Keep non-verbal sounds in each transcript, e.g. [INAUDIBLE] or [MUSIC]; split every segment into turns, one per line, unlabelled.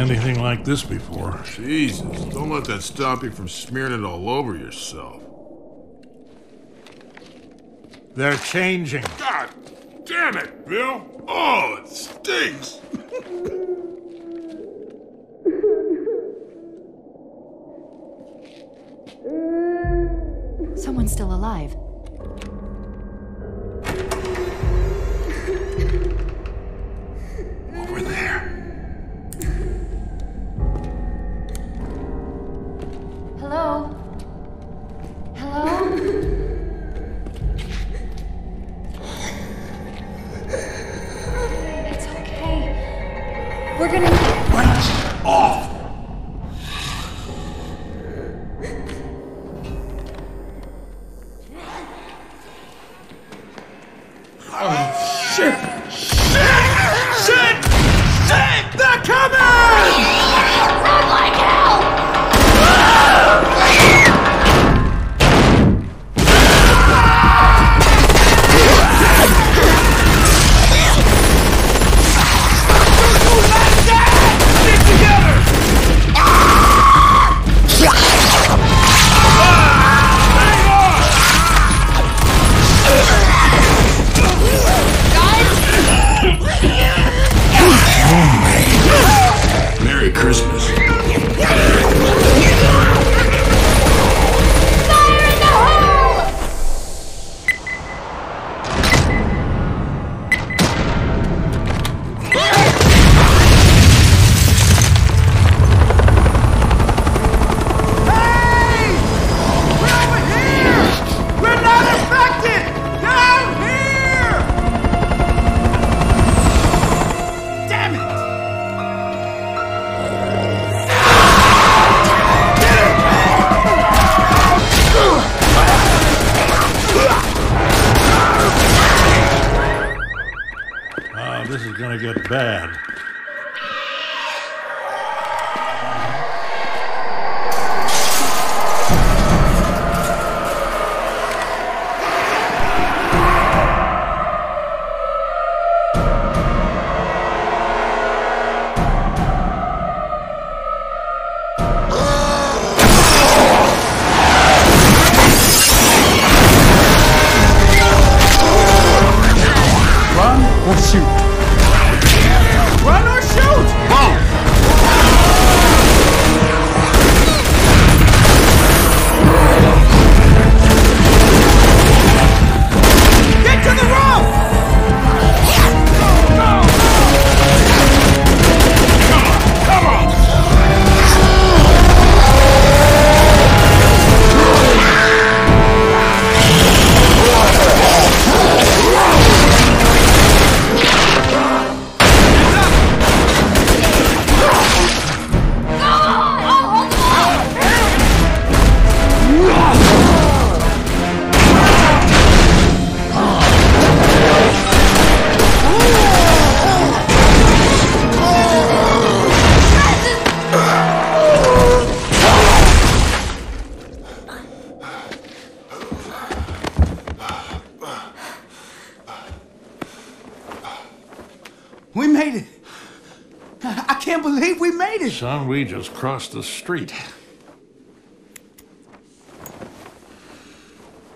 anything like this before.
Jesus, don't let that stop you from smearing it all over yourself.
They're changing.
God damn it, Bill! Oh, it stinks!
We
just crossed the street.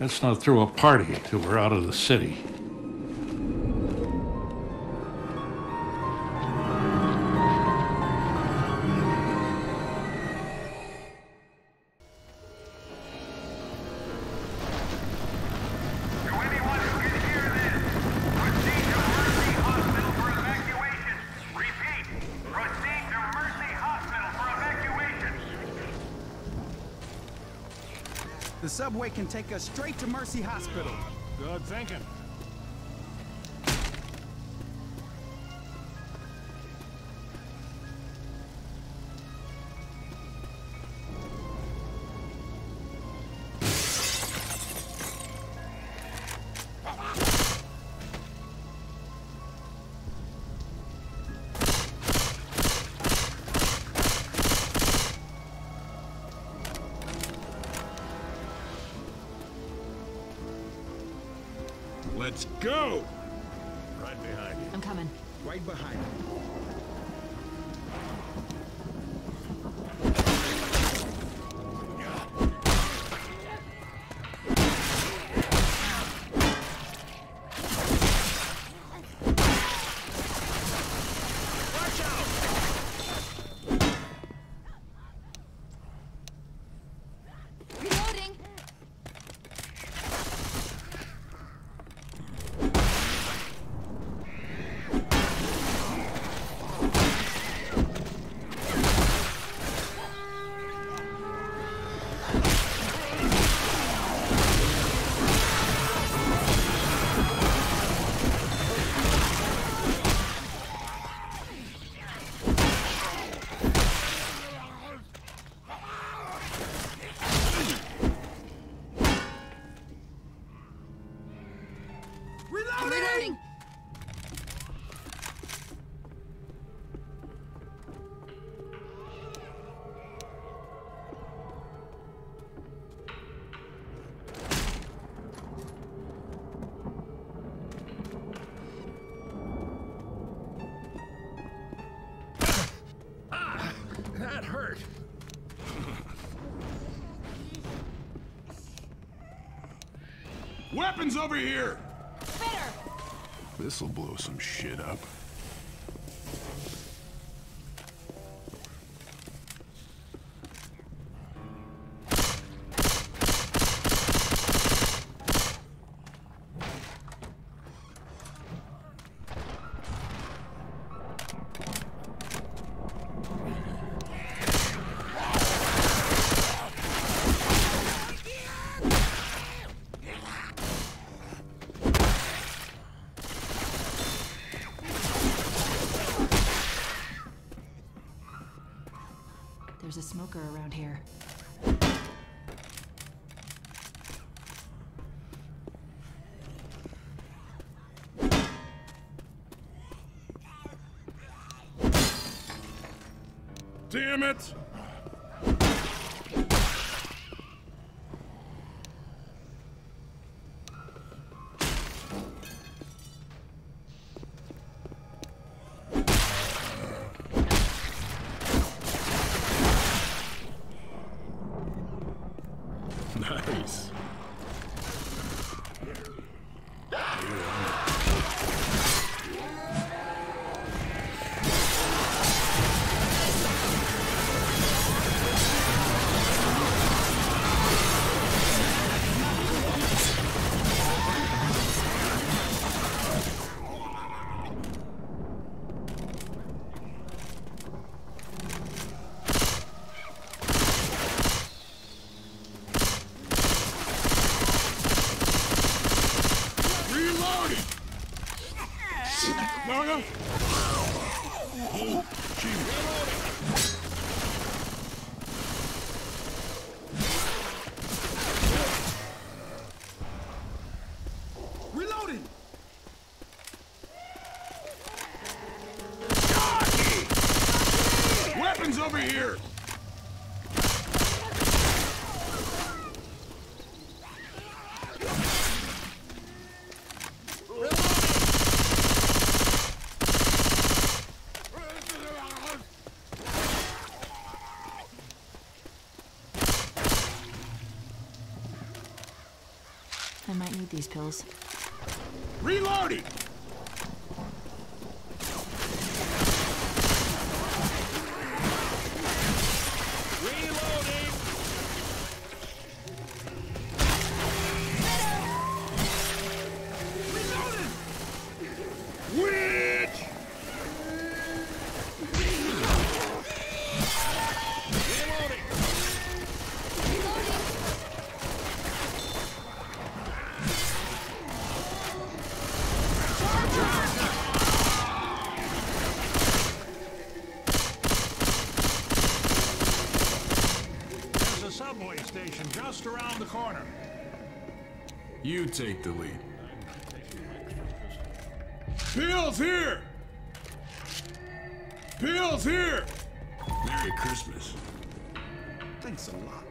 Let's not throw a party till we're out of the city.
Can
take us straight to Mercy Hospital.
Good thinking.
Weapons over here!
Spitter!
This'll blow some shit up. Damn it! No, no! Oh, gee.
Reloading!
Weapons over here!
I might need these pills.
Reloading! Take the lead. Bill's here! Bill's here! Merry Christmas.
Thanks a lot.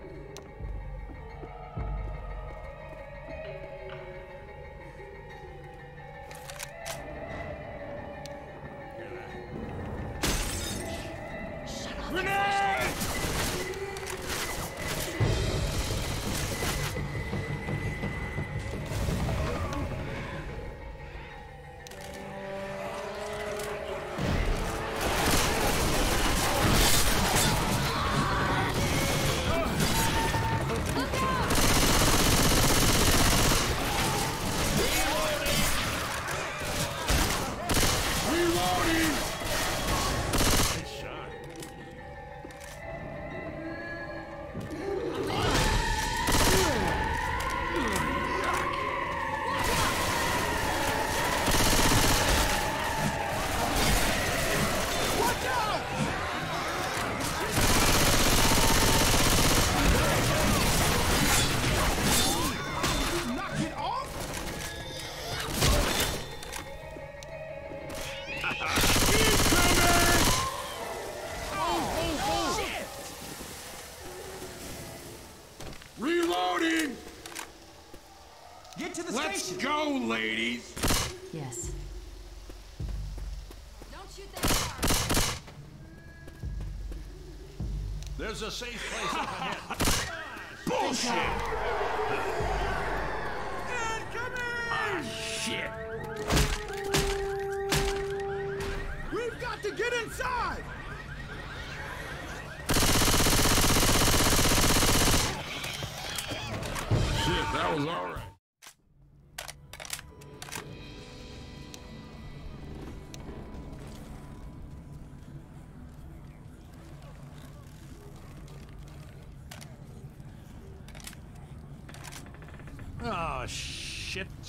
is a safe place up [LAUGHS] ahead.
Bullshit!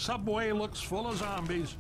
subway looks full of zombies.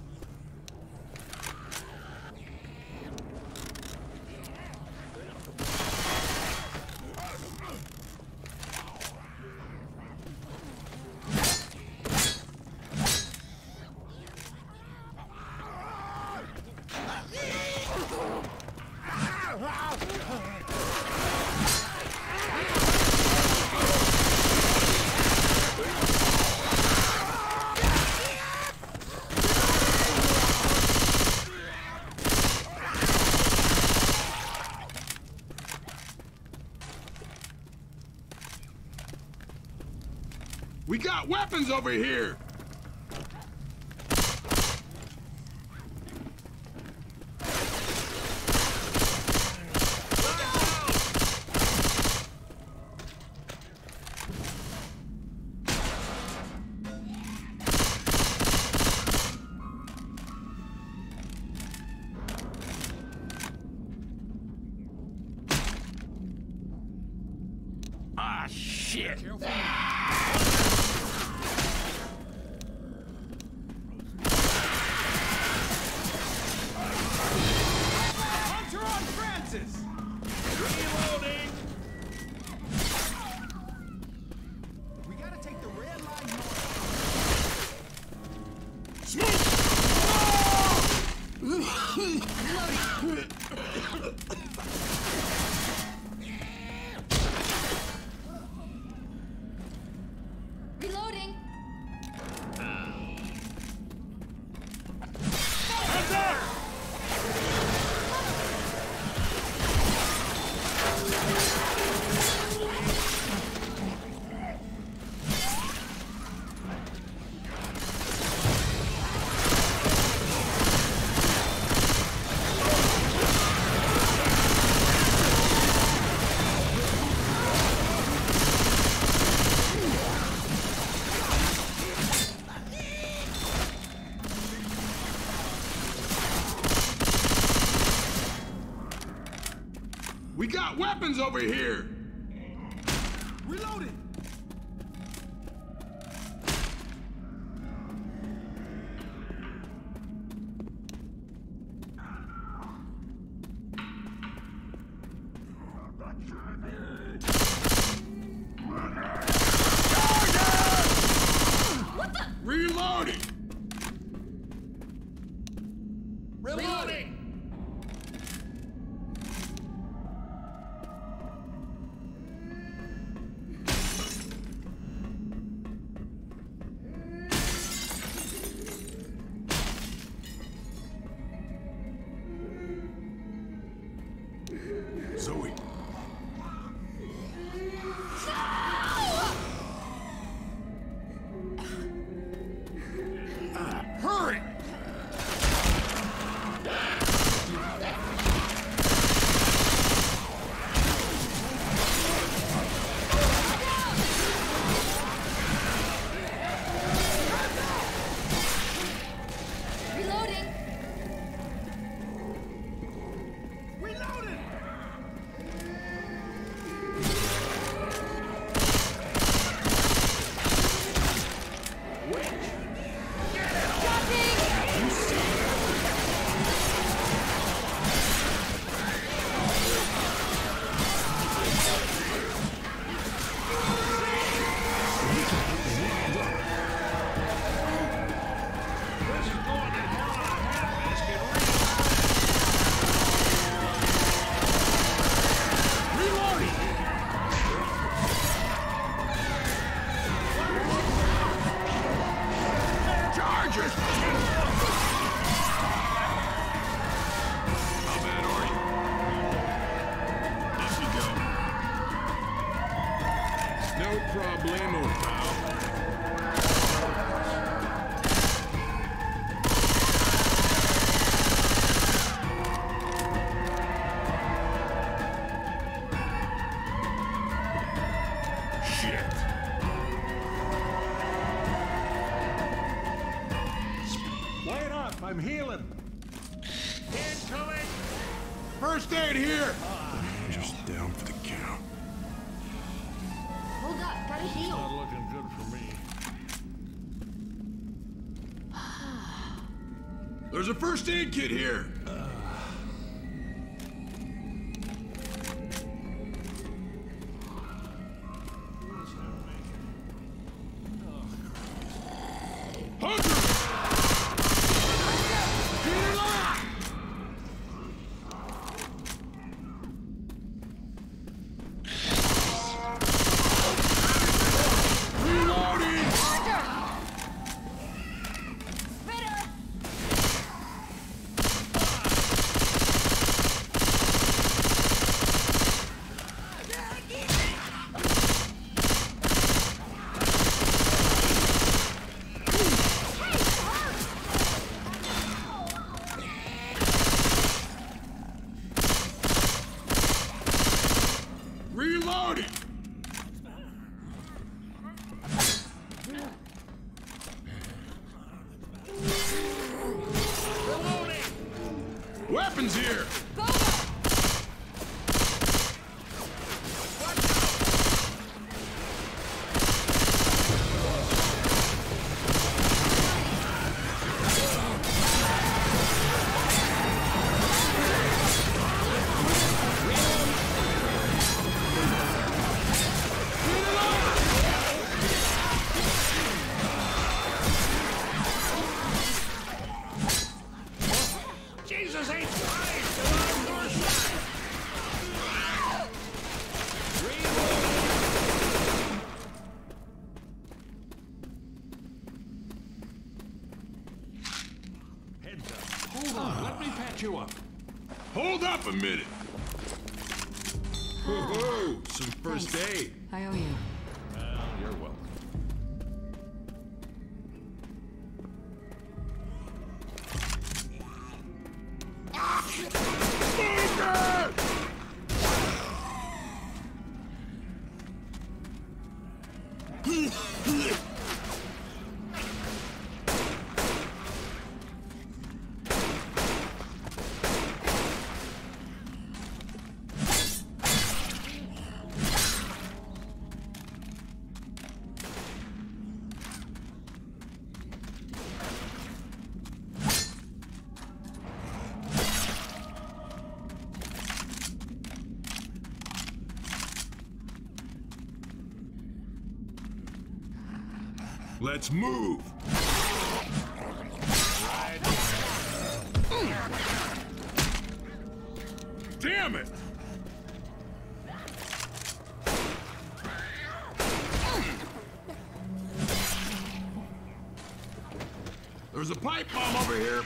weapons over here! happens over here?
Wait up, I'm healing. Incoming!
First aid here! Just down for the count.
Hold up, gotta heal.
Not looking good for me. [SIGHS]
There's a first aid kit here.
Up
a minute! Let's move! Damn it! There's a pipe bomb over here.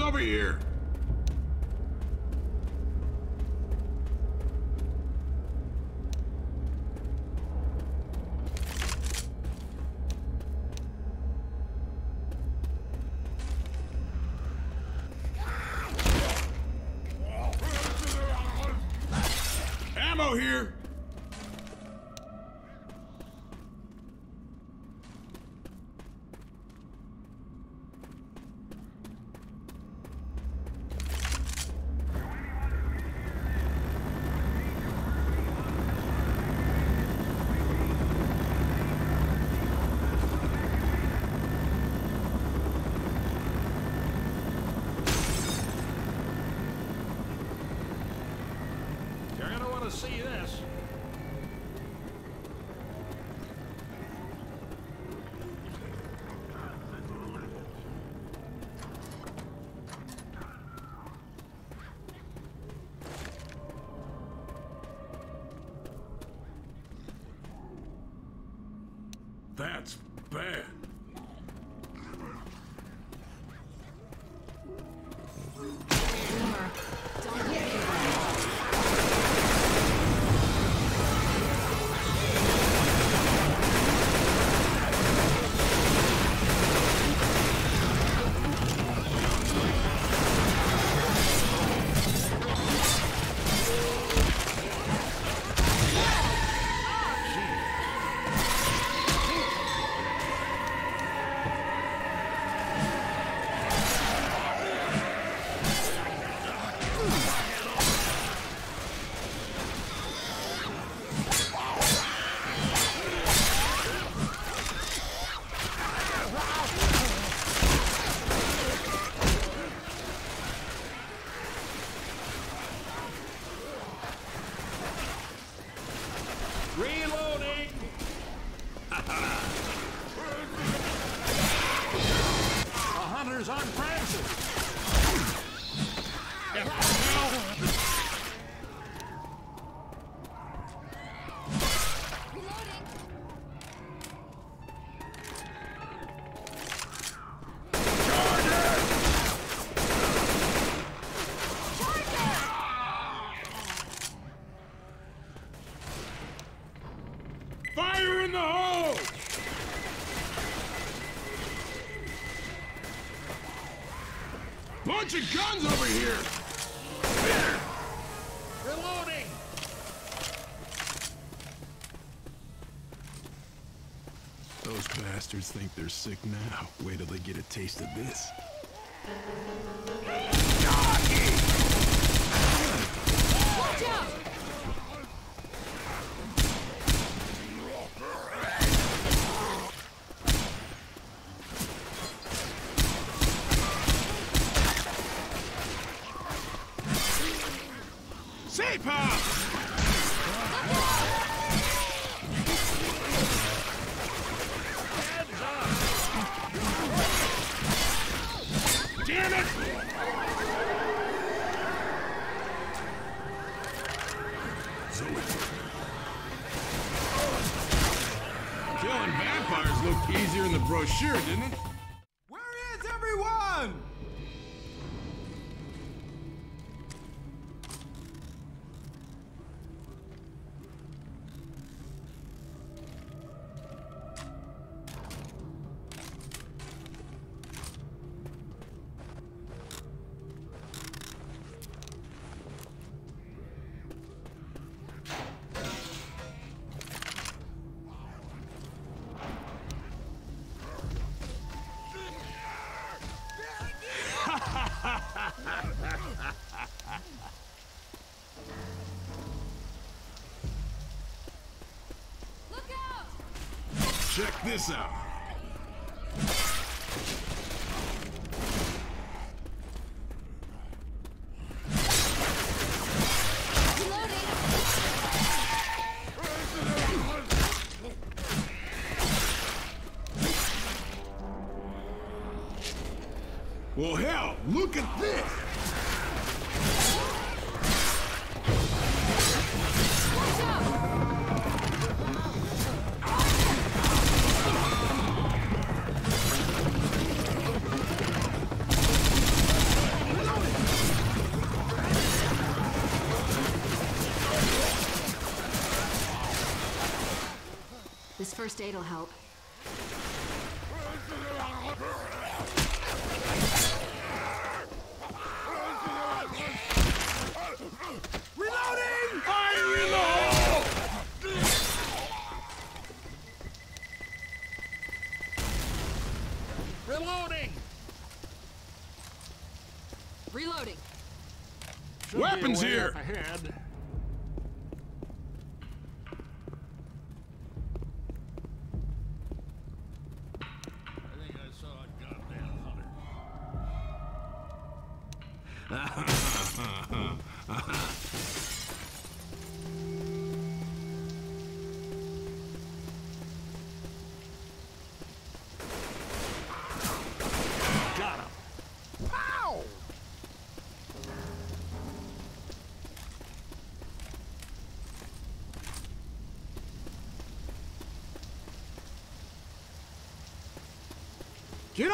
Over here! That's sick now. Wait till they get a taste of this.
Watch out!
Damn it! Killing vampires looked easier in the brochure, didn't it?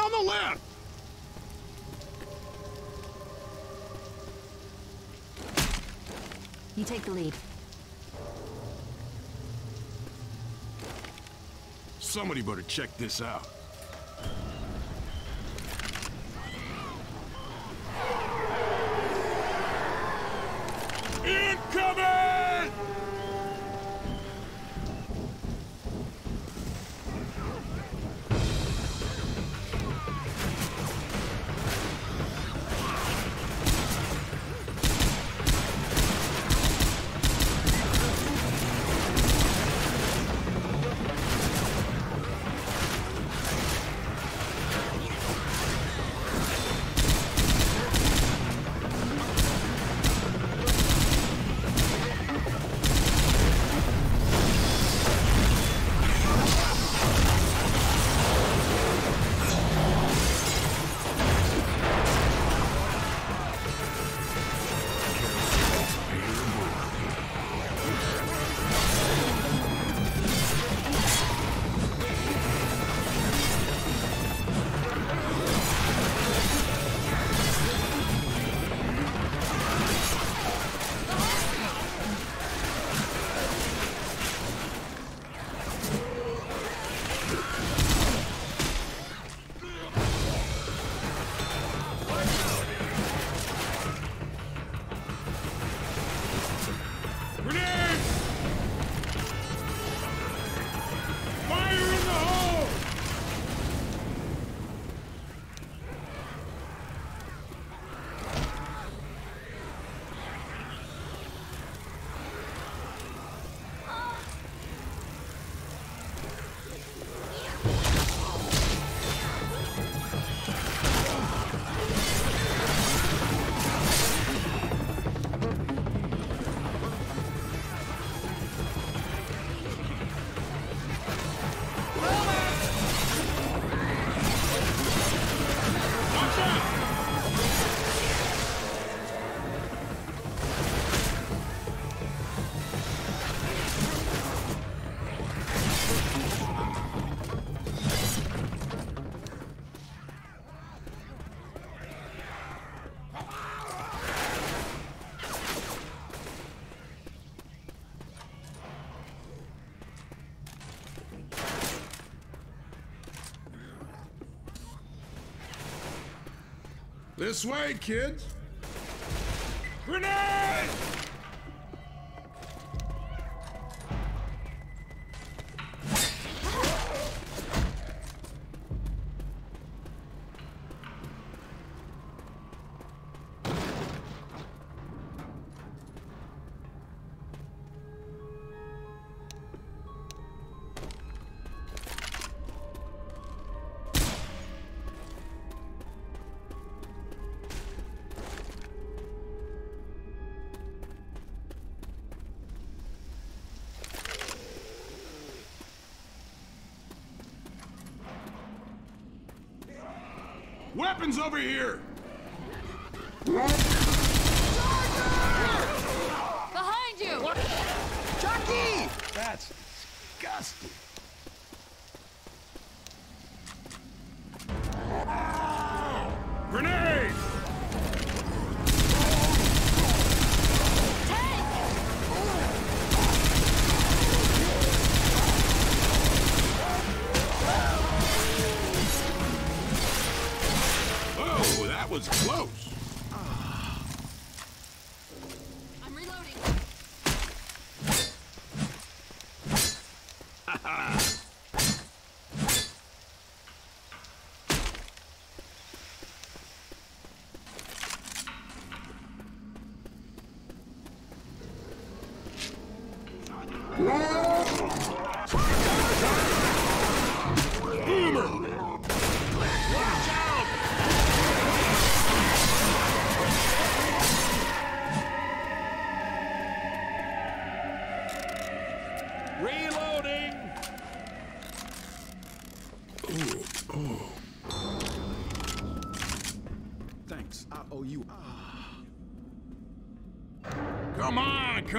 on the left!
You take the lead.
Somebody better check this out.
This way, kids. Grenade! Happens over here!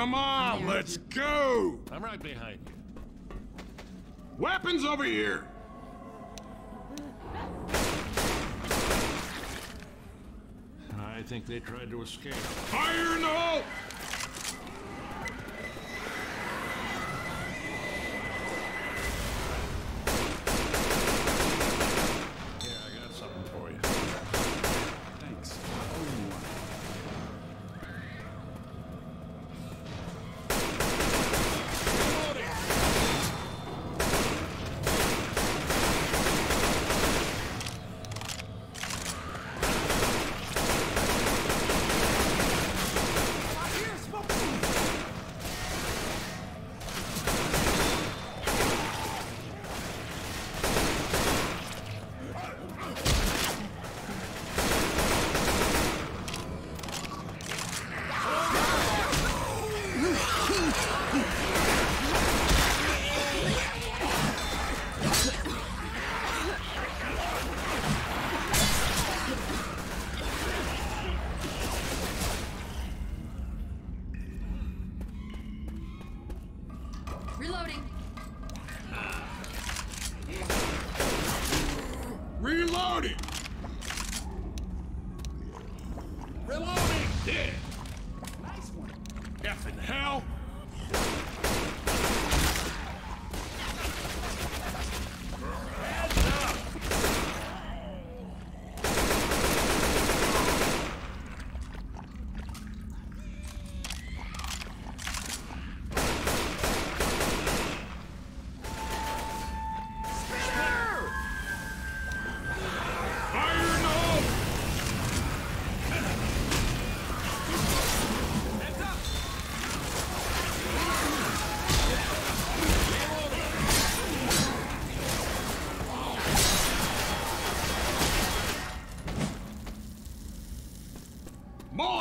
Come on, let's go!
I'm right behind you.
Weapons over here!
I think they tried to escape.
Fire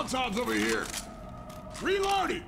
Molotov's over here. Reloaded!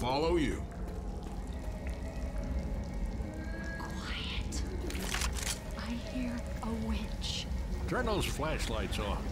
follow you.
Quiet. I hear a witch.
Turn those flashlights off.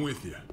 I'm with you.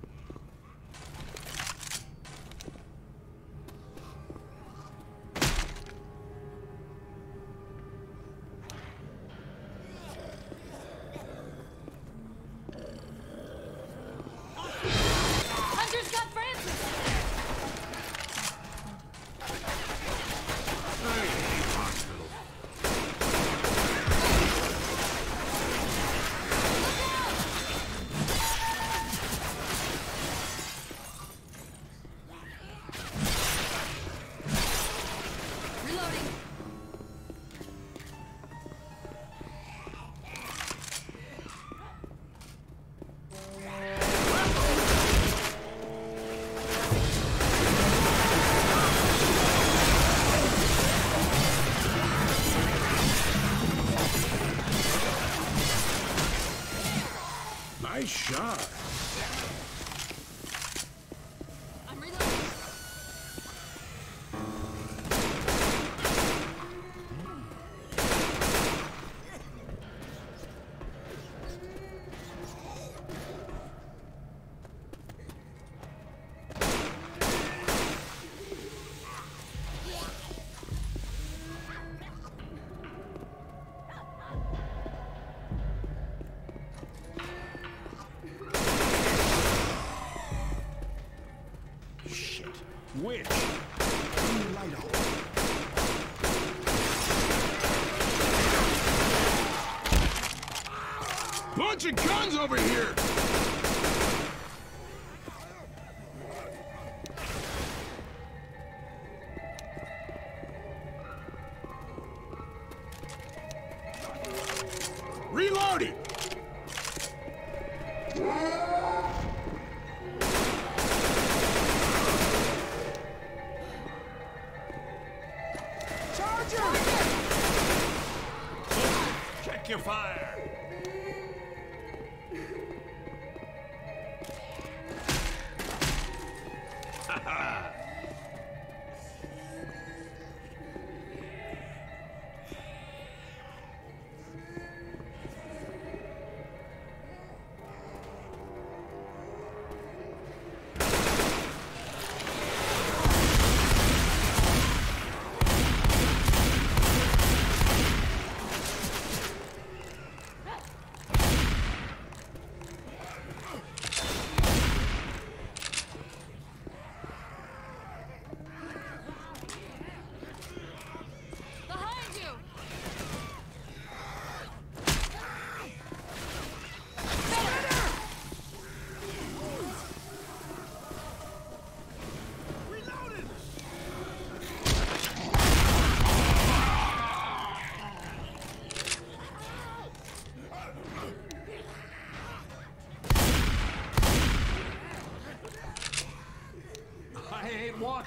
Over here!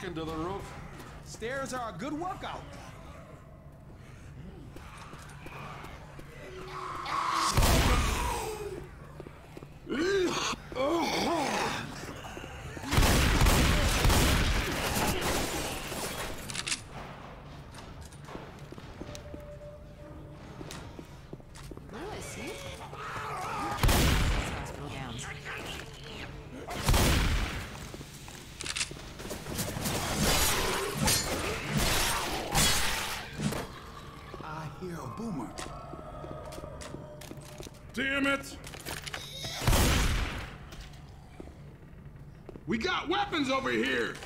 Sticking to the roof?
Stairs are a good workout.
Over here!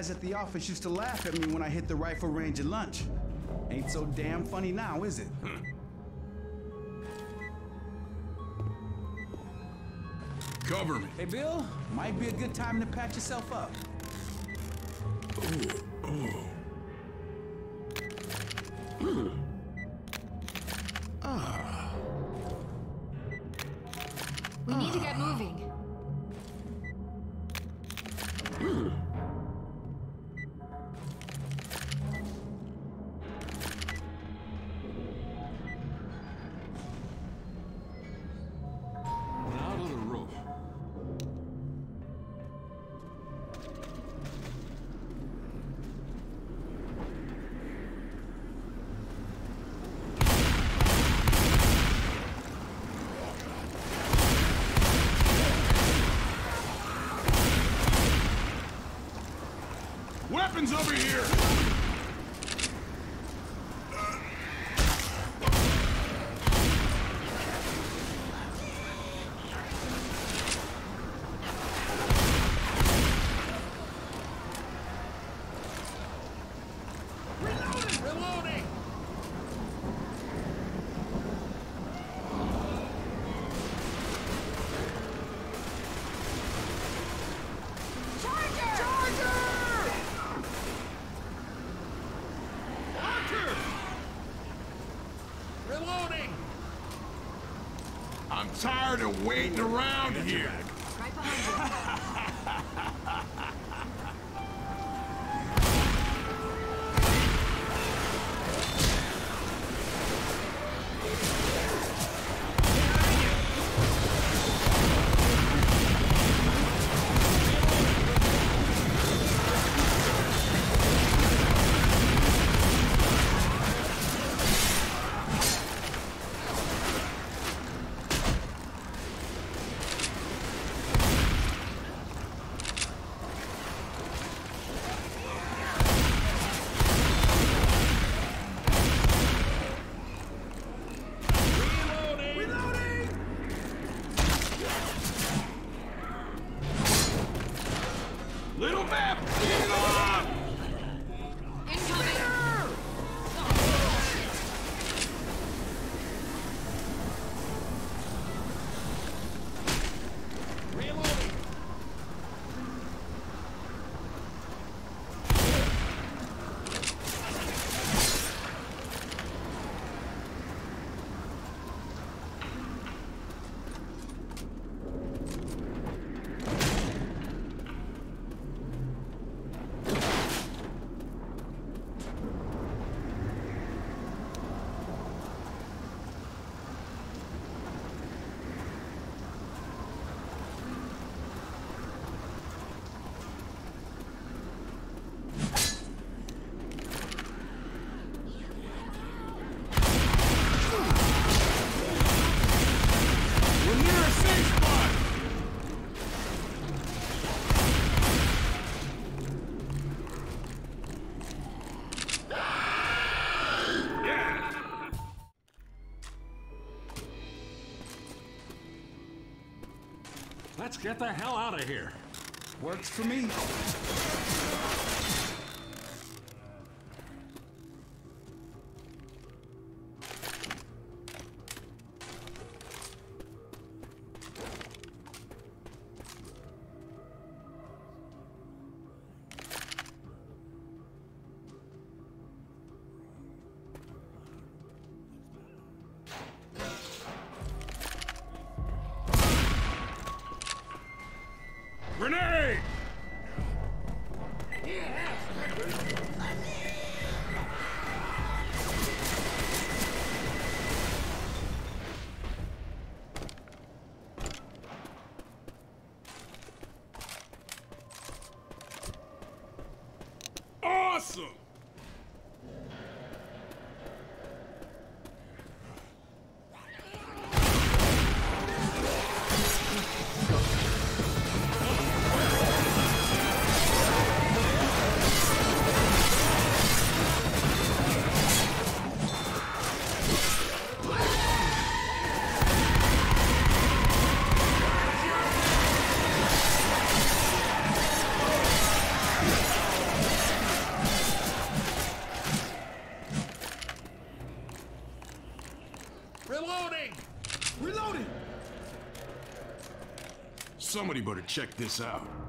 Guys at the office used to laugh at me when I hit the rifle range at lunch. Ain't so damn funny now, is it? Hmm.
Cover me.
Hey, Bill, might be a good time to patch yourself up.
Weapons over here! Waiting around here. Get
the hell out of here.
Works for me.
Somebody better check this out.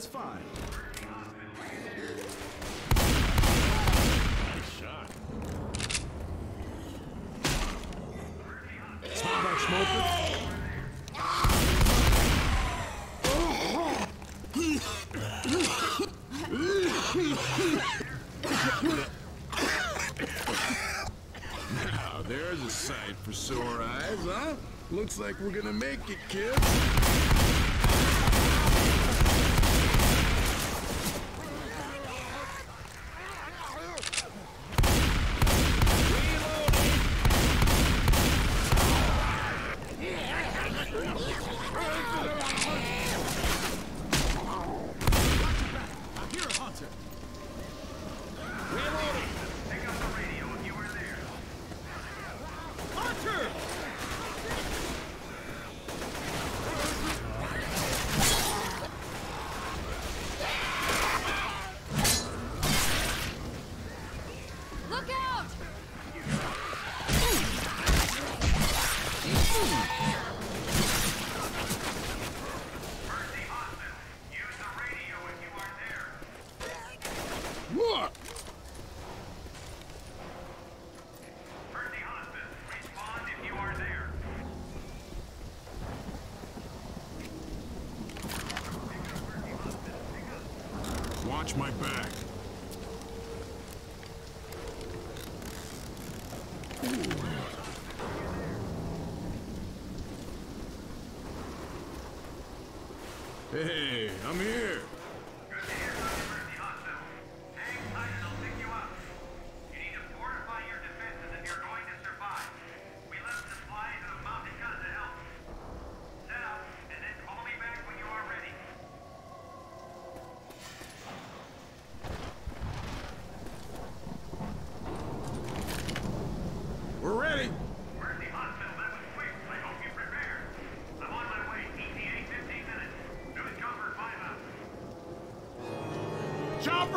It's fine.
Nice shot.
Small back smoker. Now, there's a sight for sore eyes, huh? Looks like we're gonna make it, kids.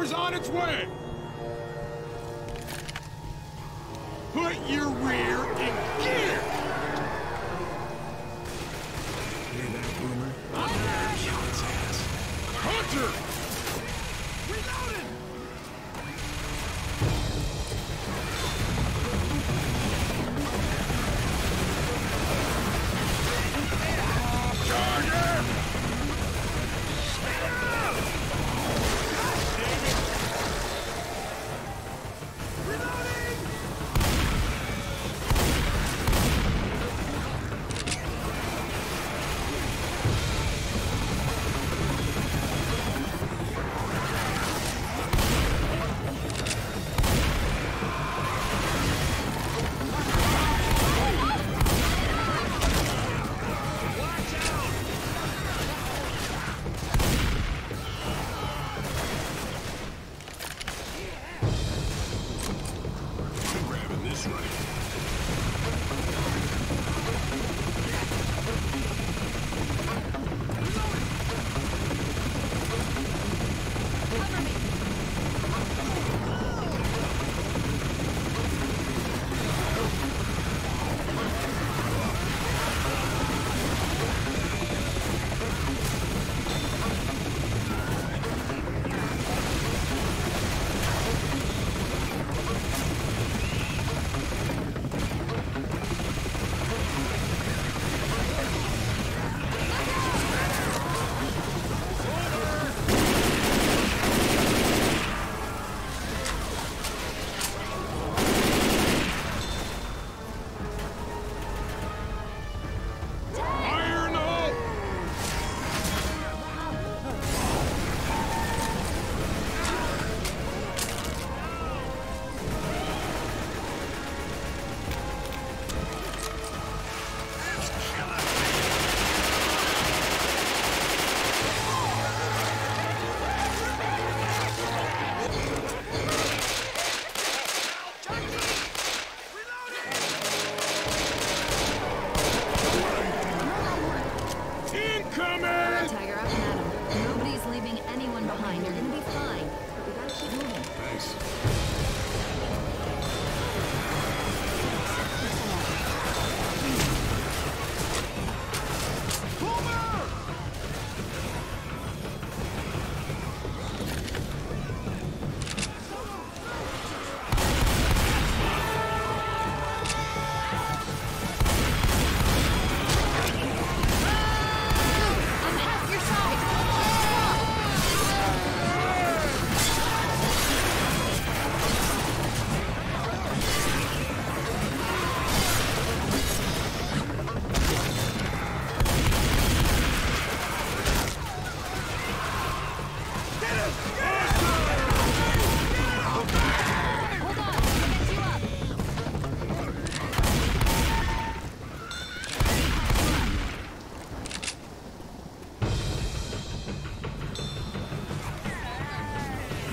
Chopper's on its way.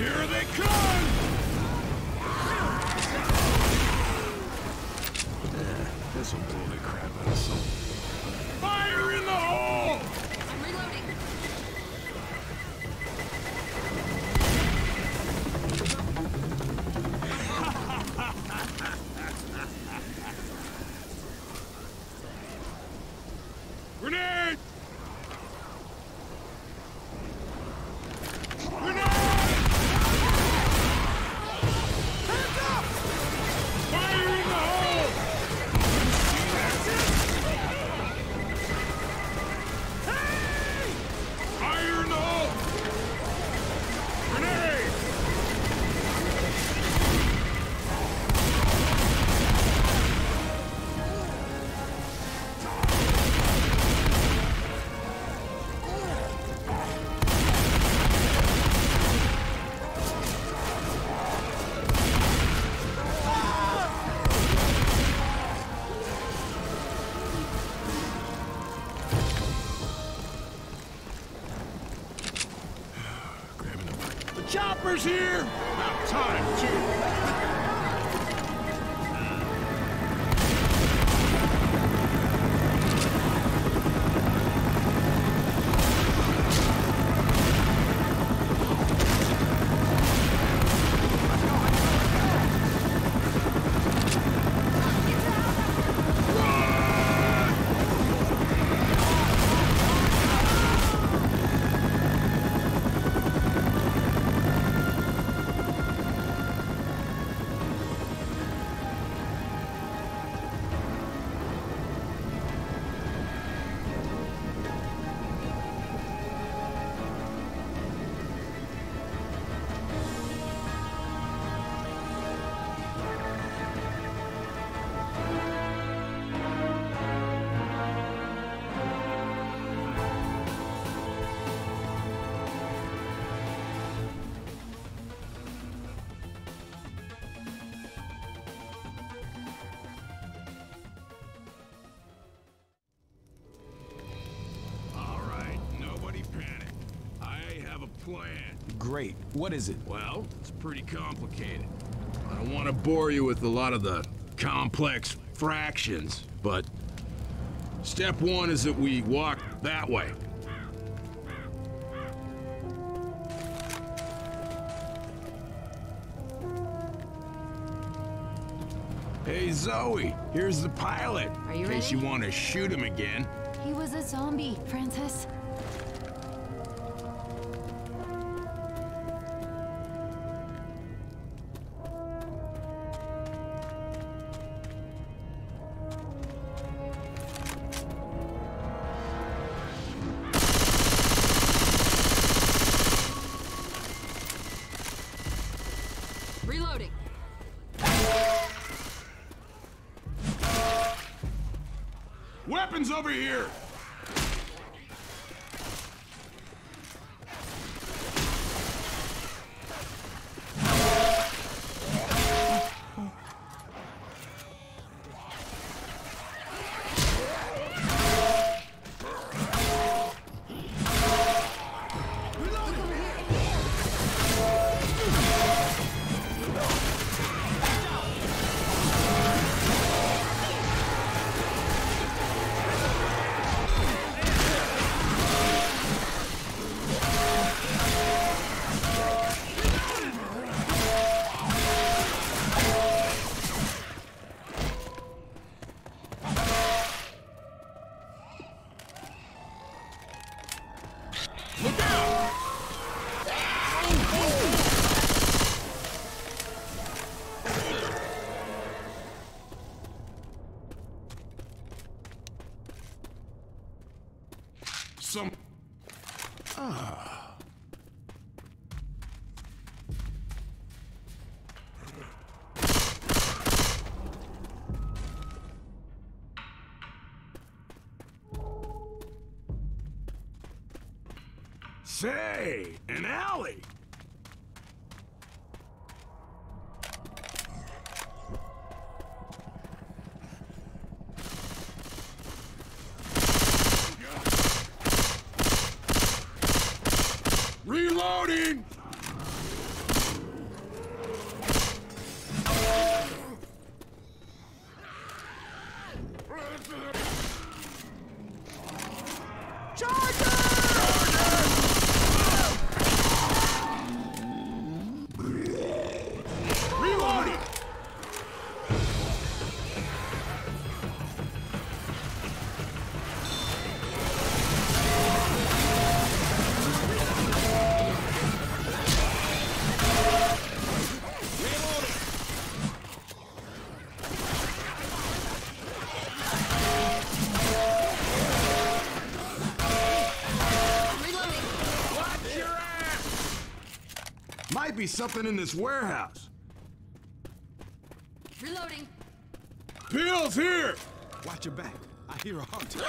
Eh,
This'll blow the crap out of some.
The here!
Plan.
Great. What is it?
Well, it's pretty complicated. I don't want to bore you with a lot of the complex fractions, but step one is that we walk that way. Hey, Zoey, here's the pilot.
Are you
in case
ready?
you want to shoot him again.
He was a zombie, Francis.
Be something in this warehouse.
Reloading.
Bill's here!
Watch your back. I hear a hunter.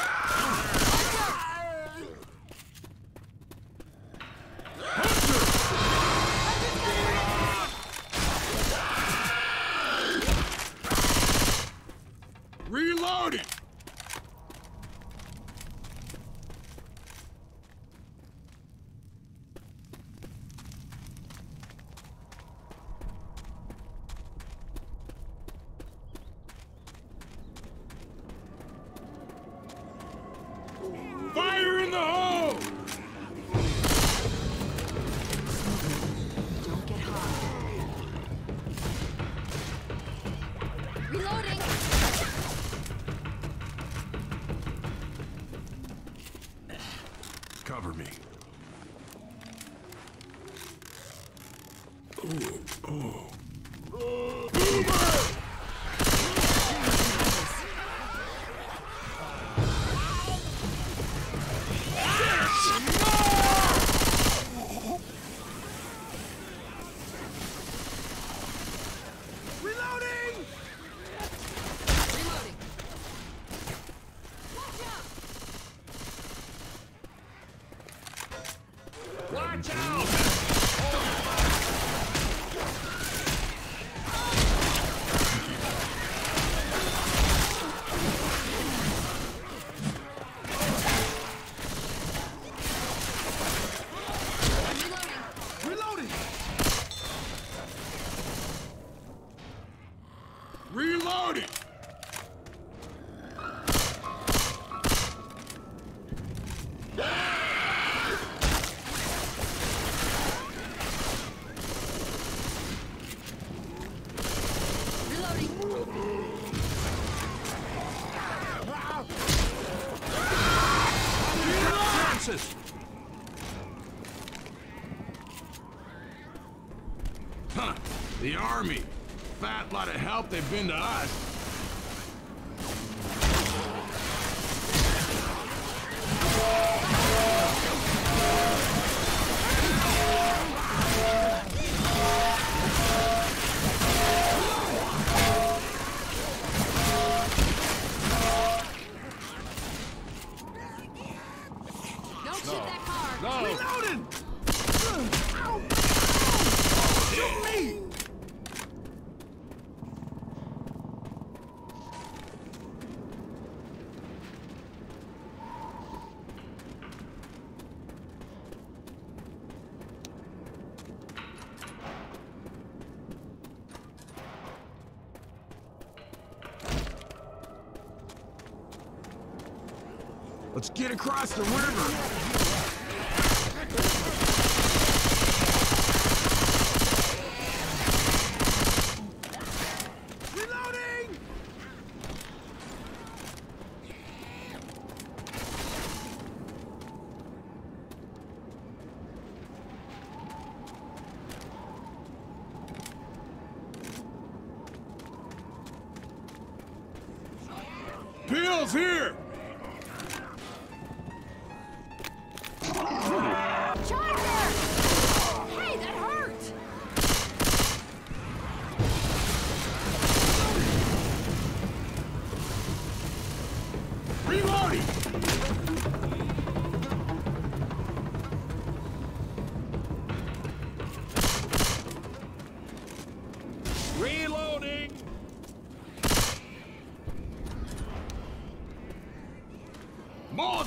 Army. Fat lot of help they've been to us.
Don't shoot that car.
No!
Reloading! Ow! Shoot me!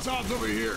Molotov's over here!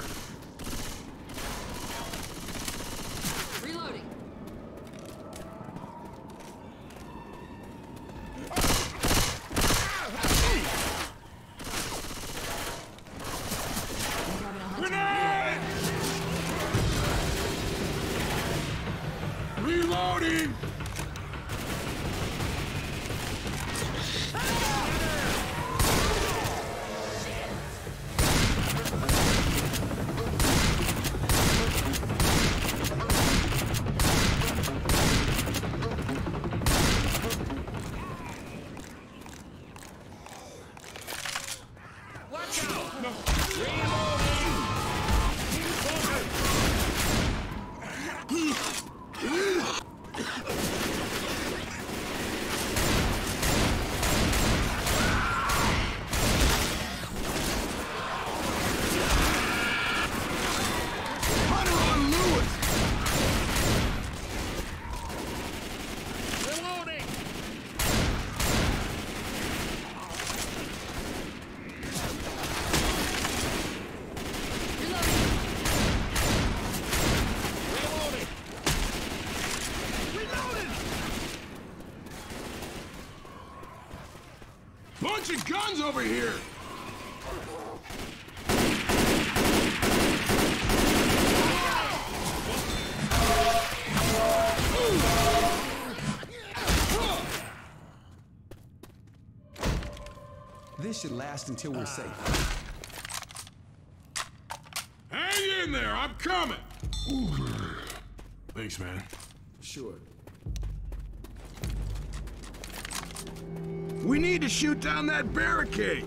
bunch of guns over here!
This should last until we're safe.
Hang in there, I'm coming! Thanks, man.
Sure.
down that barricade!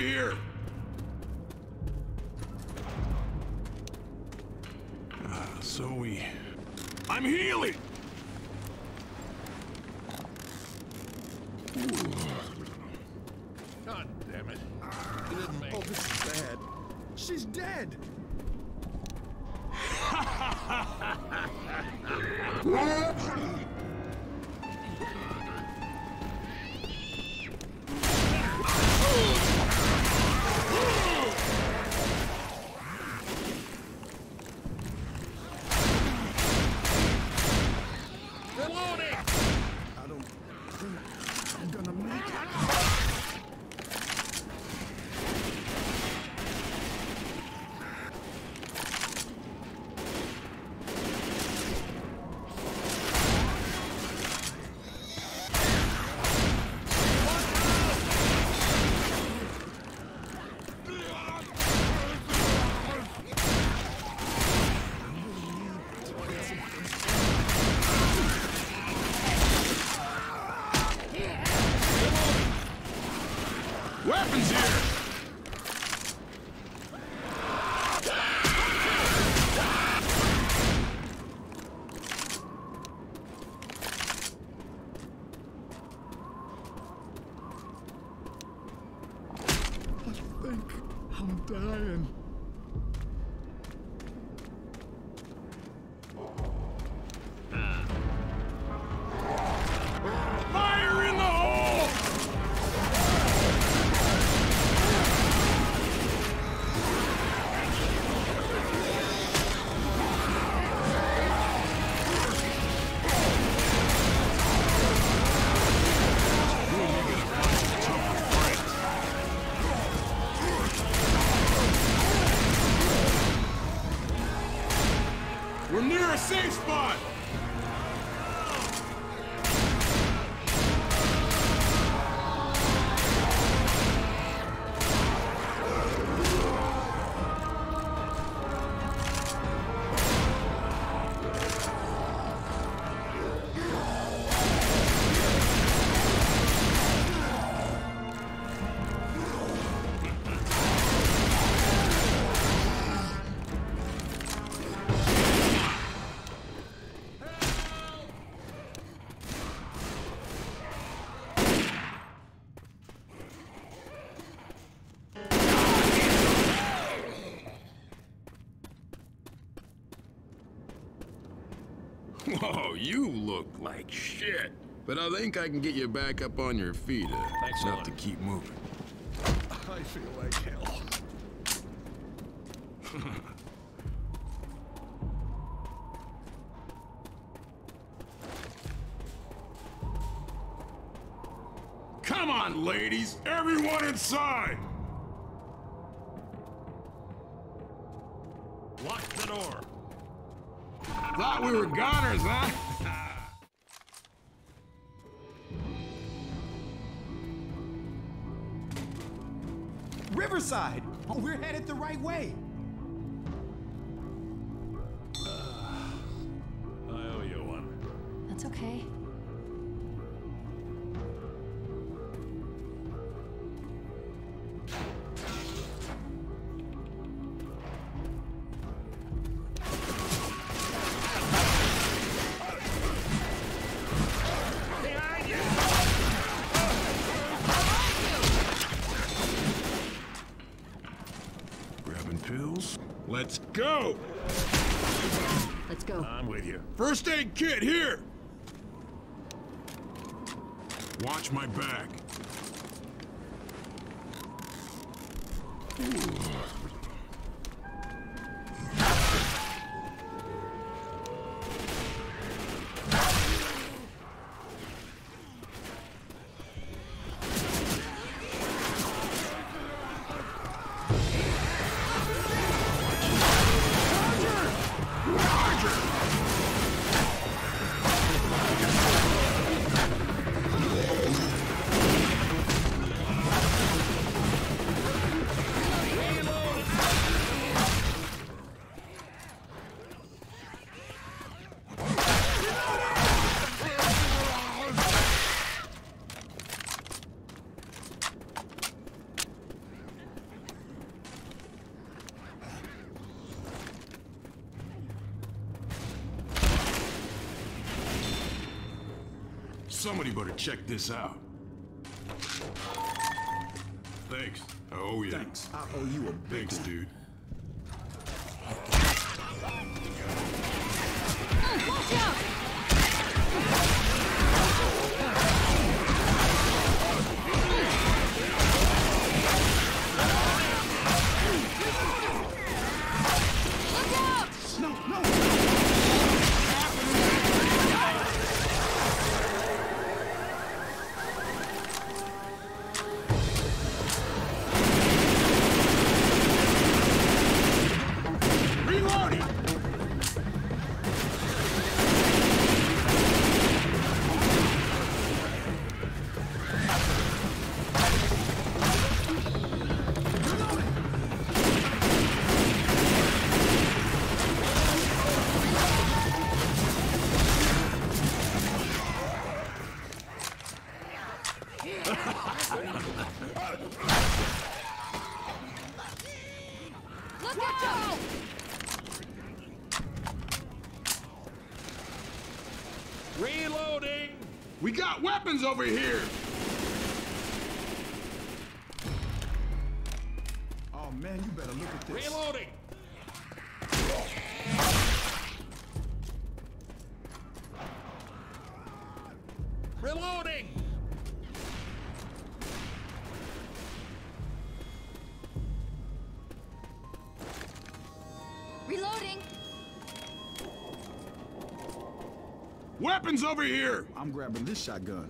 here. You
look
like shit. But I think I can get you back up on your feet uh,
Thanks
enough to keep moving.
I feel like with you.
First aid kit here! Watch my back. Somebody better check this out. Got weapons over here!
Oh man, you better look at this.
Reloading! Reloading!
Reloading!
Weapons over here!
I'm grabbing this shotgun.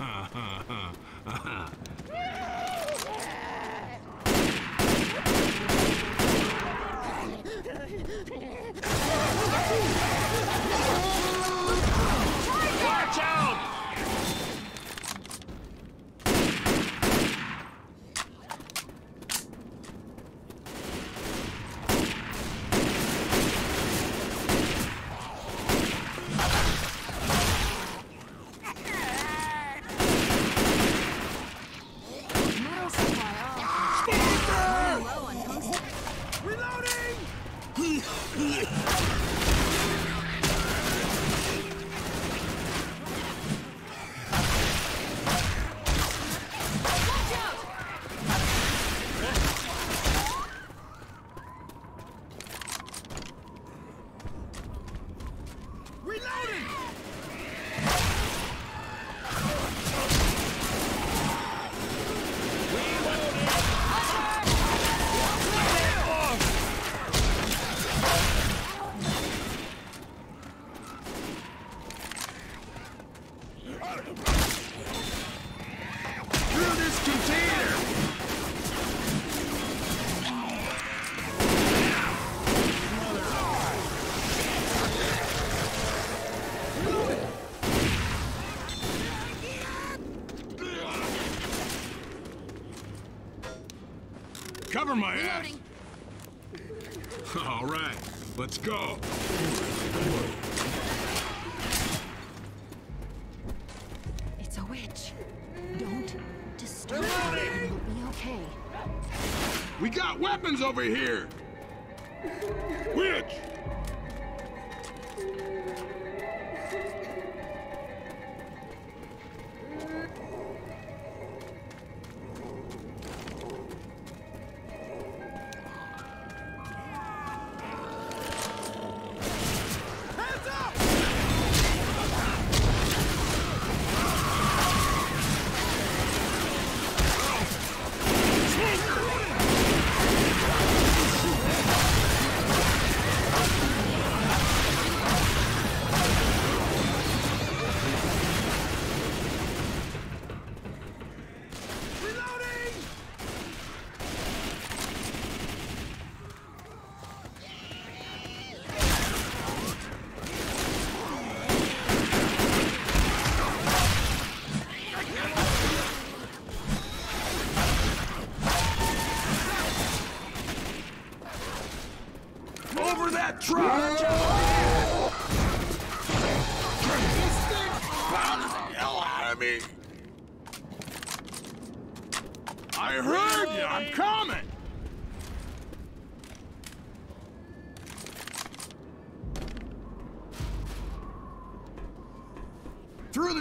over here!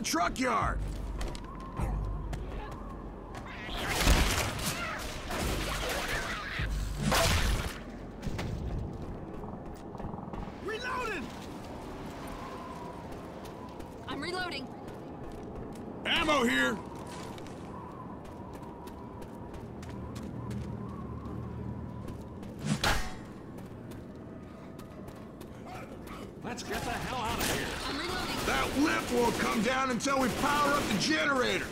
The truck yard!
Reloading!
I'm reloading.
Ammo here!
Let's get the hell out of here.
I'm reloading.
That lift won't come down until we power up the generator!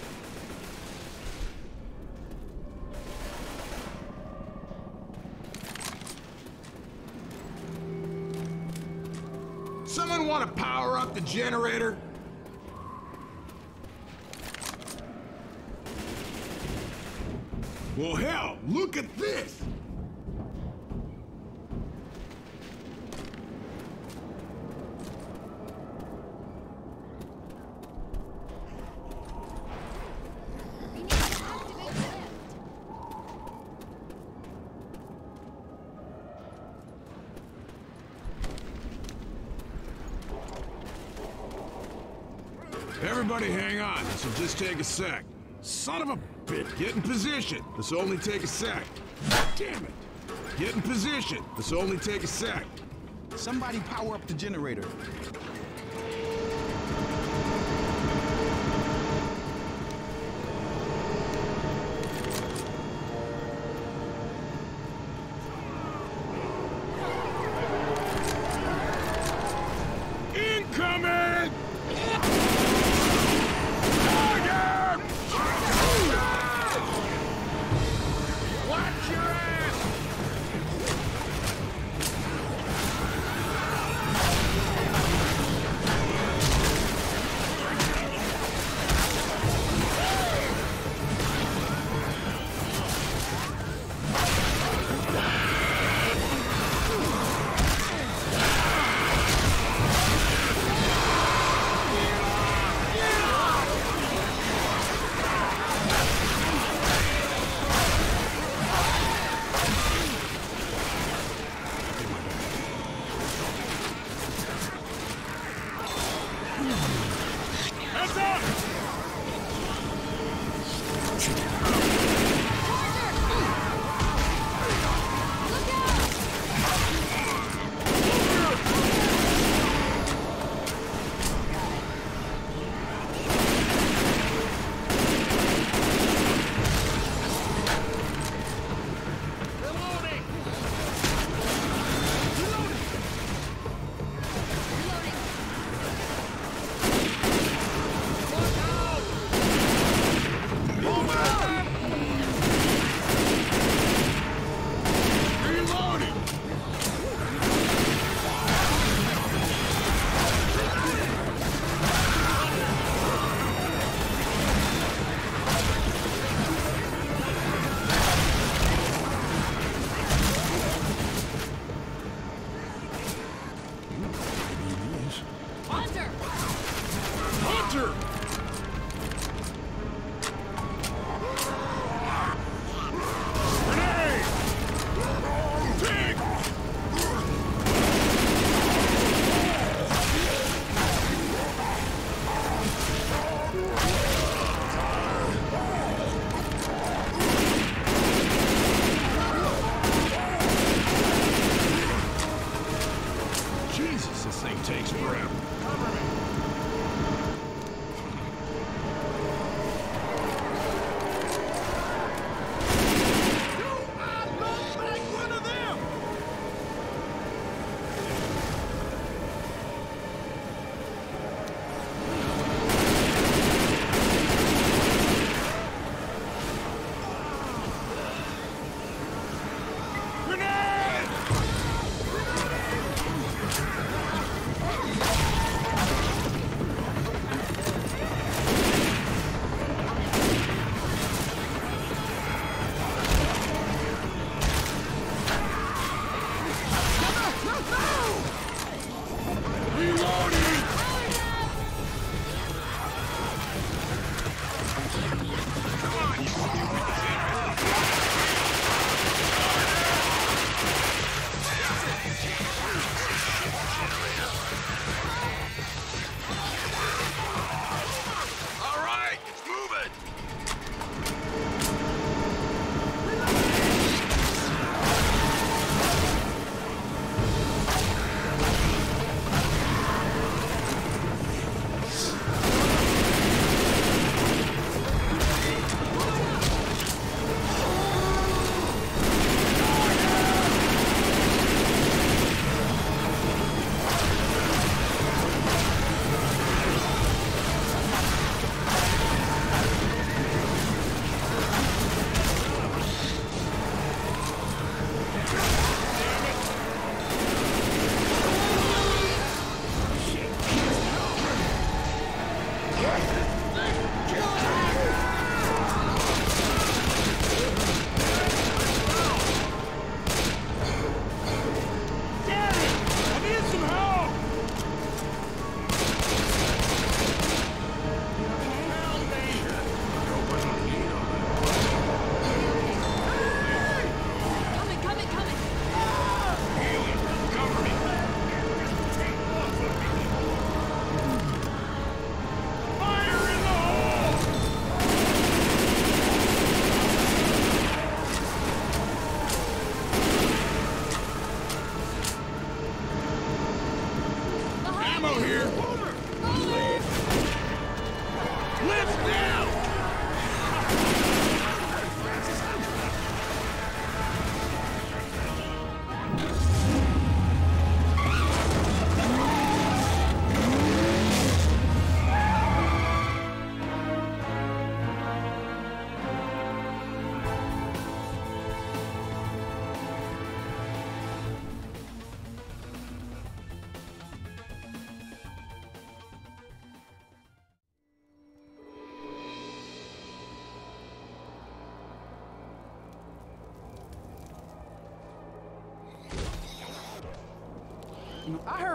Someone want to power up the generator? Well, hell, look at this!
We need to activate the lift.
Everybody hang on, take a sec. Son of a bitch, get in position. This only take a sec. Damn it. Get in position. This only take a sec.
Somebody power up the generator.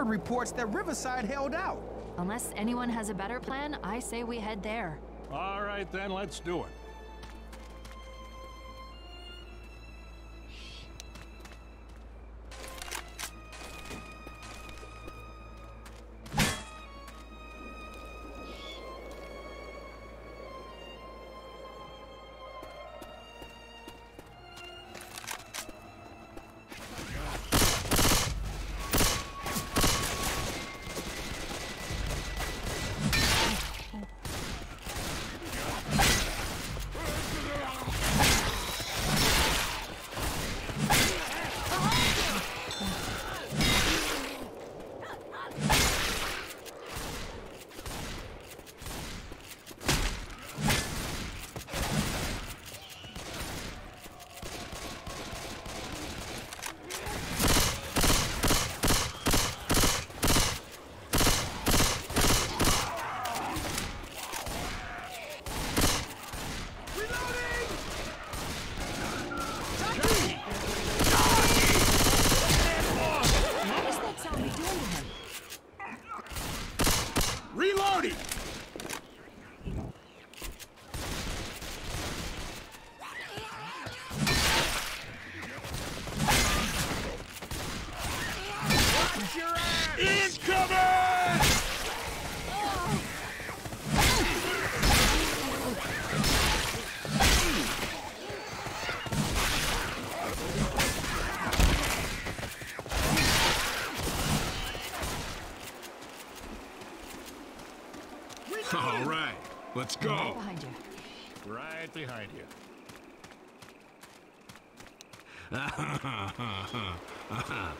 Heard reports that Riverside held out.
Unless anyone has a better plan, I say we head there.
All right, then, let's do it.
Behind you.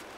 [LAUGHS]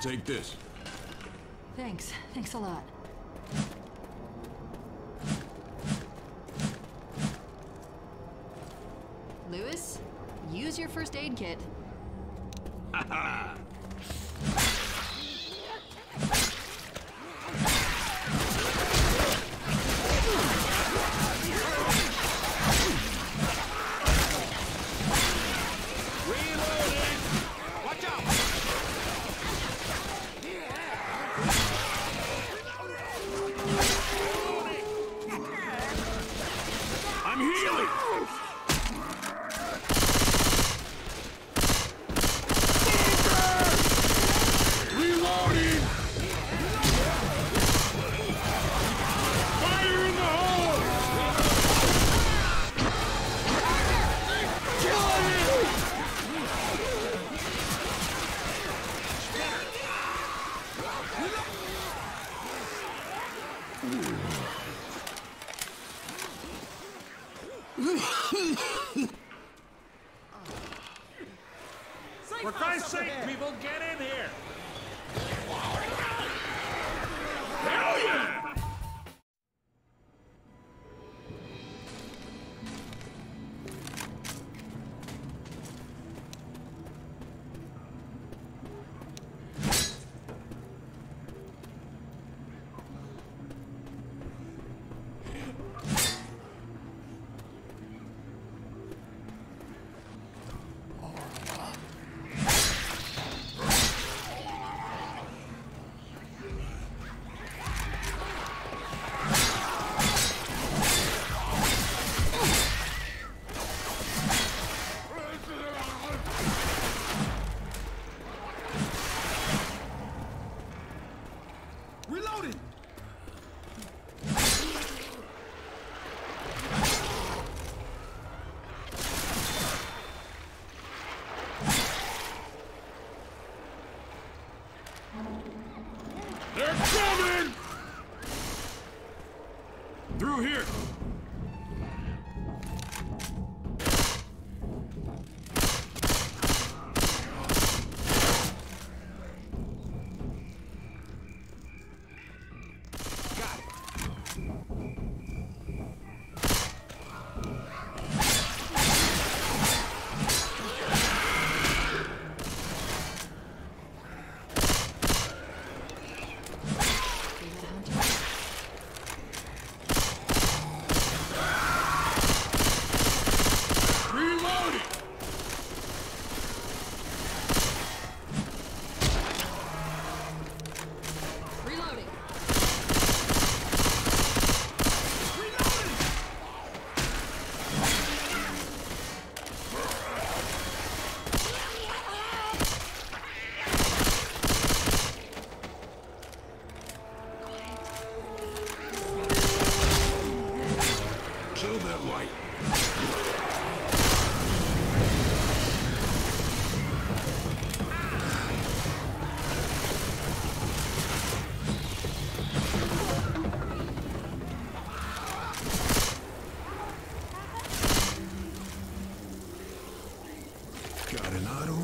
Take this.
Thanks. Thanks a lot. Louis, use your first aid kit.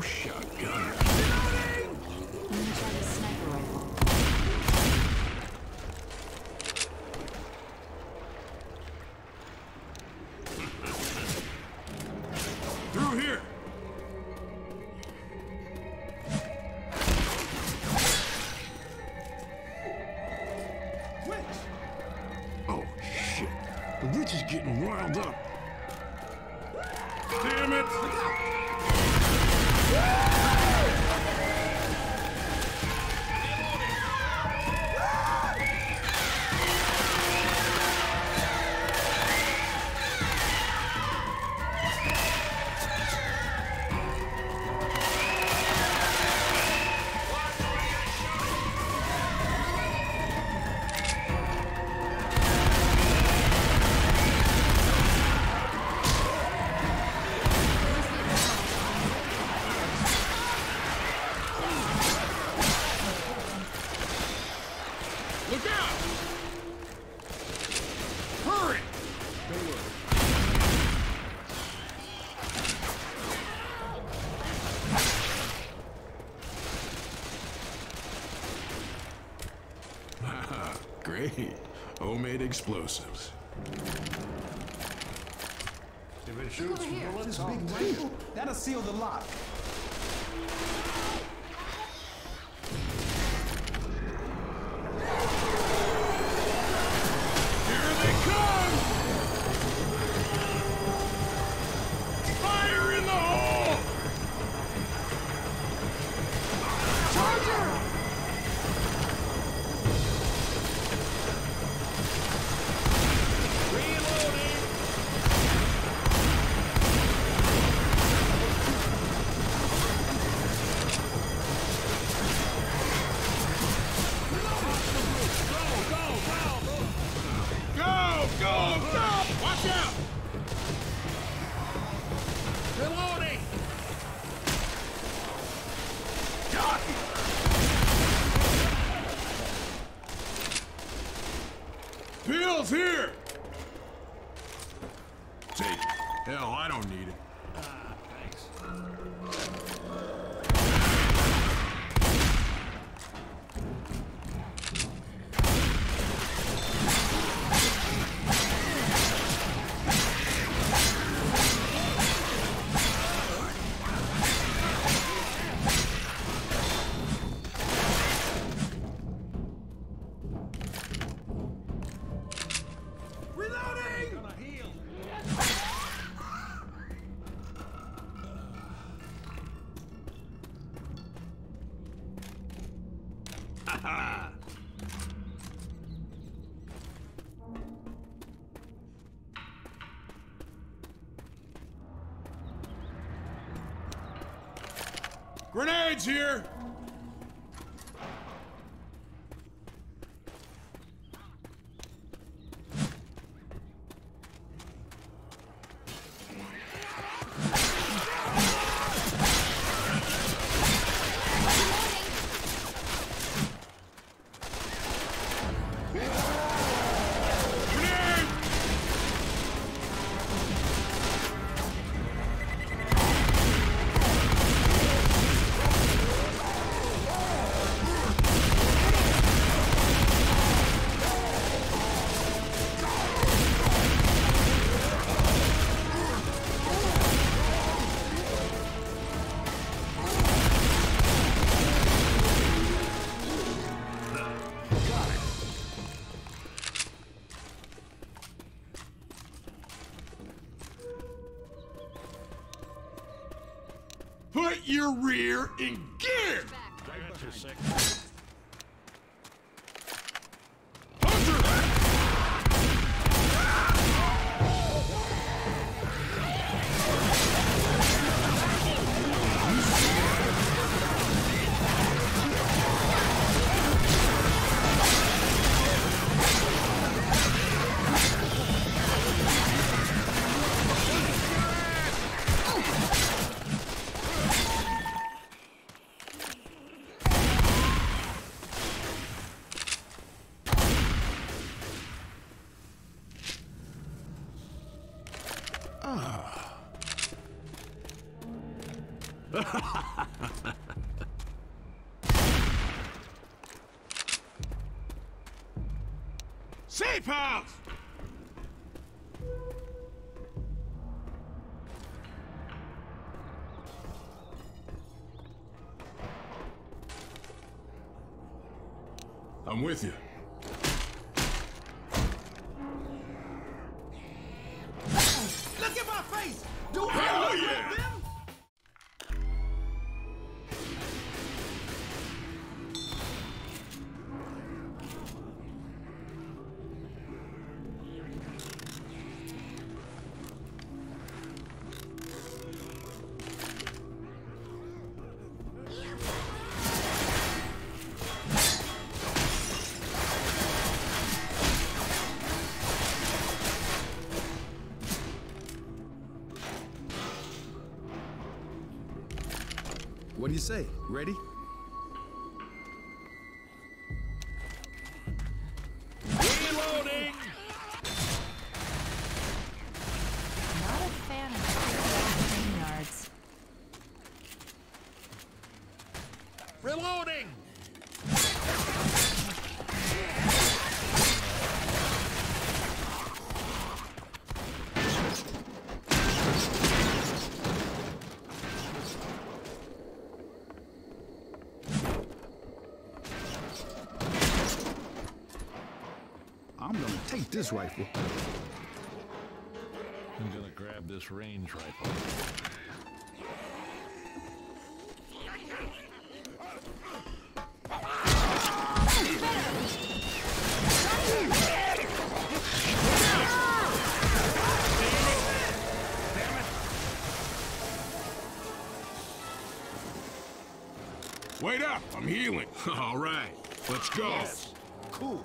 shotgun. explosives.
If it shoots bullets, I'll take.
That'll seal the lock.
Grenades here! career in I'm with you.
What do you say? Ready? This rifle.
I'm gonna grab this range rifle.
Wait up! I'm healing. [LAUGHS] All right, let's go.
Cool.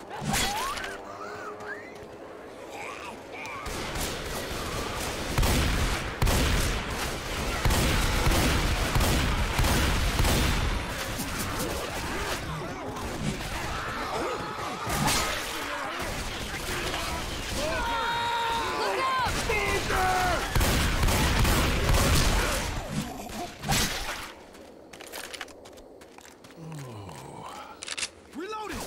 Reloading!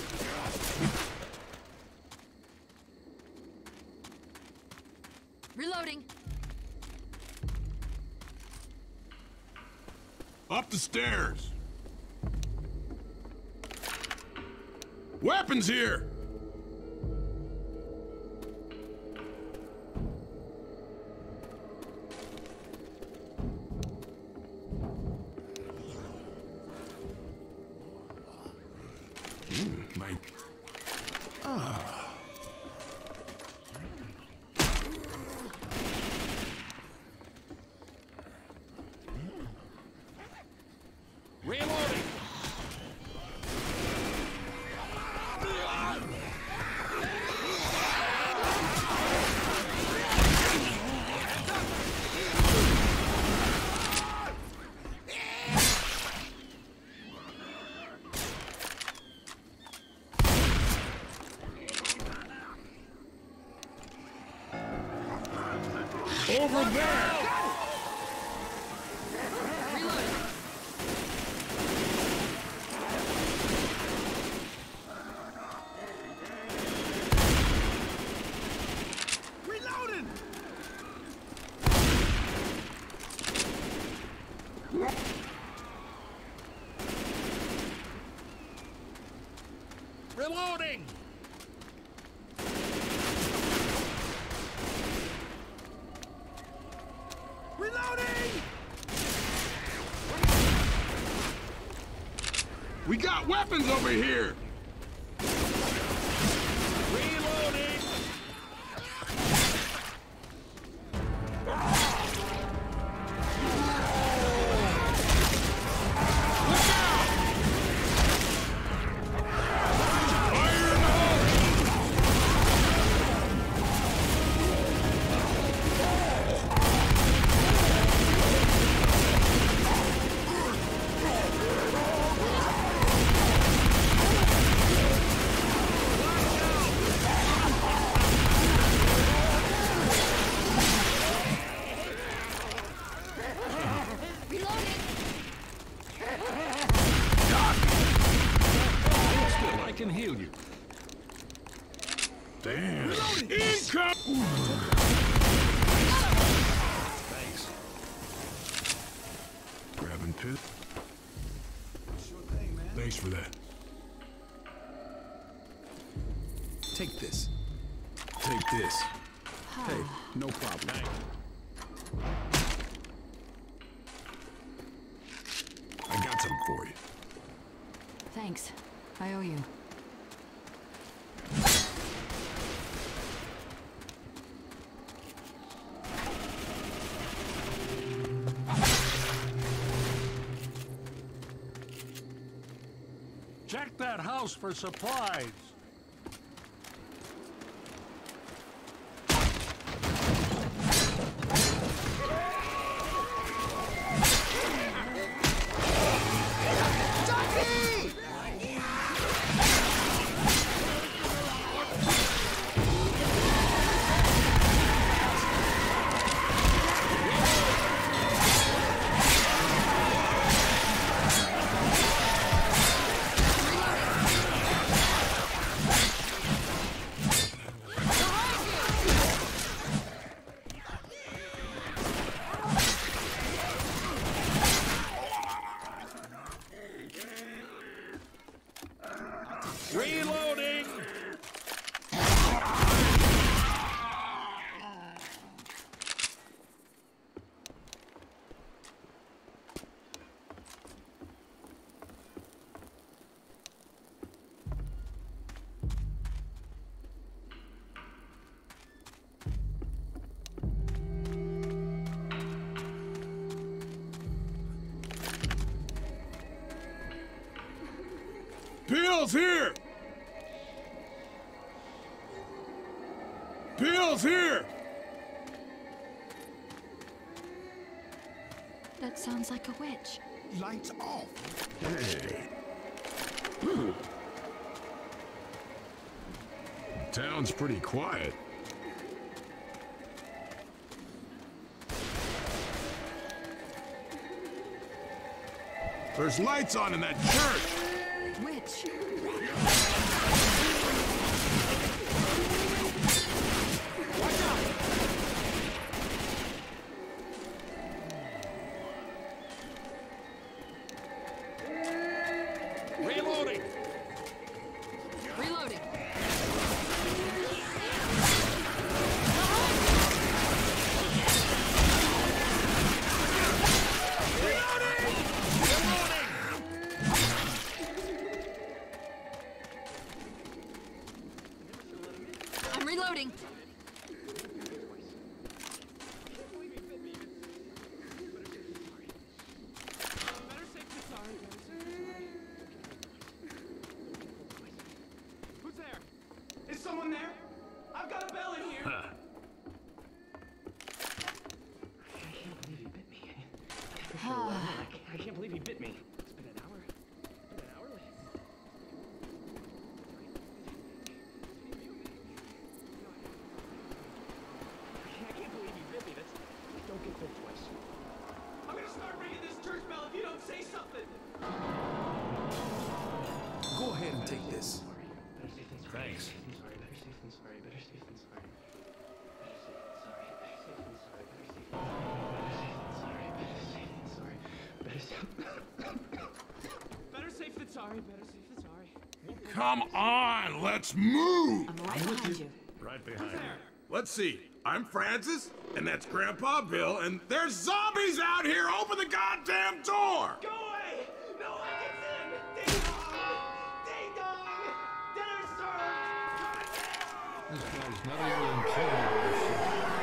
Reloading.
Stairs. Weapons here! Over there!
Reloading!
Reloading!
Reloading!
Weapons over here!
house for supplies.
lights off.
Hey. Town's pretty quiet. There's lights on in that church! Come on, let's move!
I'm right behind you.
Right behind you.
Let's see. I'm Francis, and that's Grandpa Bill, and there's zombies out here! Open the goddamn door!
Go away! No one gets in! Ding dong! Ding dong! Dinner served!
This guy's
not even kidding.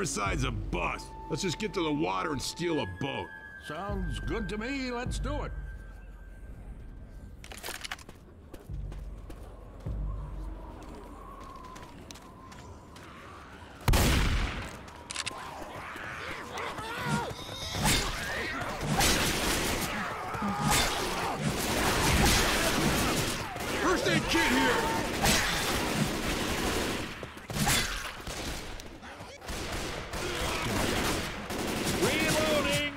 Riverside's a bust. Let's just get to the water and steal a boat.
Sounds good to me. Let's do it.
First aid kit here!
Reloading!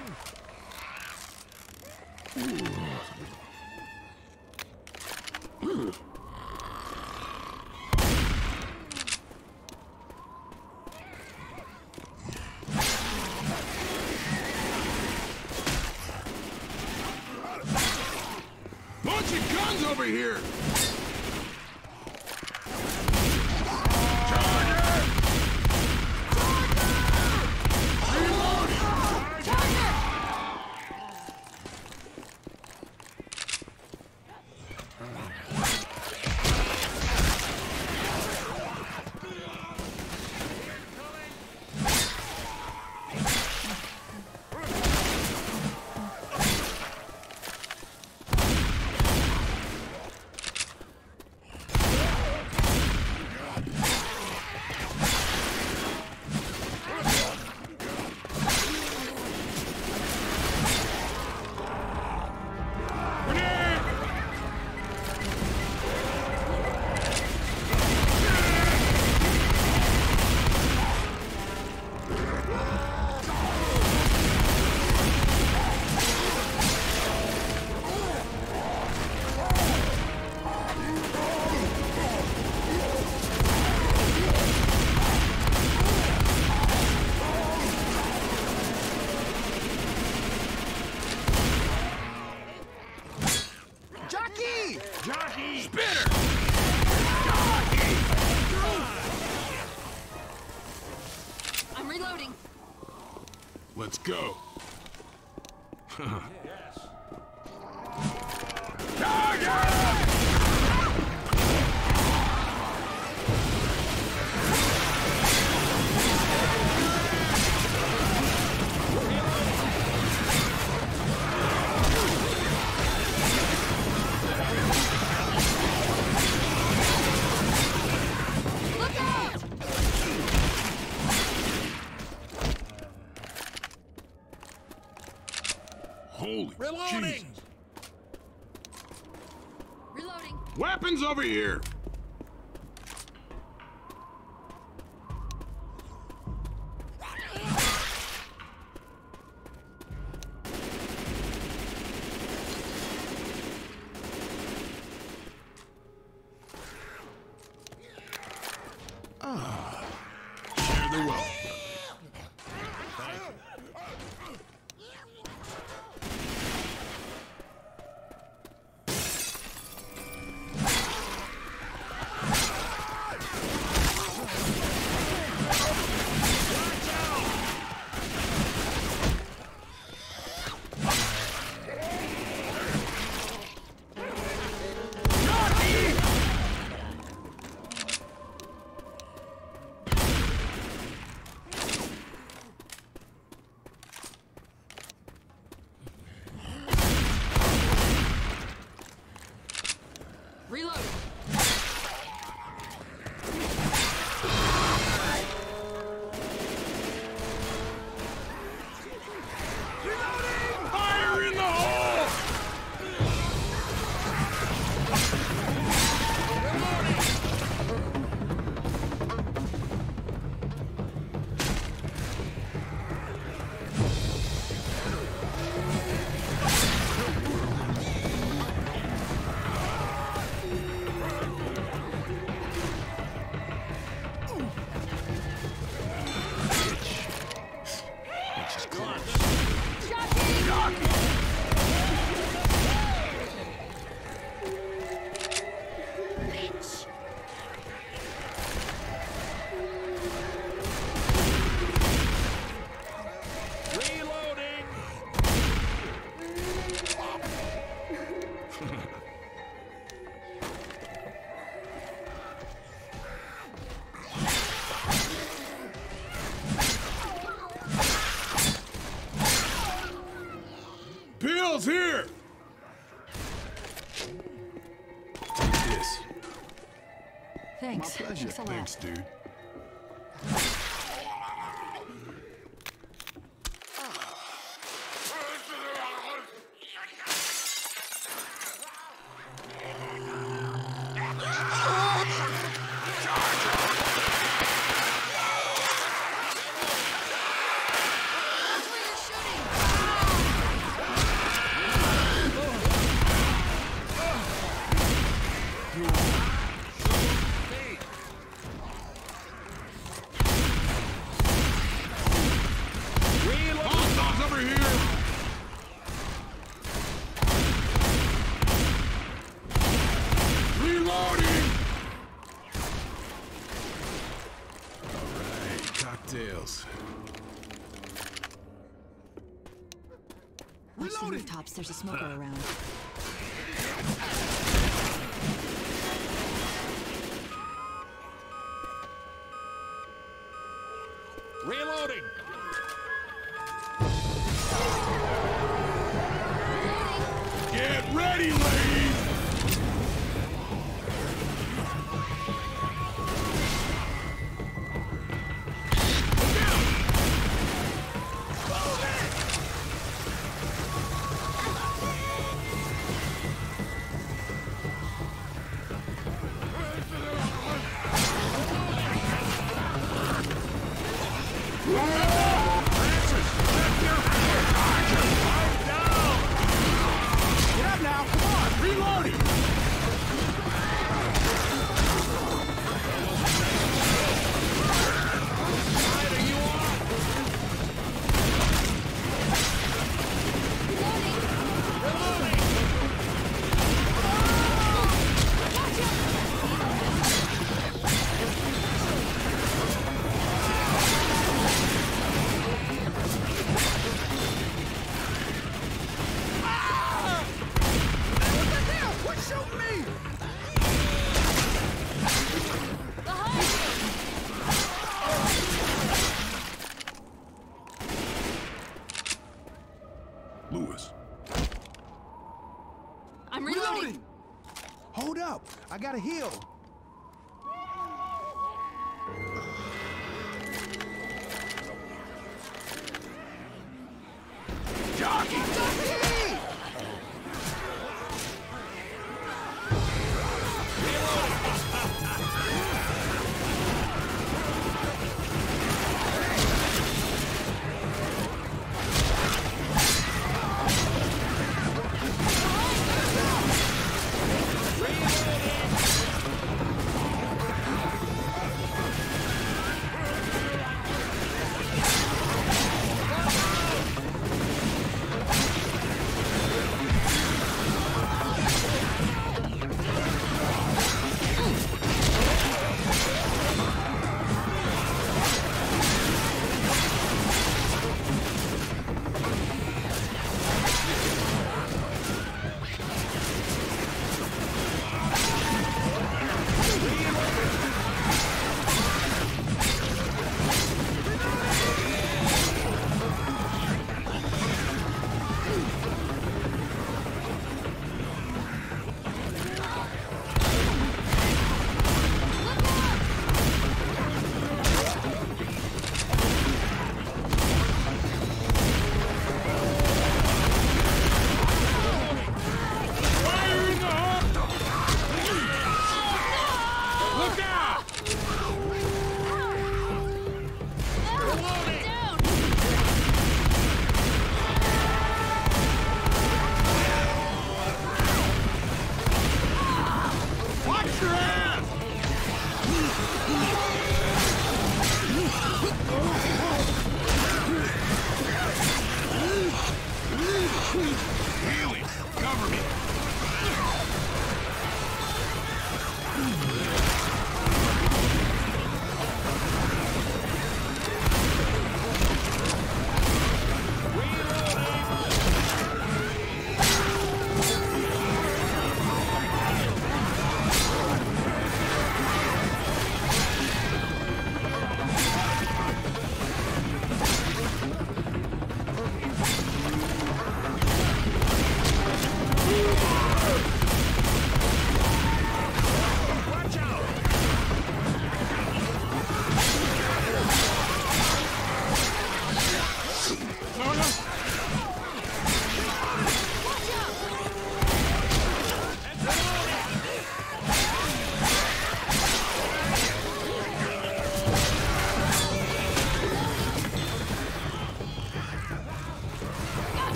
Bunch of guns over here!
Reloading!
Jesus.
Reloading.
Weapons over here!
Thanks
dude.
Hostiles over here! Reloading!
Alright, cocktails.
Watch the rooftops. There's a smoker around.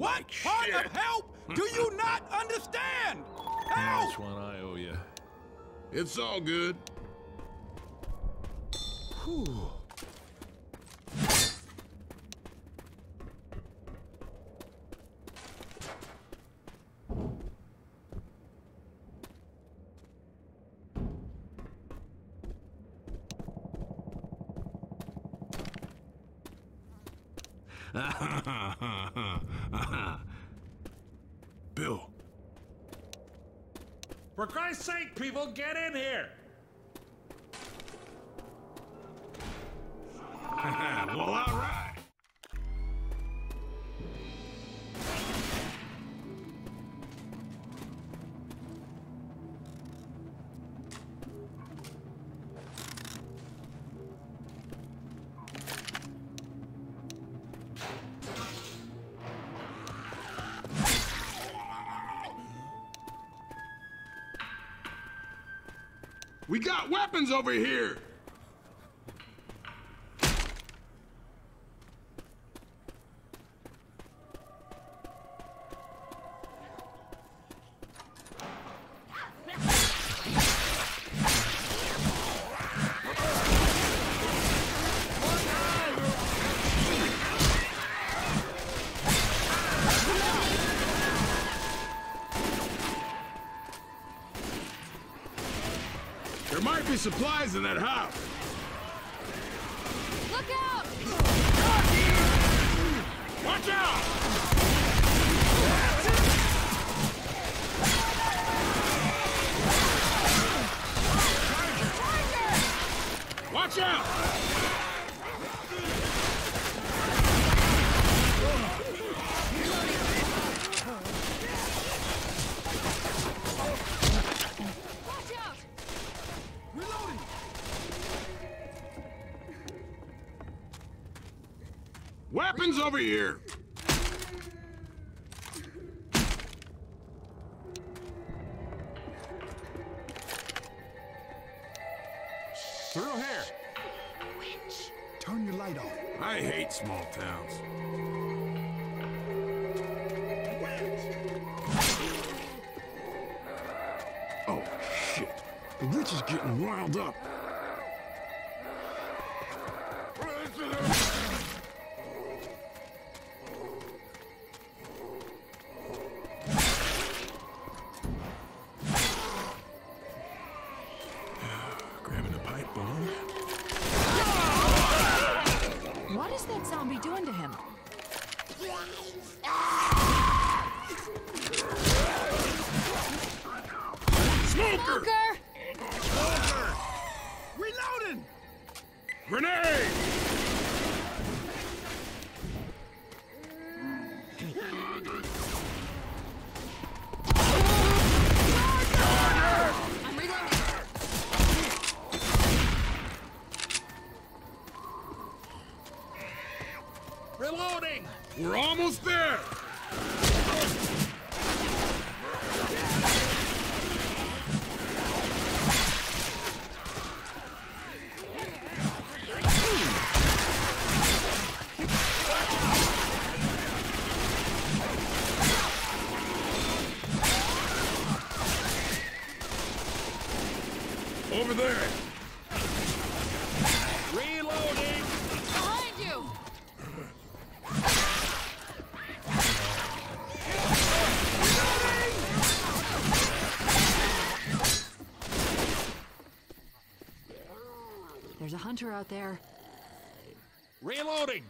What
like
part
shit.
of help do you not understand? Help!
That's one I owe you.
It's all good.
get
weapons over here!
hunter out there.
Reloading!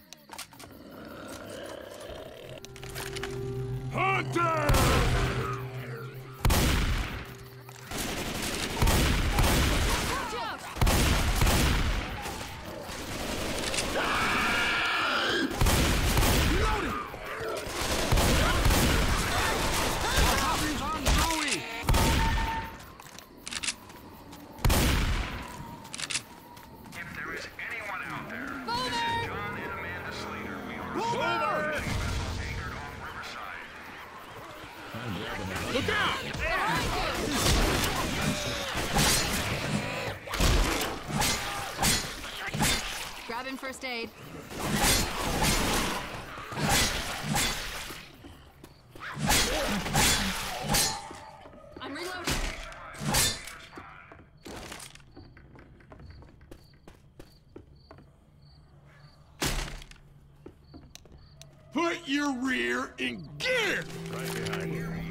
Put your rear in gear!
Right behind you.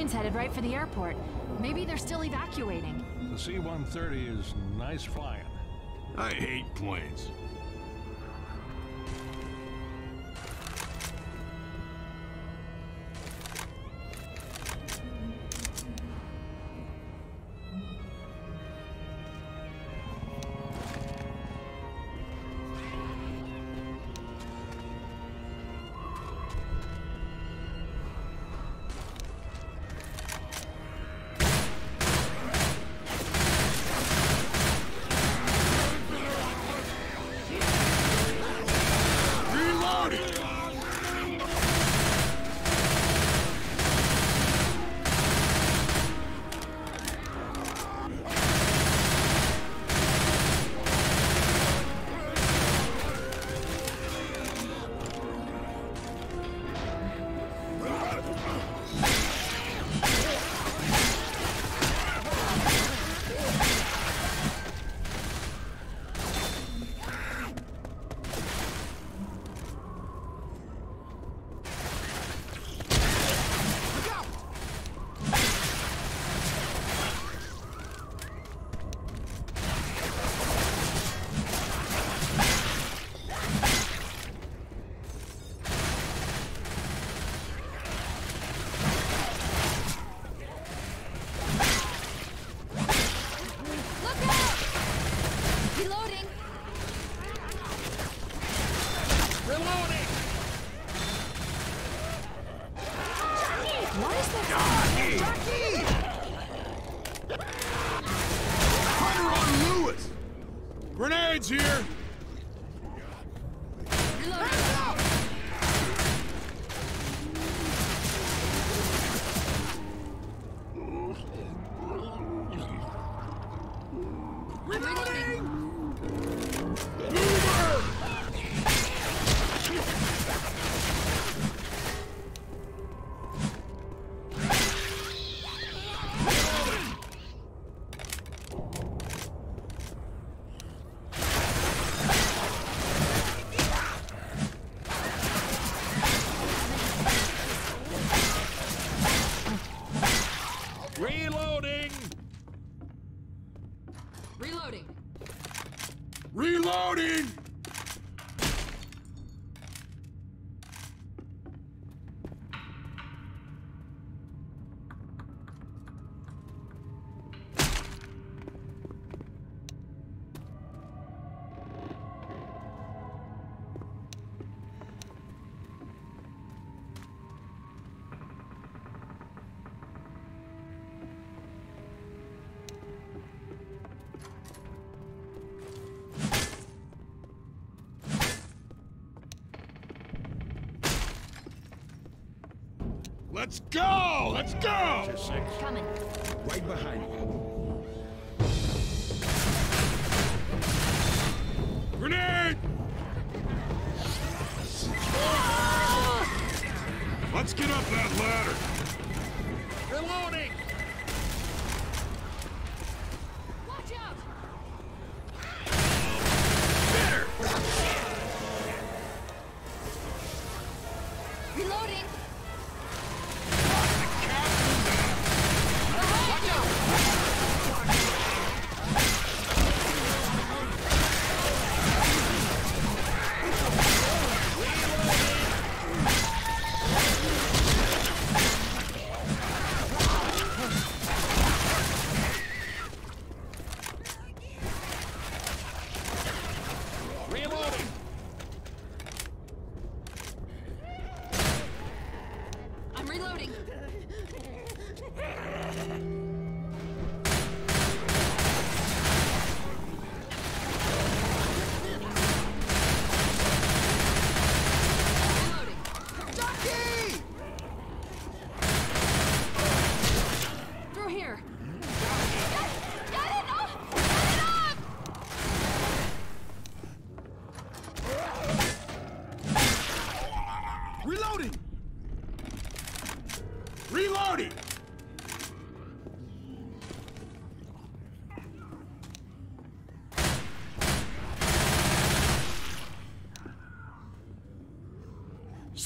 Plane's headed right for the airport. Maybe they're still evacuating.
The C-130 is nice flying.
I hate planes. Let's go! Let's go!
Coming.
Right behind you.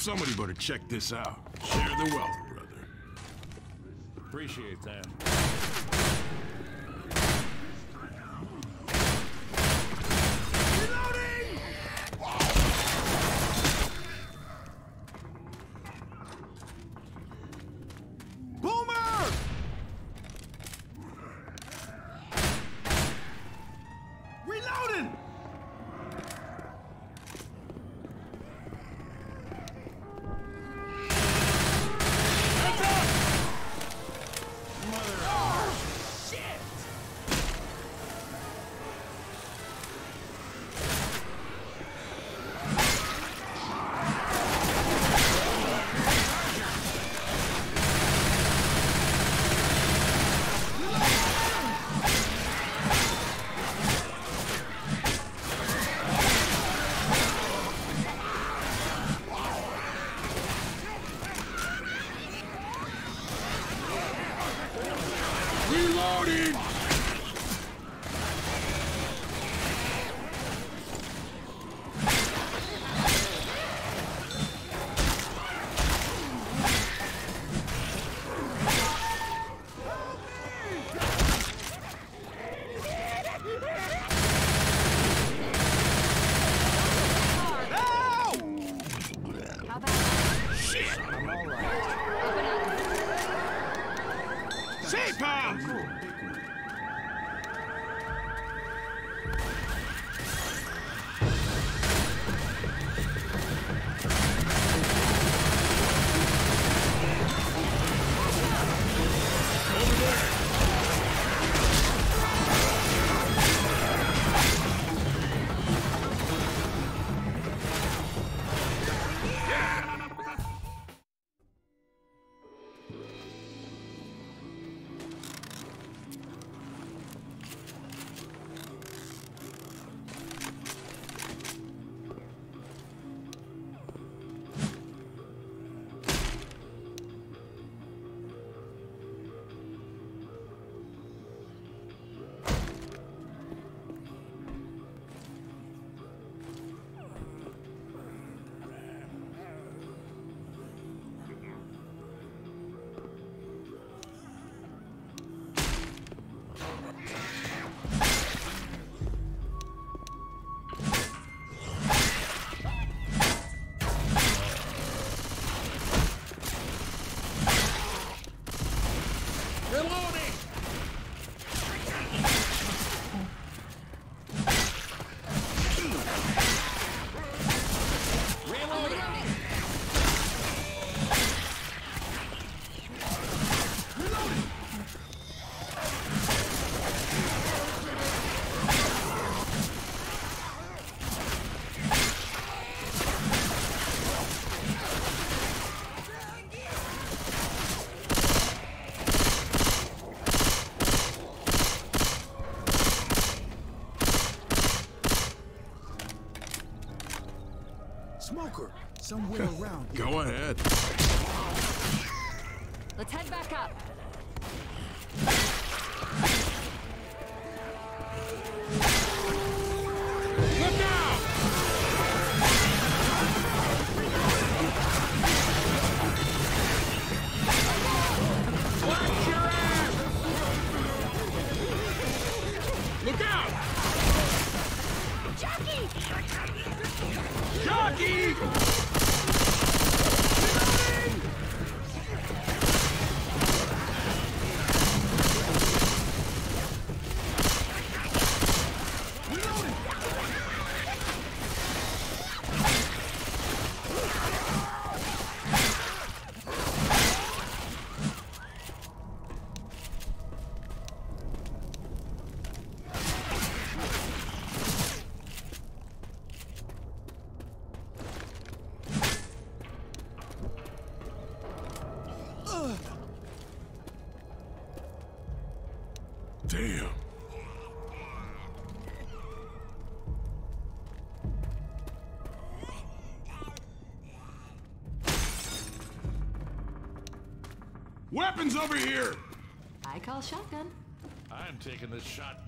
Somebody better check this out. Share the wealth,
somewhere [LAUGHS] around.
Go ahead.
Let's head back
Jockey! Jockey!
happens over here!
I call shotgun.
I'm taking
this
shot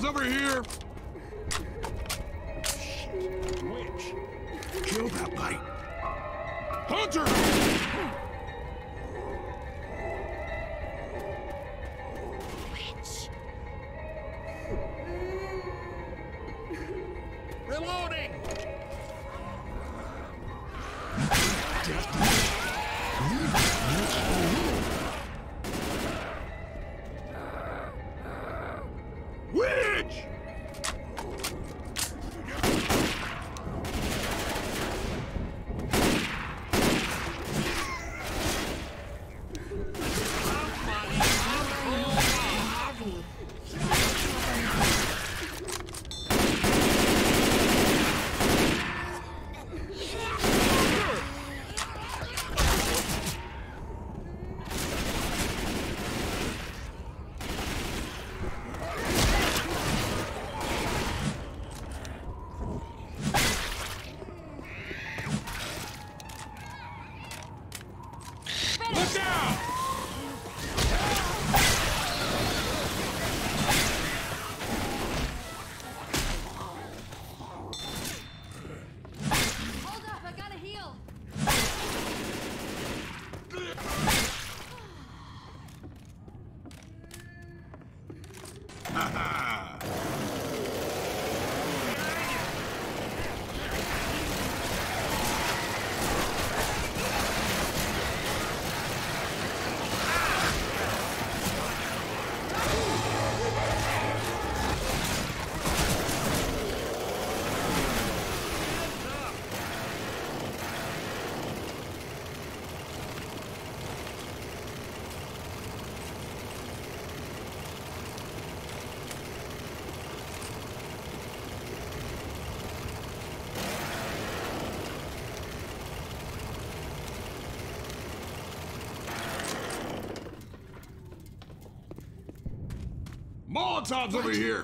Over here! Molotov's over here!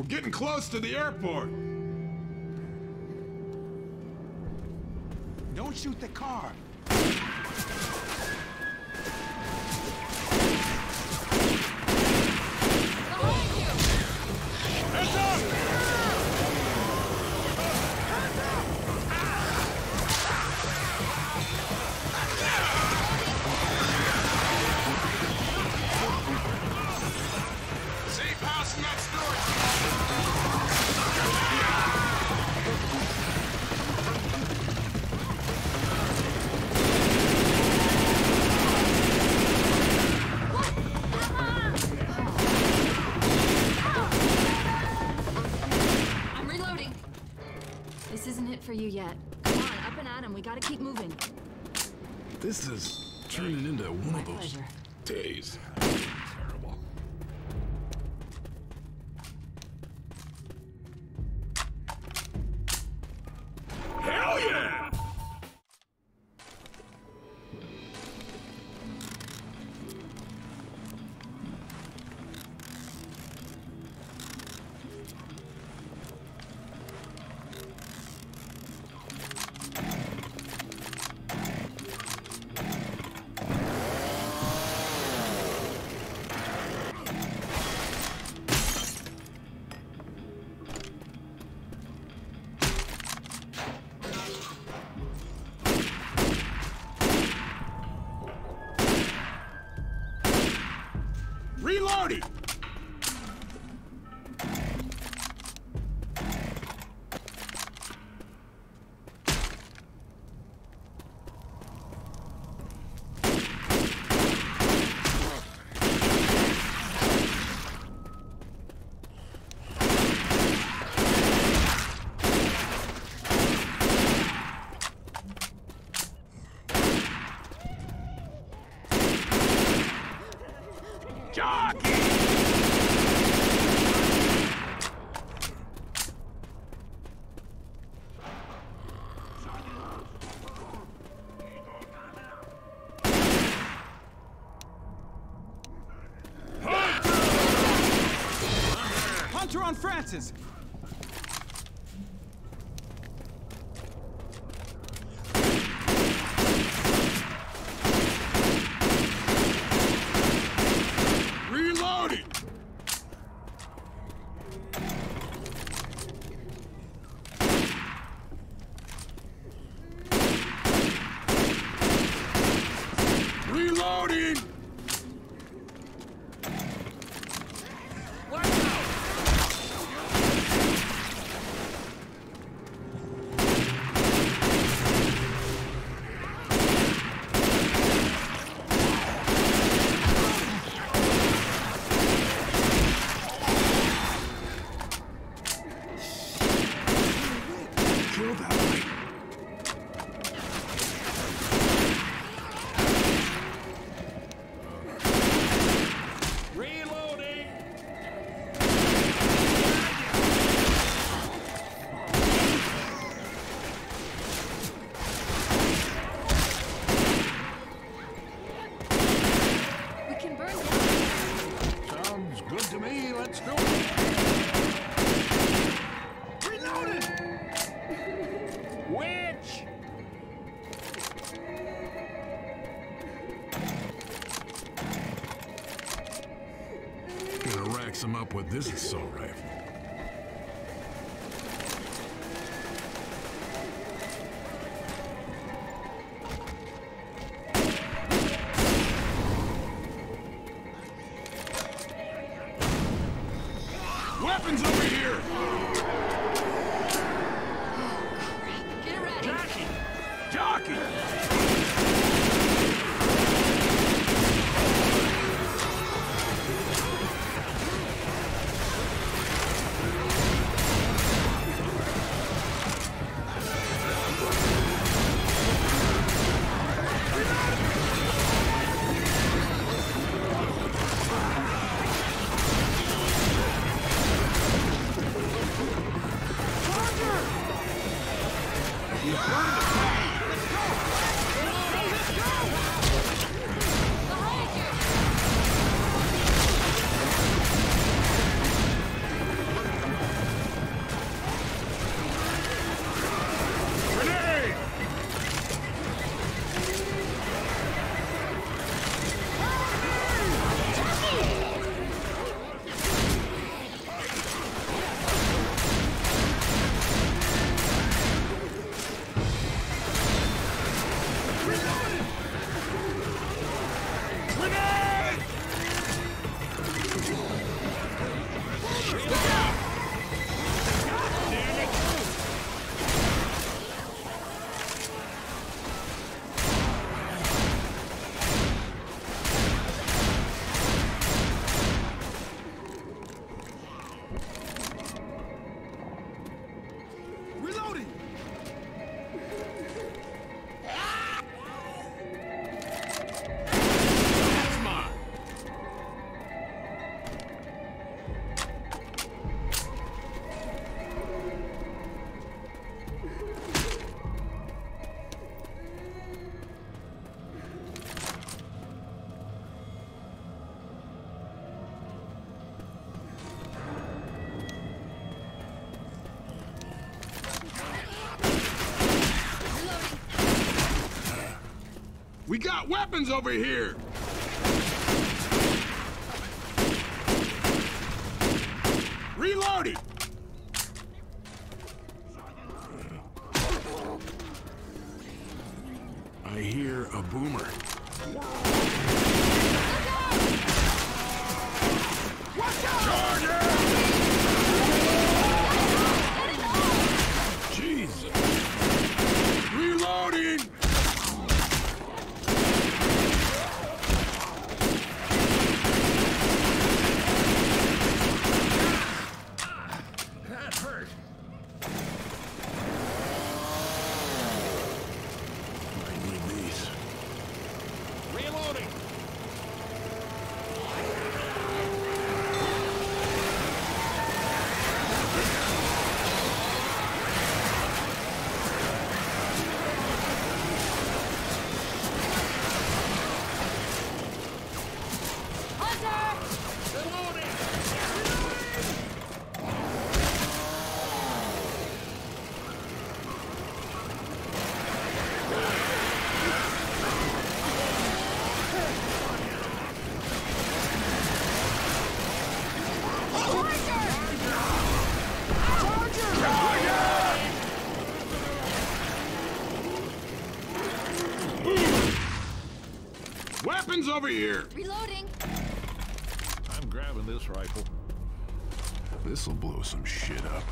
We're getting close to the airport. Into up with this assault weapons over here! Reloading! I hear a boomer. over here!
Reloading!
I'm grabbing this rifle.
This'll blow some shit up.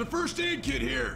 a first aid kit here.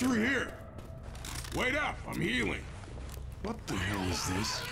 through here. Wait up, I'm healing. What the hell is this?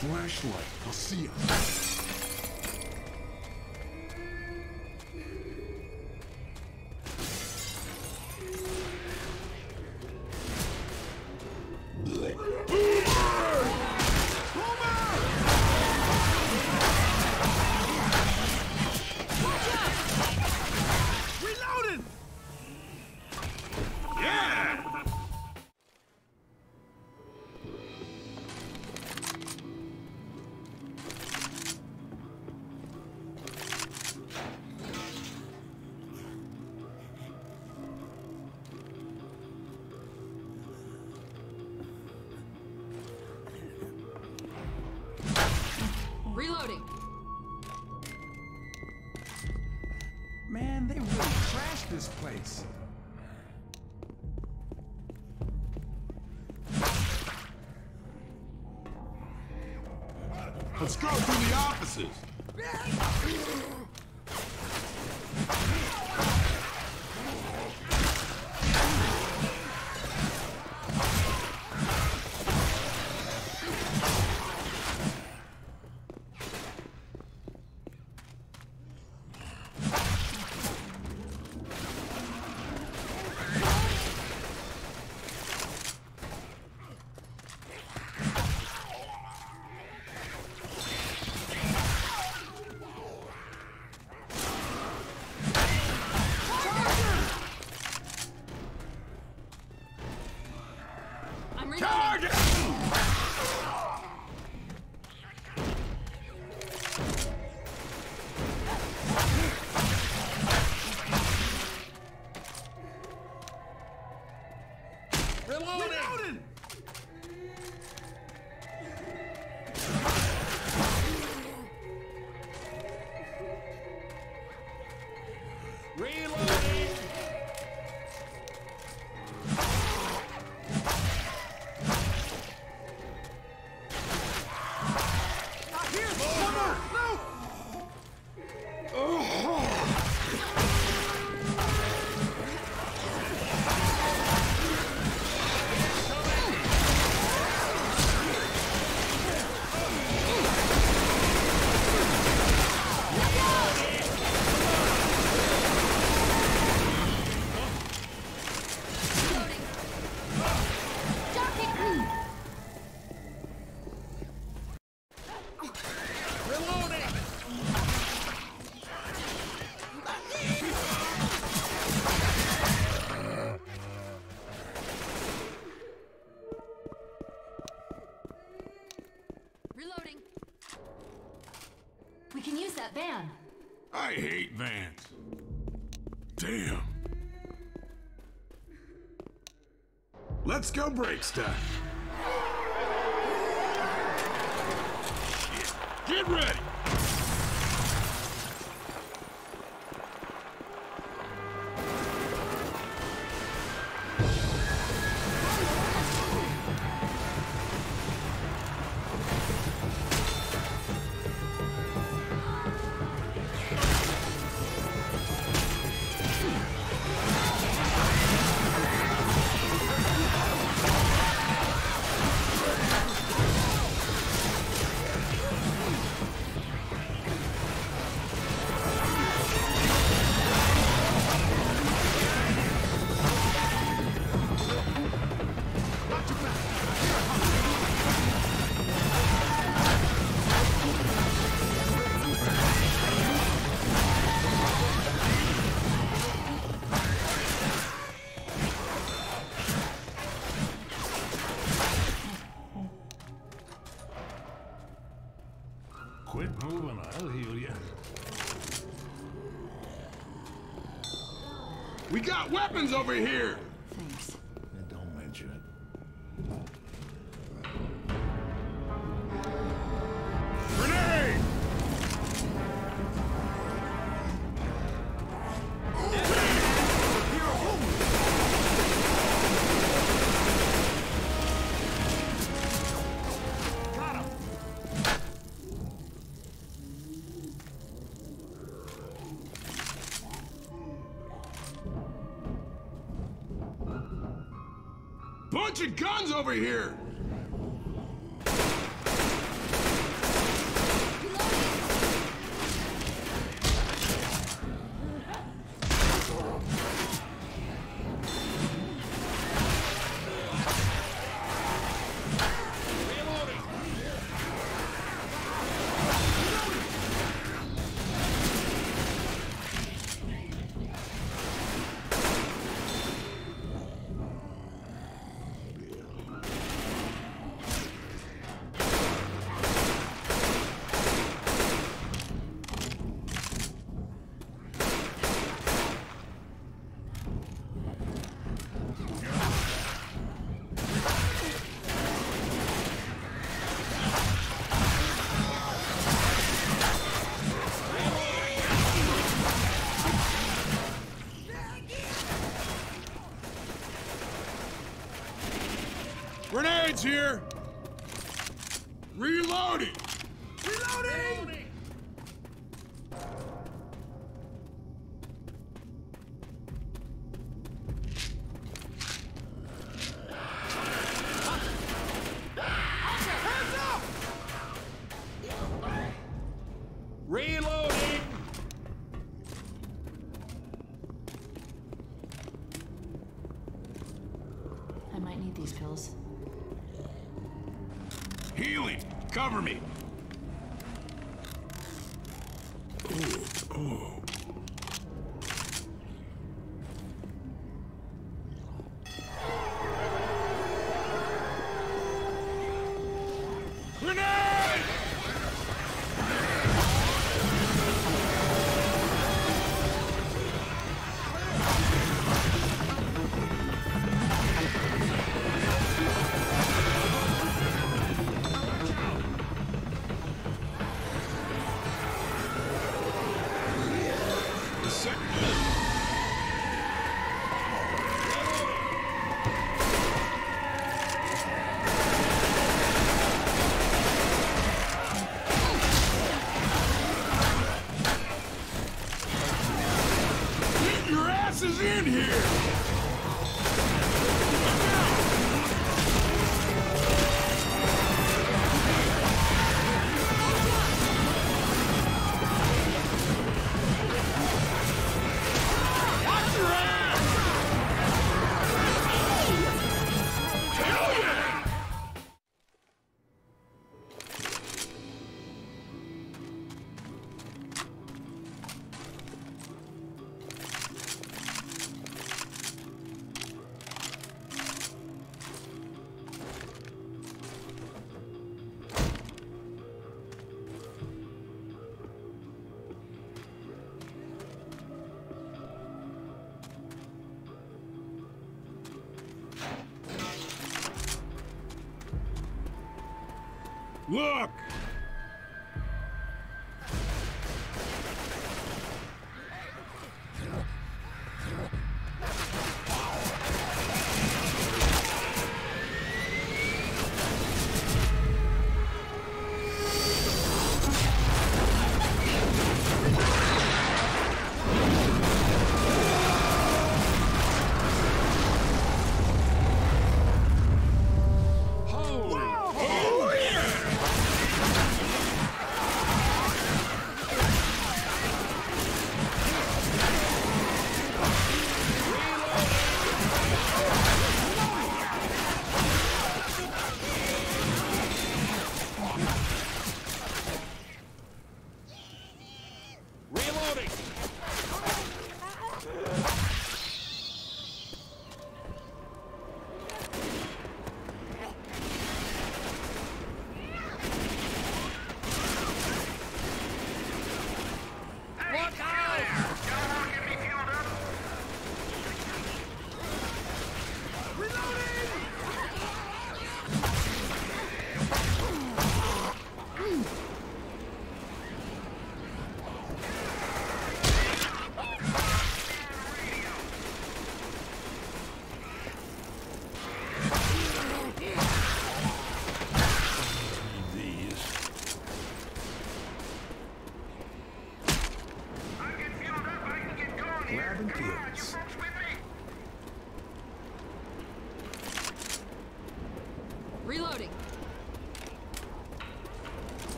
flashlight. Let's go through the offices. Let's go break stuff. Over here! Guns over here! Here!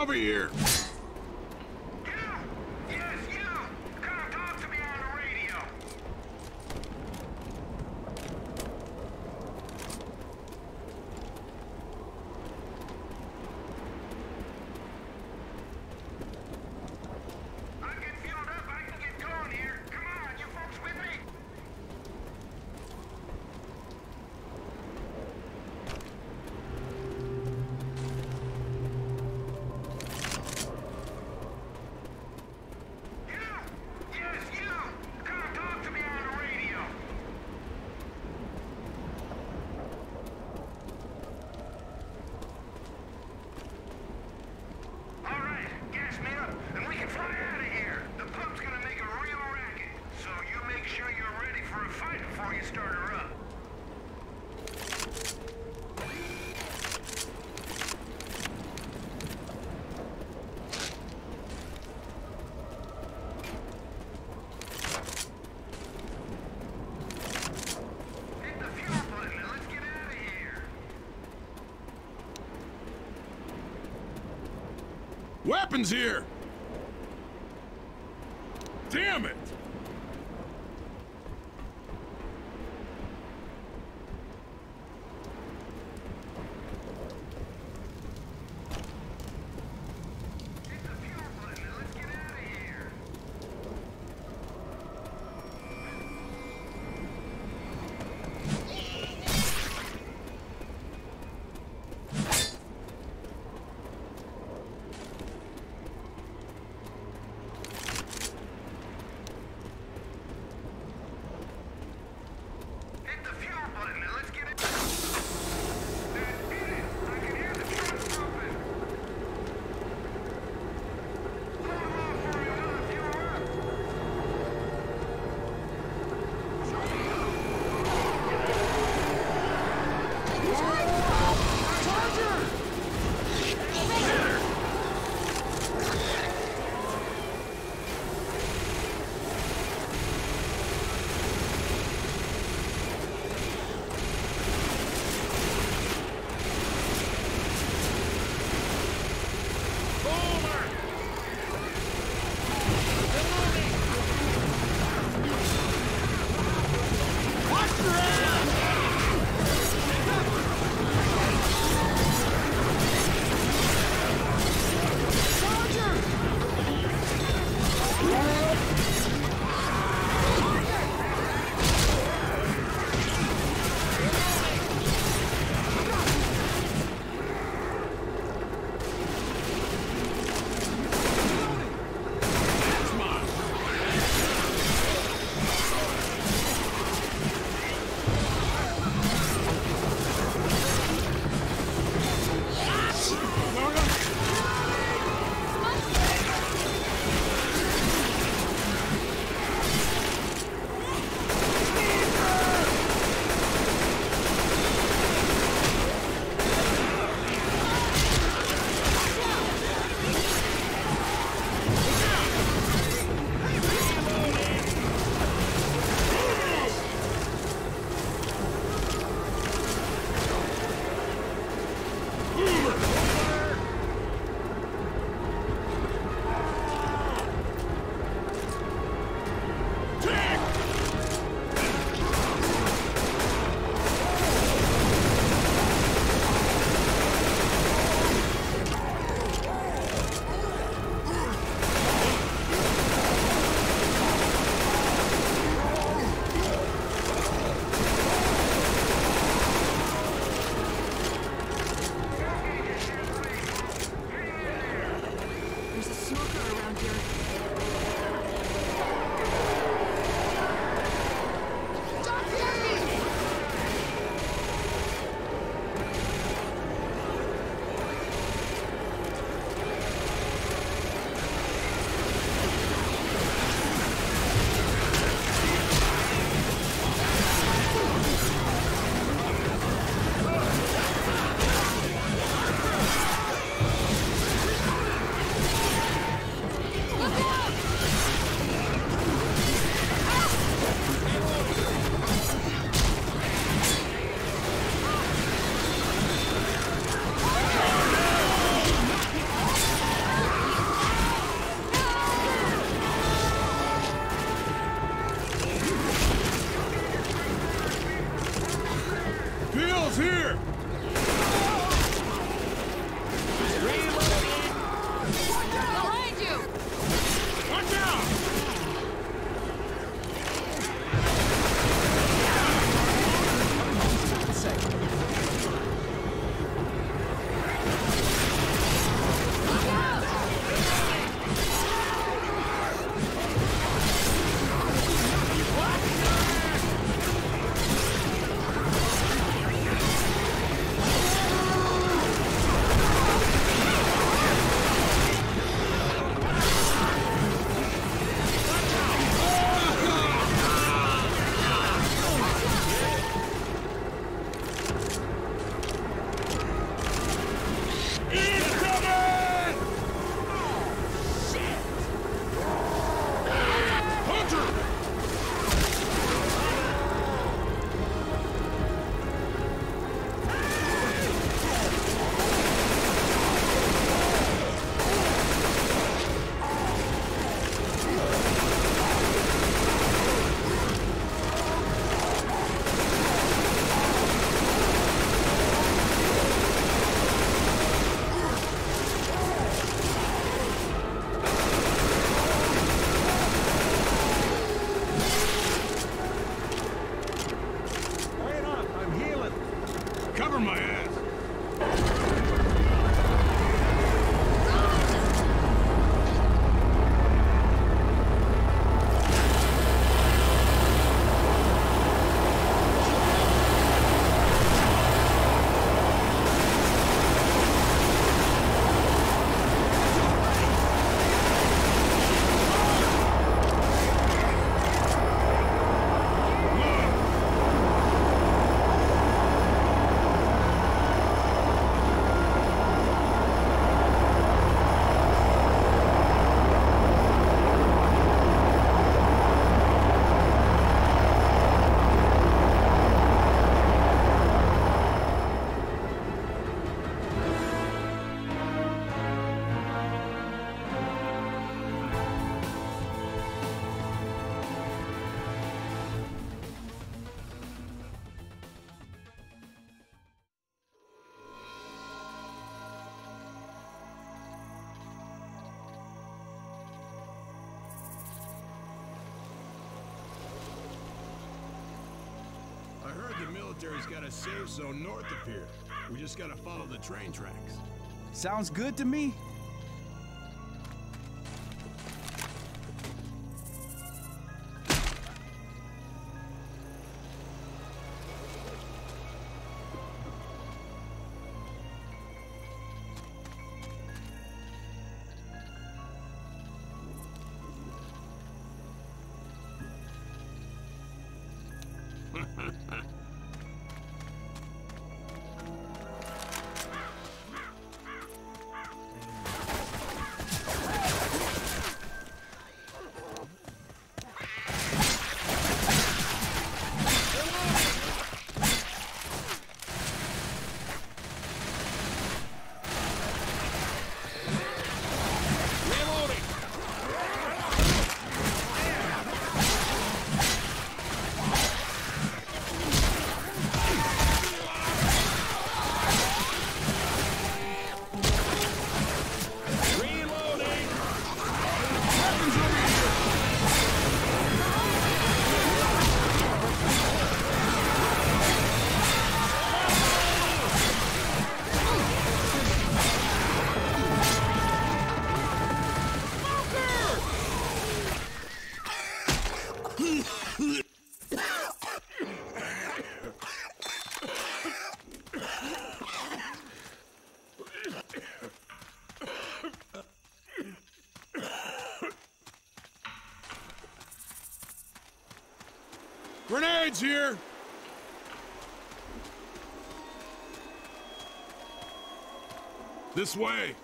Over here!
Yes, you! Come talk to me on the radio! I'm getting fueled up. I can get going here. Come on, you folks with me? You! Yes, you! Come talk to me on the radio! All right, gas me up, and we can fly out of here. The pump's gonna make a real racket, so you make sure you're ready for a fight before you start her up. Hit the fuel button and let's get out of here.
Weapons here!
Military's got a safe zone north of here. We just gotta follow the train tracks.
Sounds good to me.
Grenades here! This way!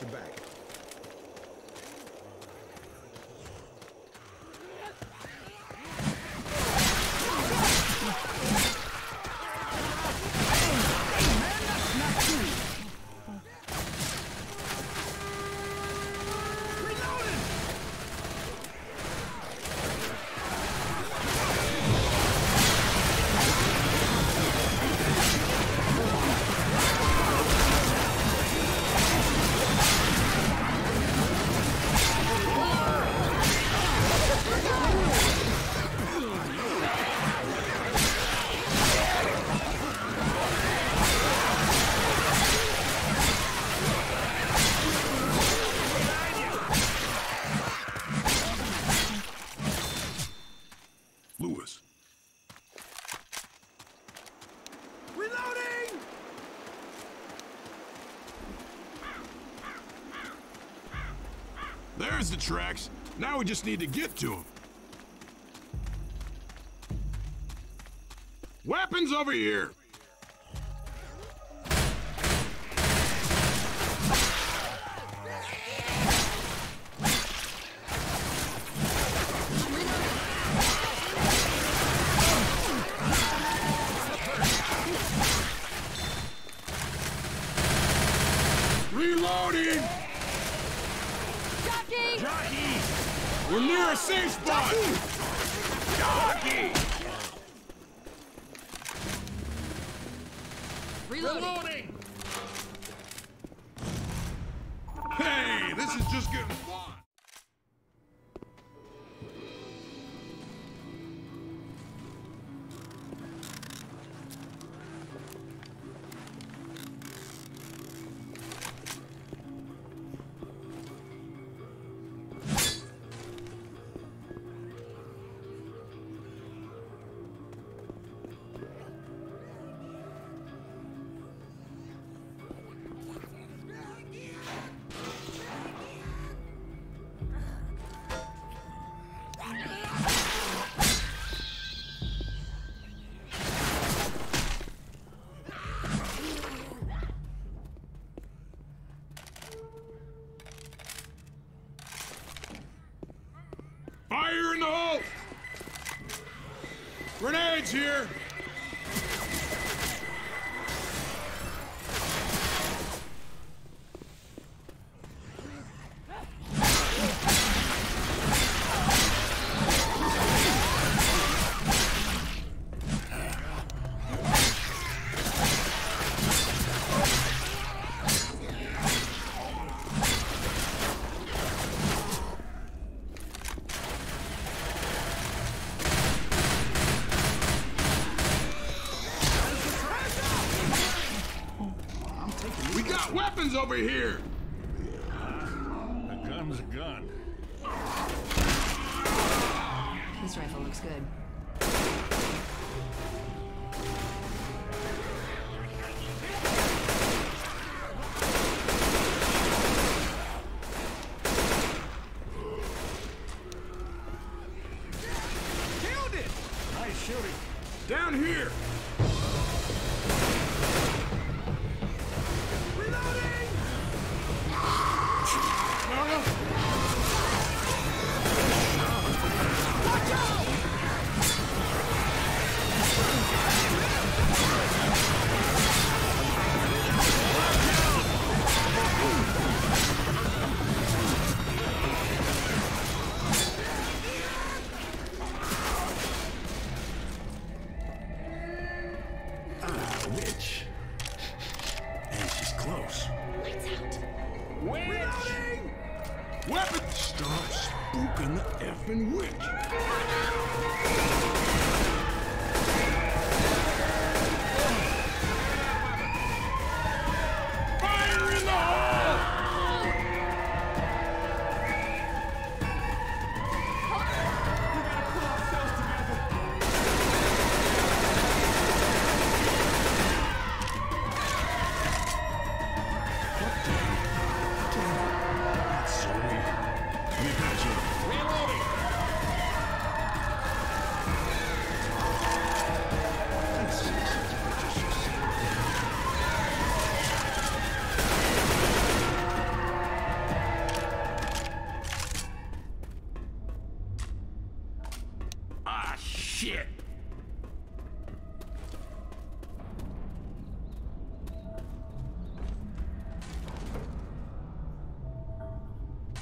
Your
back.
The tracks. Now we just need to get to them. Weapons over here! Here! Over here!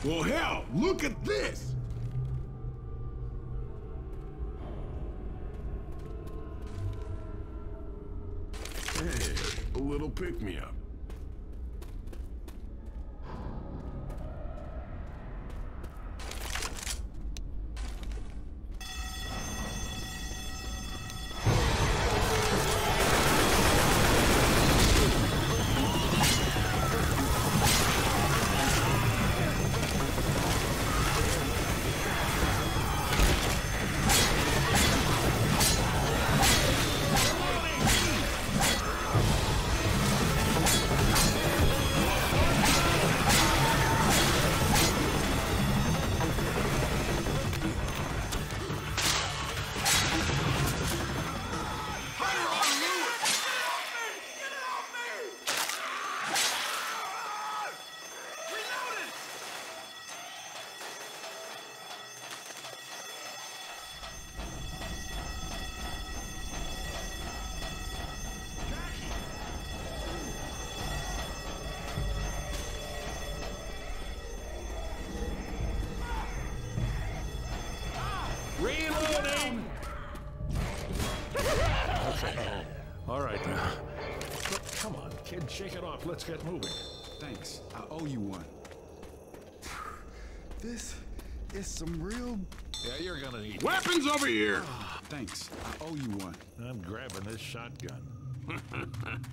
Well, hell, look at
kid, shake it off. Let's get moving.
Thanks. I owe you one. This is some real.
Yeah, you're gonna need.
Weapons over here!
Thanks. I owe you one.
I'm grabbing this shotgun. [LAUGHS]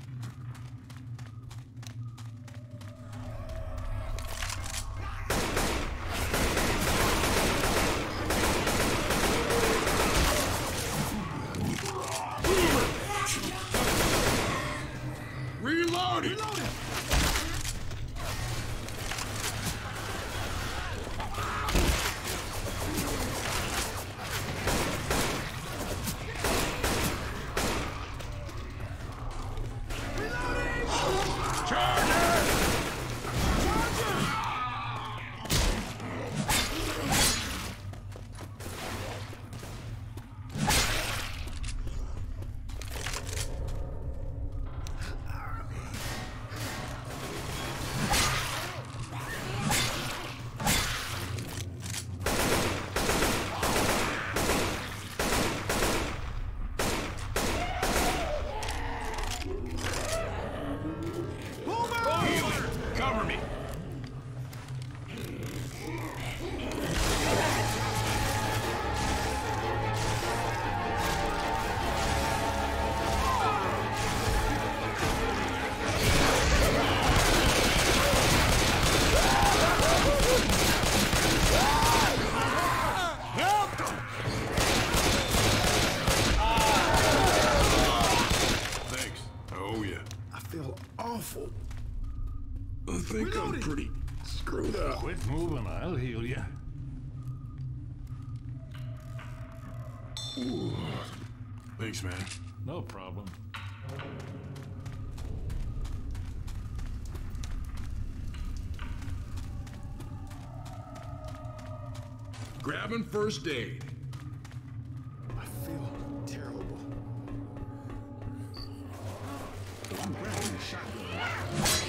Thanks, man.
No problem.
Grabbing first aid.
I feel terrible. I'm grabbing the shotgun.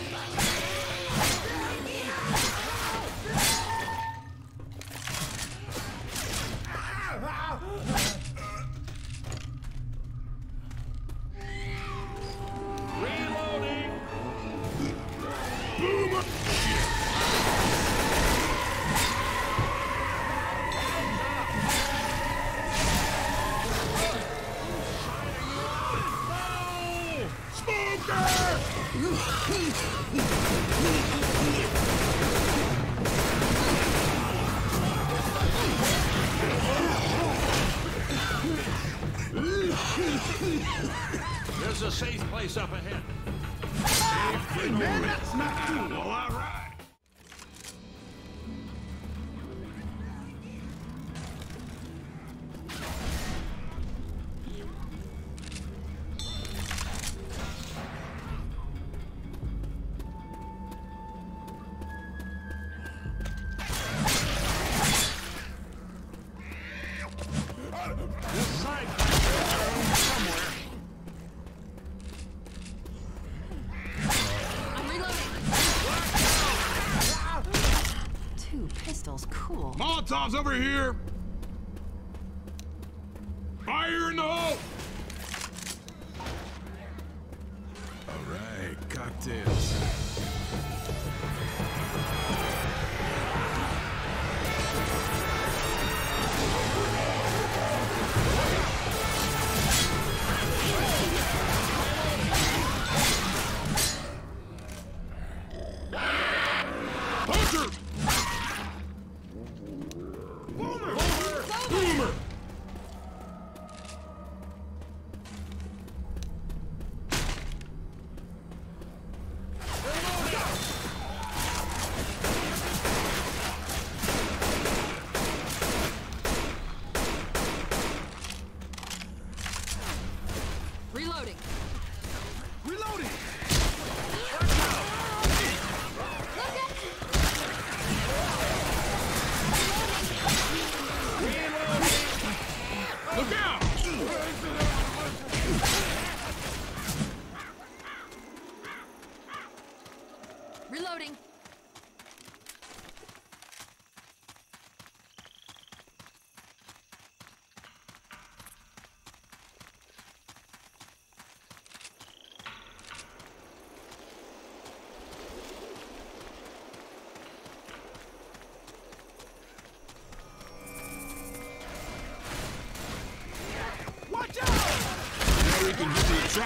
Over here.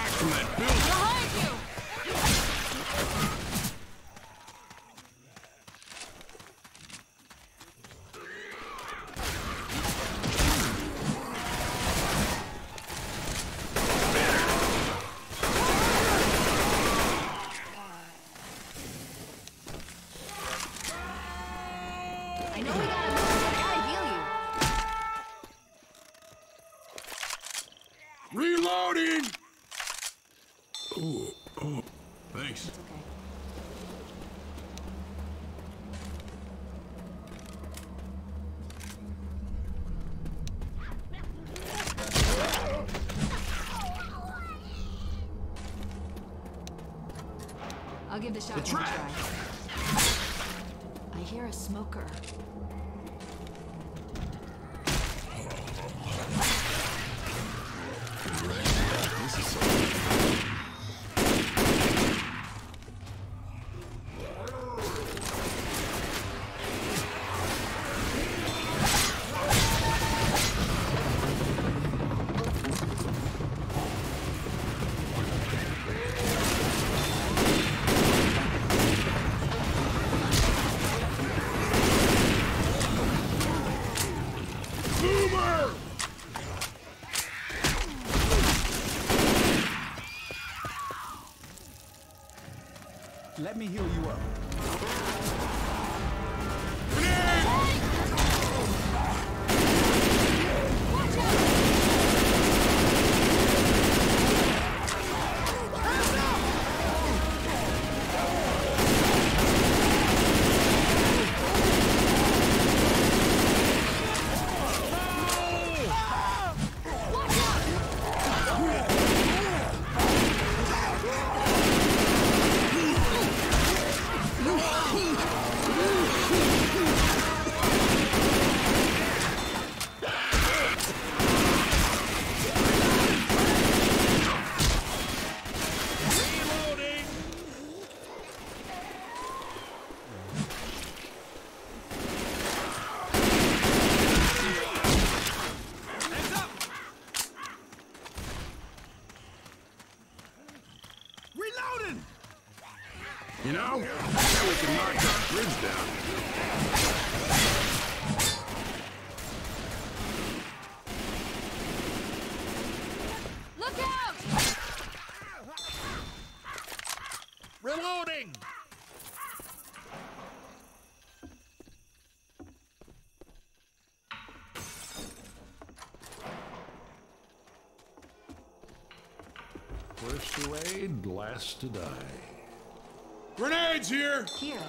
detachment built. I'll give the shot a try. I hear a smoker.
me heal
First to aid, last to die.
Grenades here!
Here.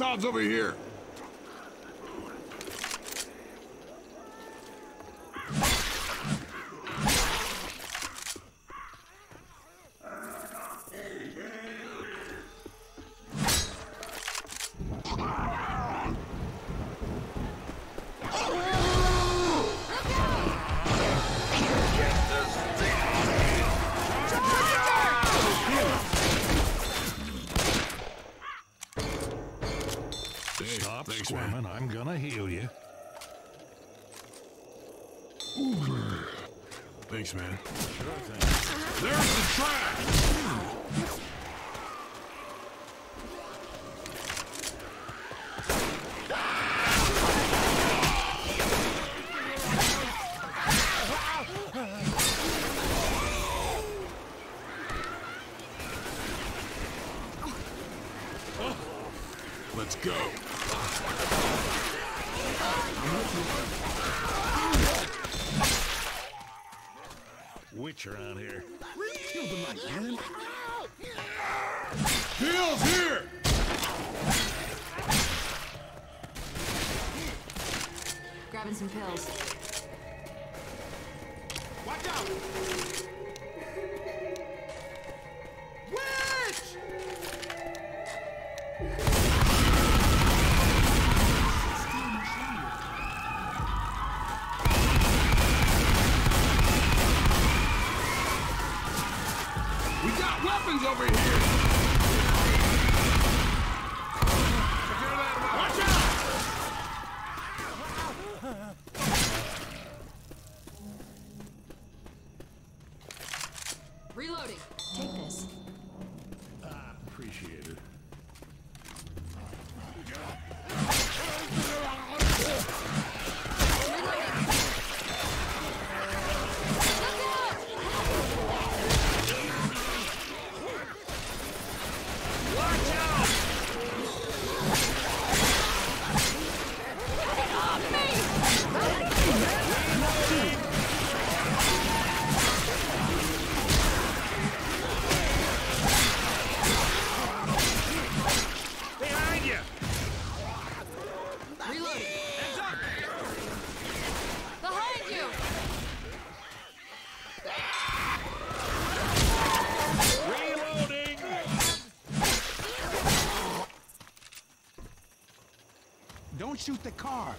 Molotovs over here!
women. I'm gonna heal you.
Thanks, man.
Sure thing.
There's the!
the car.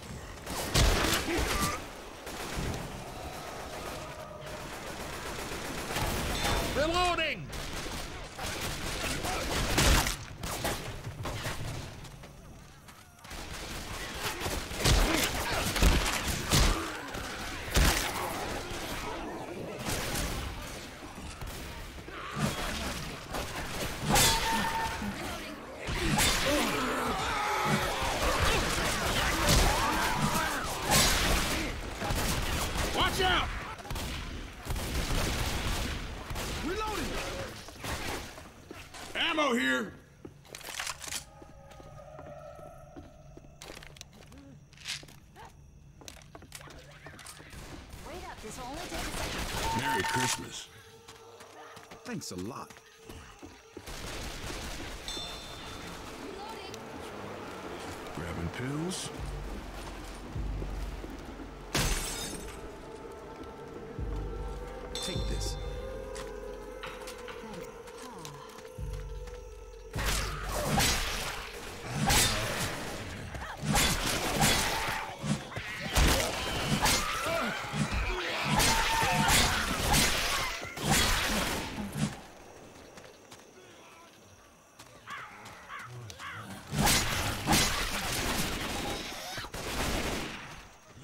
a
lot.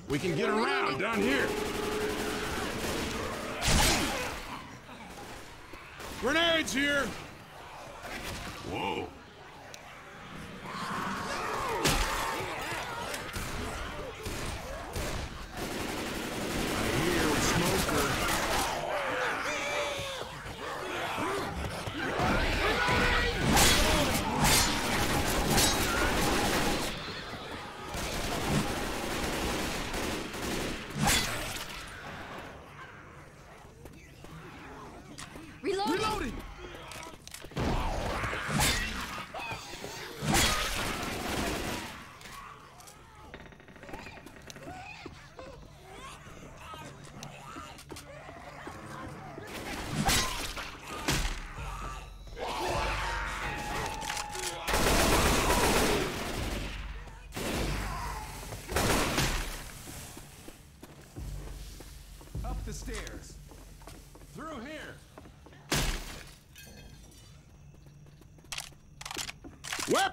We can get around down here. Grenades here! Whoa.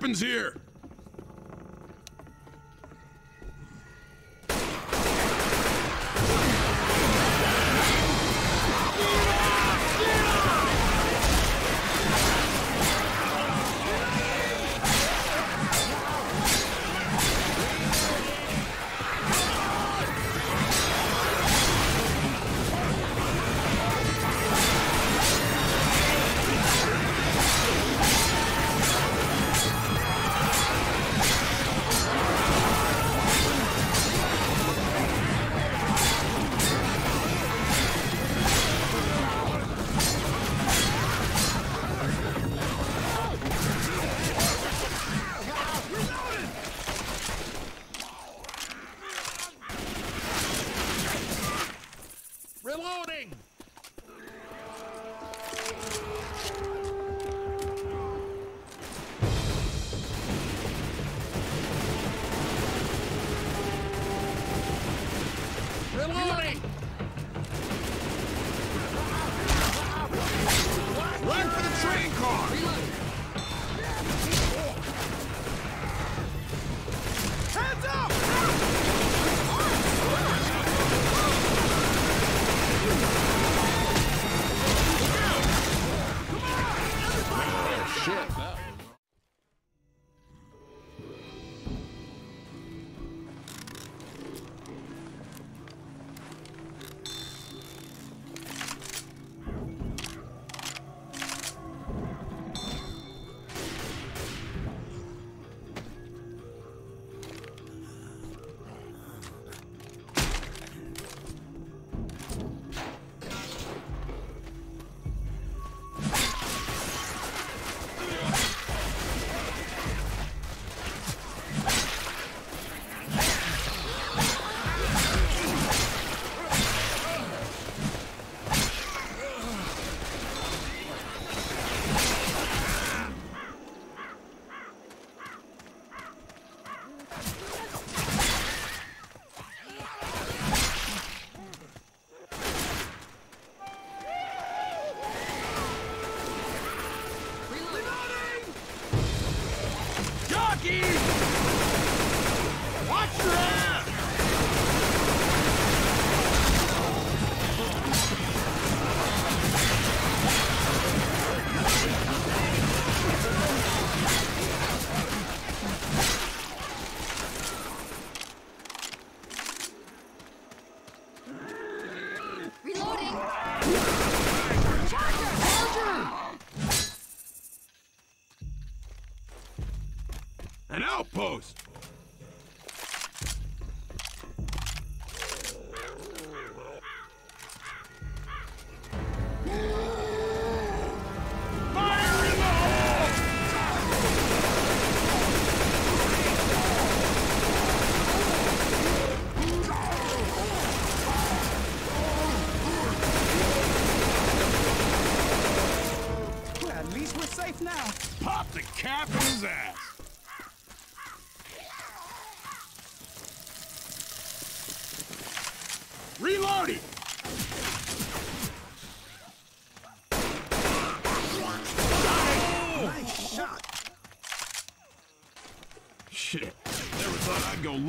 happens here.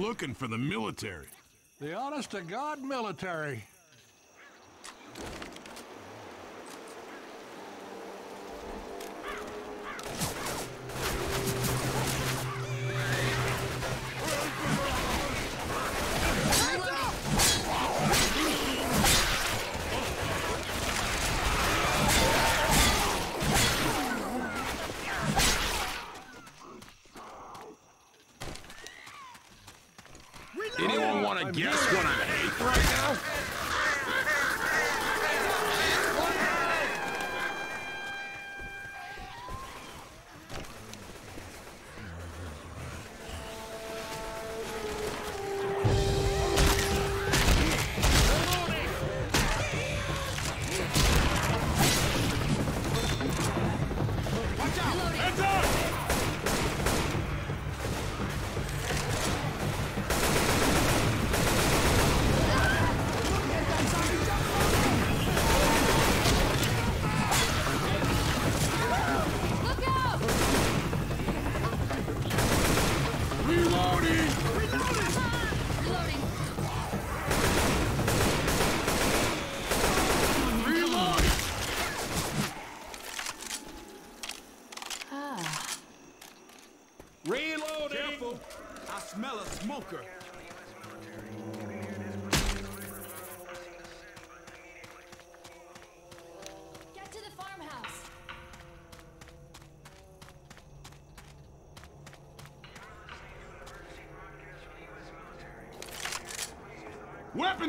looking for the military.
The honest-to-God military.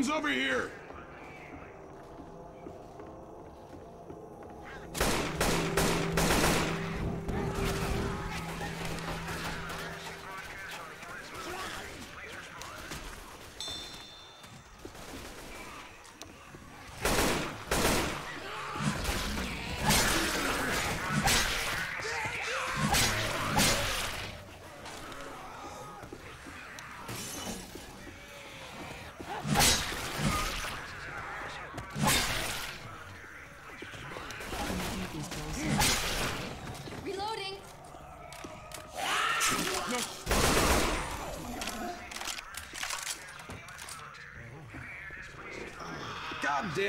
Over here!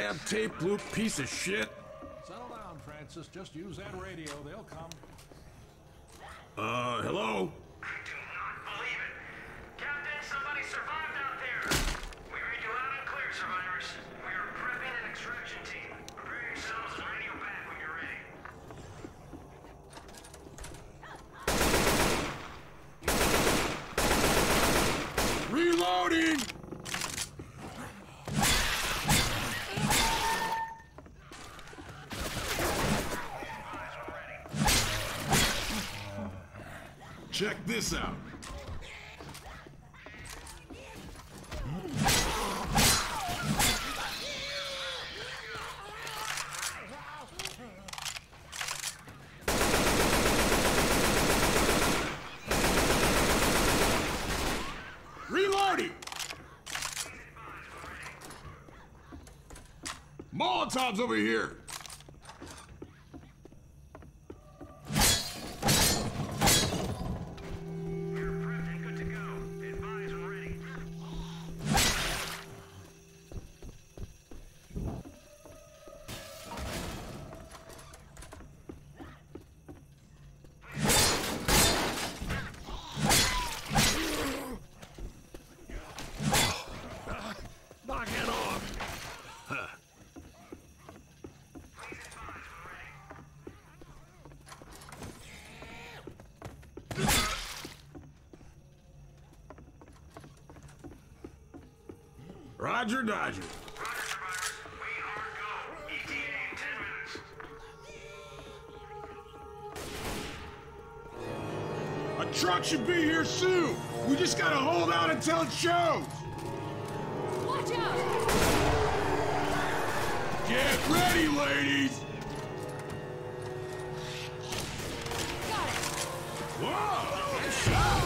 Goddamn tape loop piece of shit.
Settle down, Francis. Just use that radio. They'll come.
Uh, hello?
This out.
Reloading! Molotovs over here!
10 minutes.
A truck should be here soon! We just gotta hold out until it shows!
Watch out!
Get ready, ladies!
Got it!
Whoa! Good shot!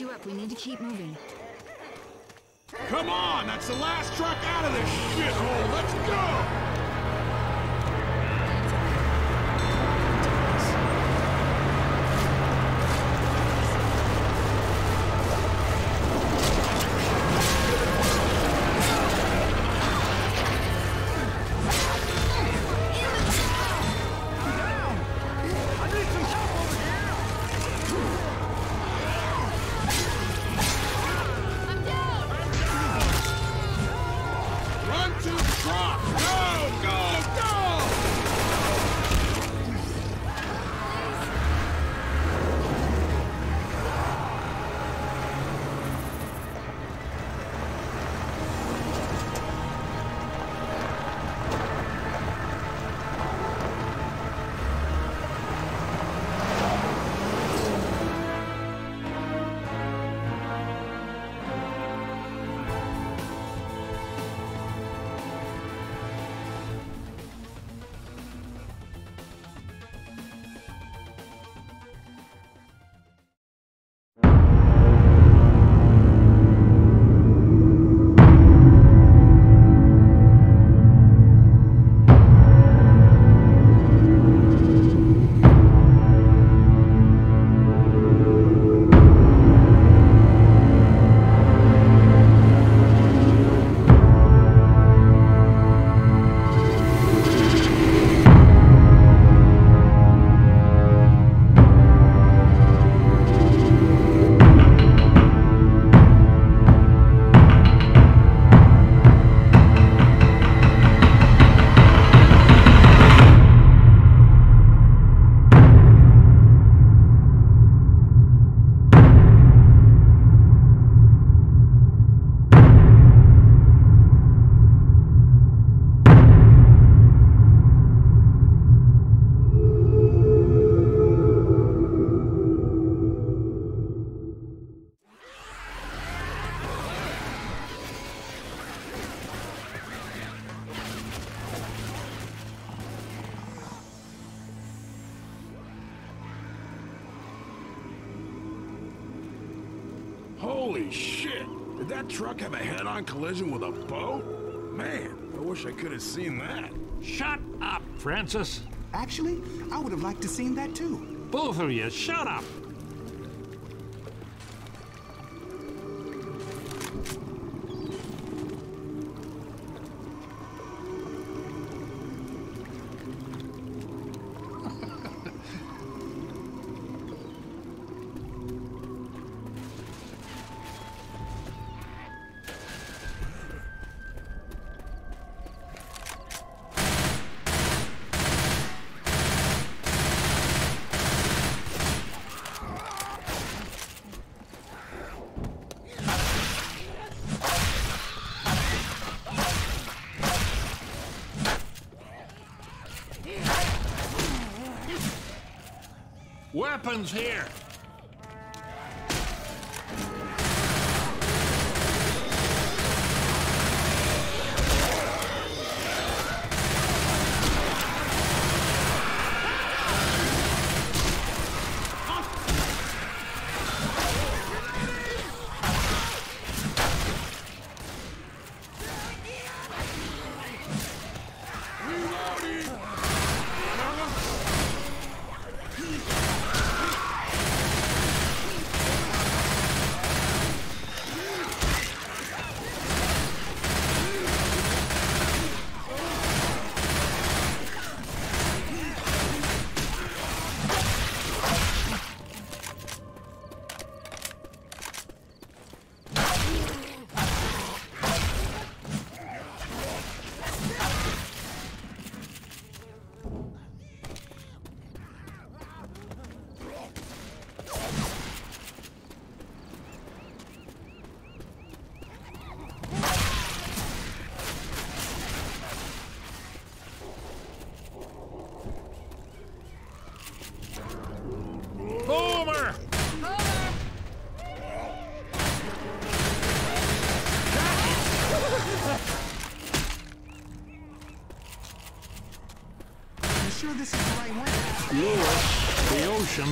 You
up.
We need to keep moving.
Come on, that's the last truck head-on collision with a boat? Man, I wish I could have seen that.
Shut up, Francis.
Actually, I would have liked to seen that too.
Both of you, shut up. Weapons here.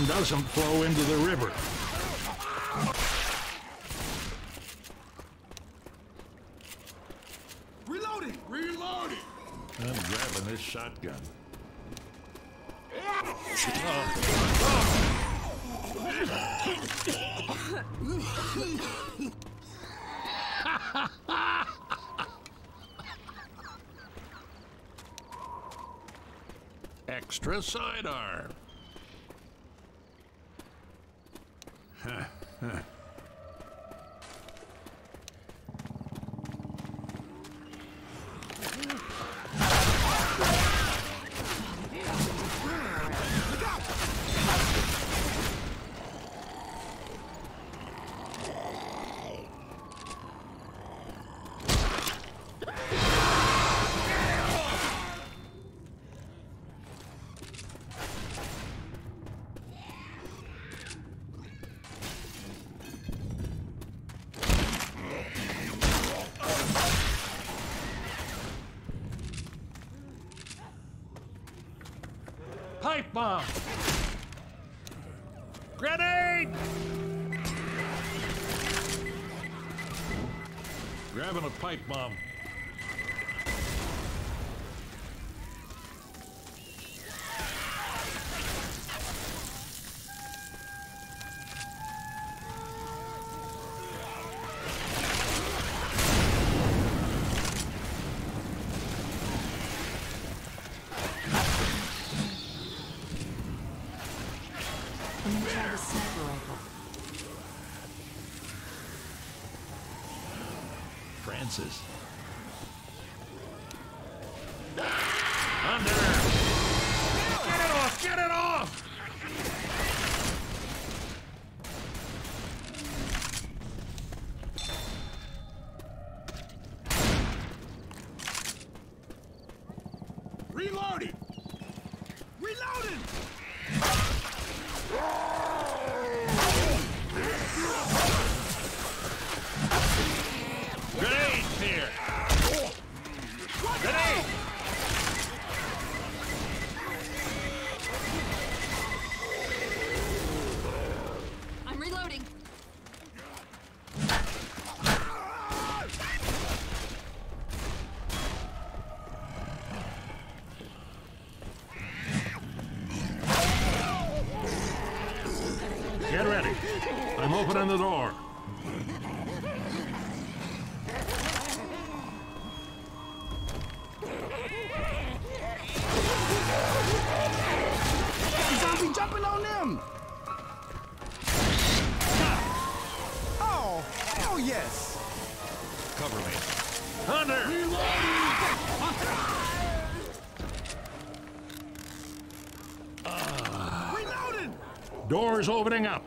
Doesn't flow into the river.
Reloading! Reloading!
I'm grabbing this shotgun. [LAUGHS] Extra sidearm. Francis. Opening the door.
Zombie jumping on them! Oh, hell yes!
Cover me. Hunter!
Reloading!
Doors opening up.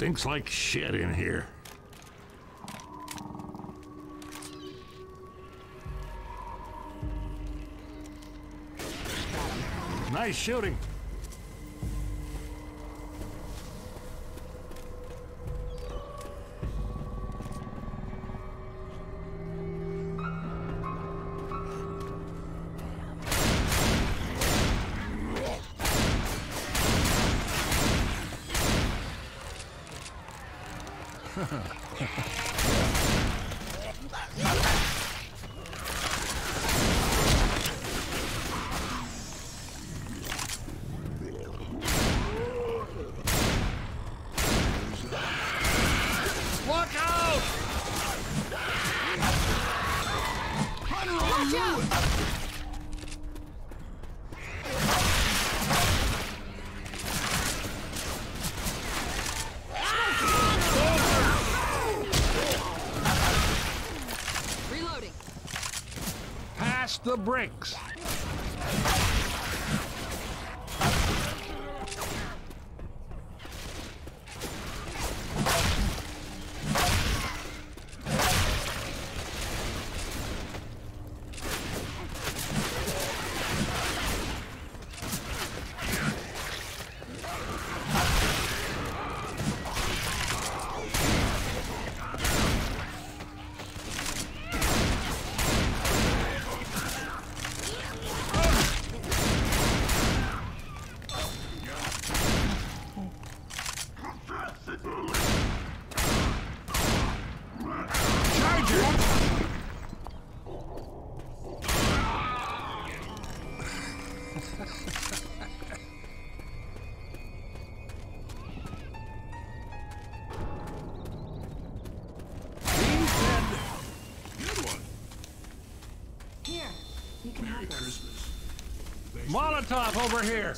Stinks like shit in here. Nice shooting. Bricks. Molotov over here.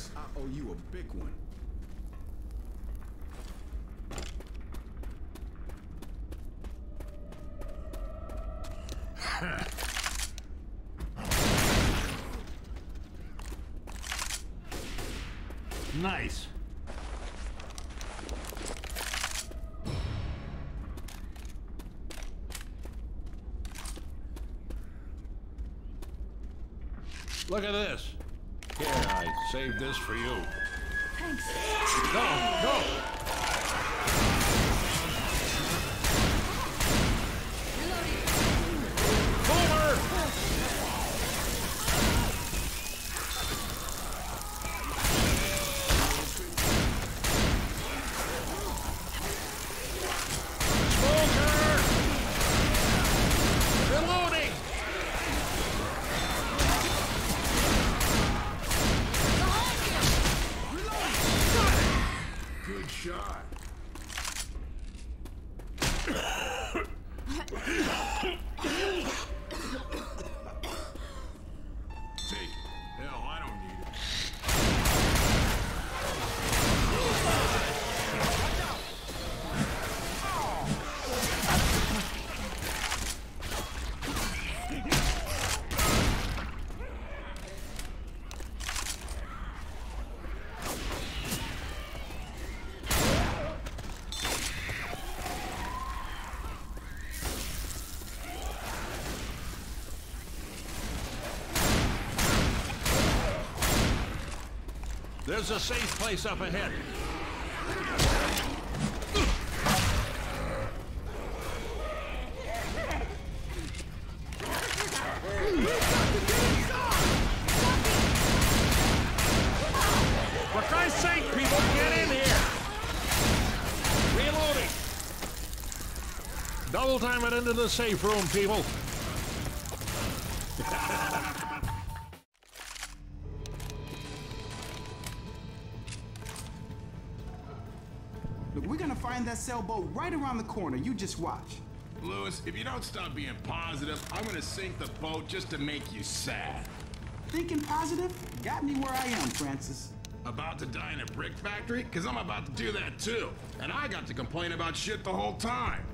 There's a safe place up ahead. For Christ's sake, people, get in here! Reloading! Double time it into the safe room, people.
Sailboat right around the corner. You just watch.
Louis, if you don't stop being positive, I'm gonna sink the boat just to make you sad.
Thinking positive got me where I am, Francis.
About to die in a brick factory? Cause I'm about to do that too. And I got to complain about shit the whole time.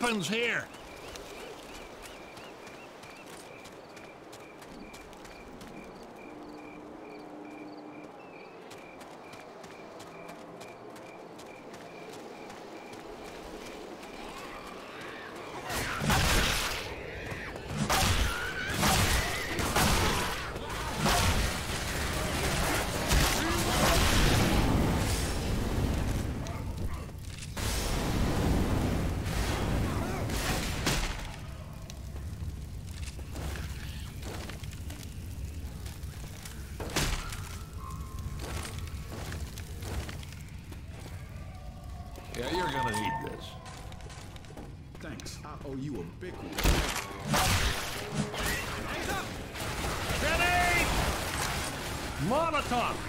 happens here?
owe you a big one.
Hands up! Ready! Molotov!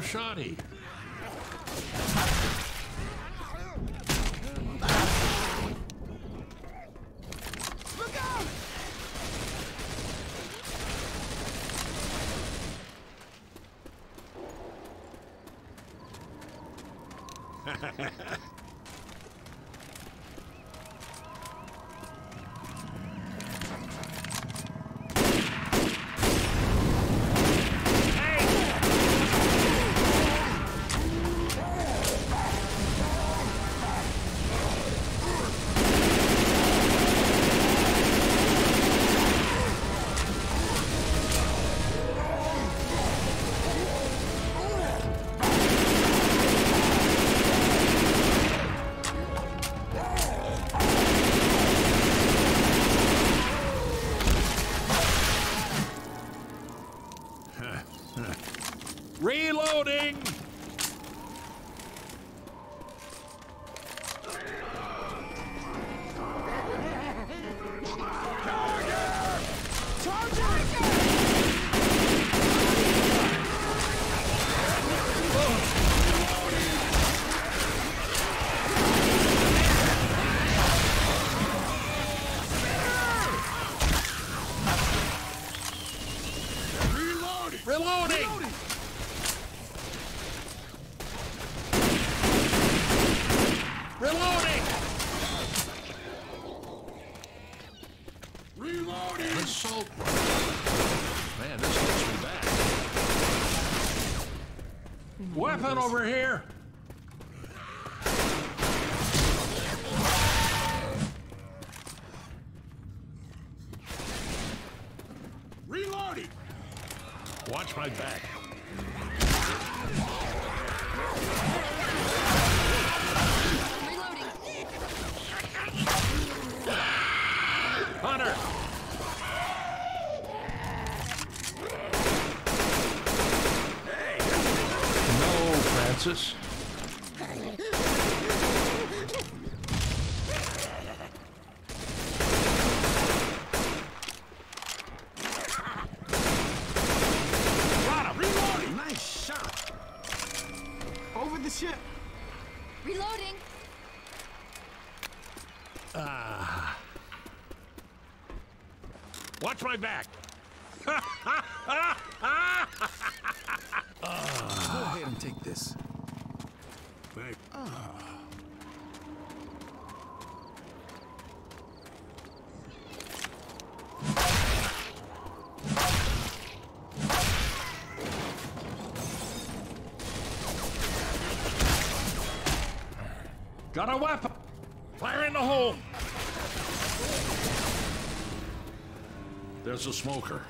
so shoddy? nothing over here. Watch my back. [LAUGHS]
Go ahead and take this.
Thank.
Got a weapon! as a smoker.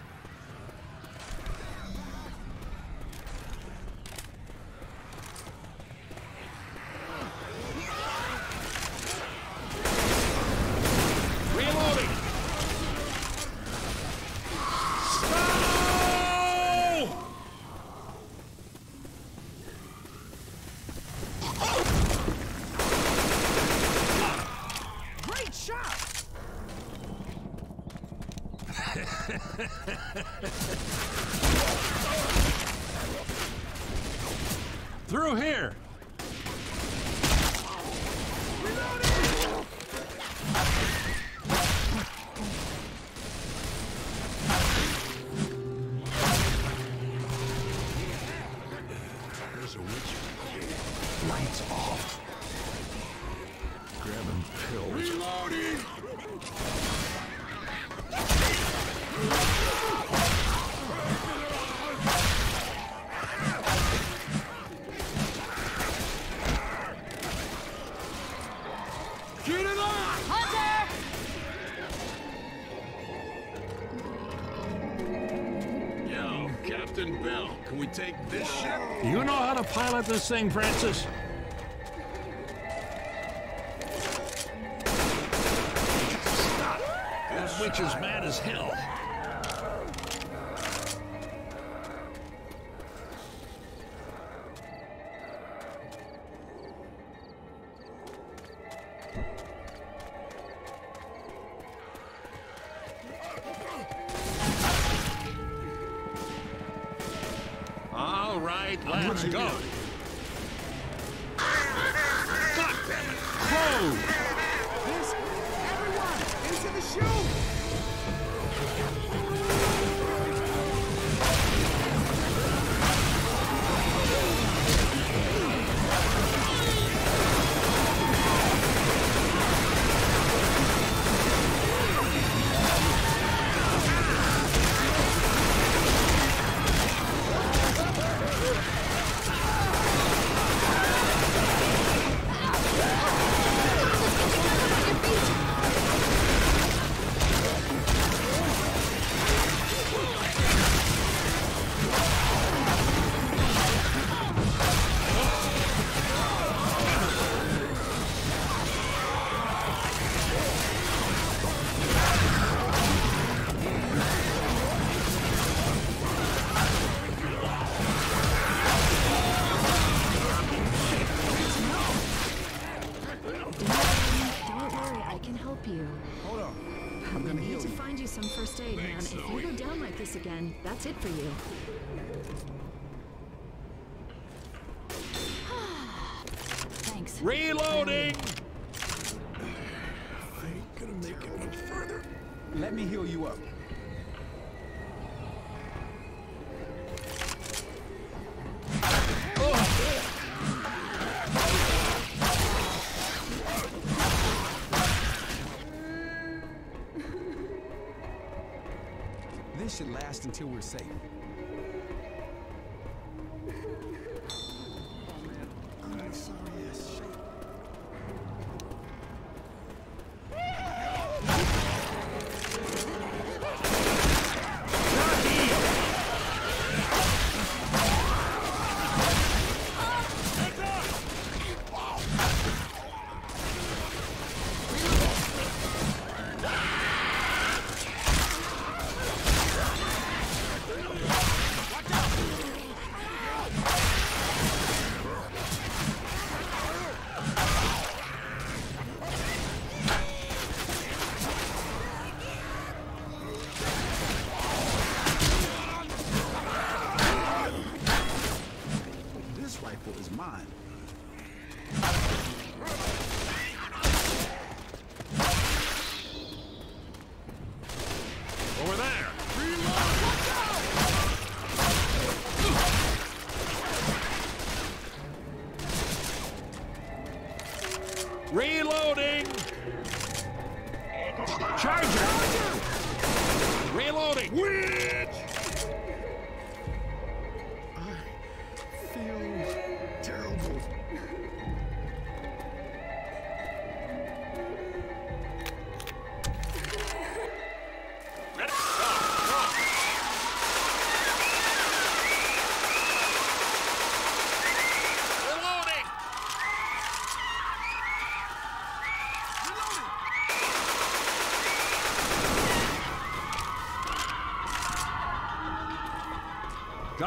take this ship?
You know how to pilot this thing, Francis?
until we're safe.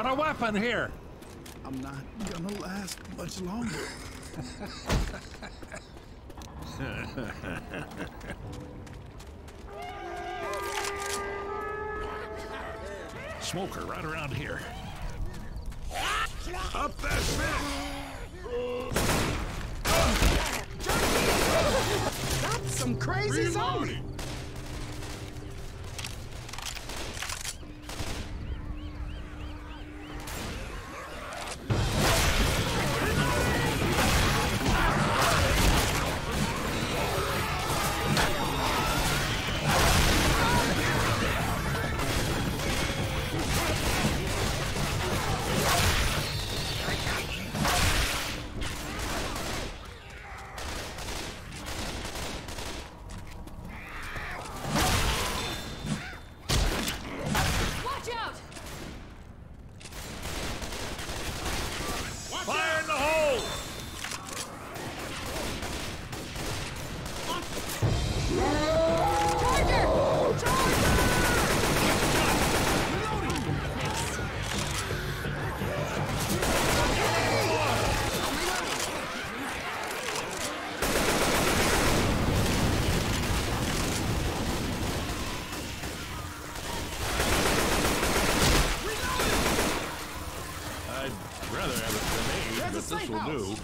Got a weapon here.
I'm not gonna last much longer.
Smoker right around here.
Up that
do.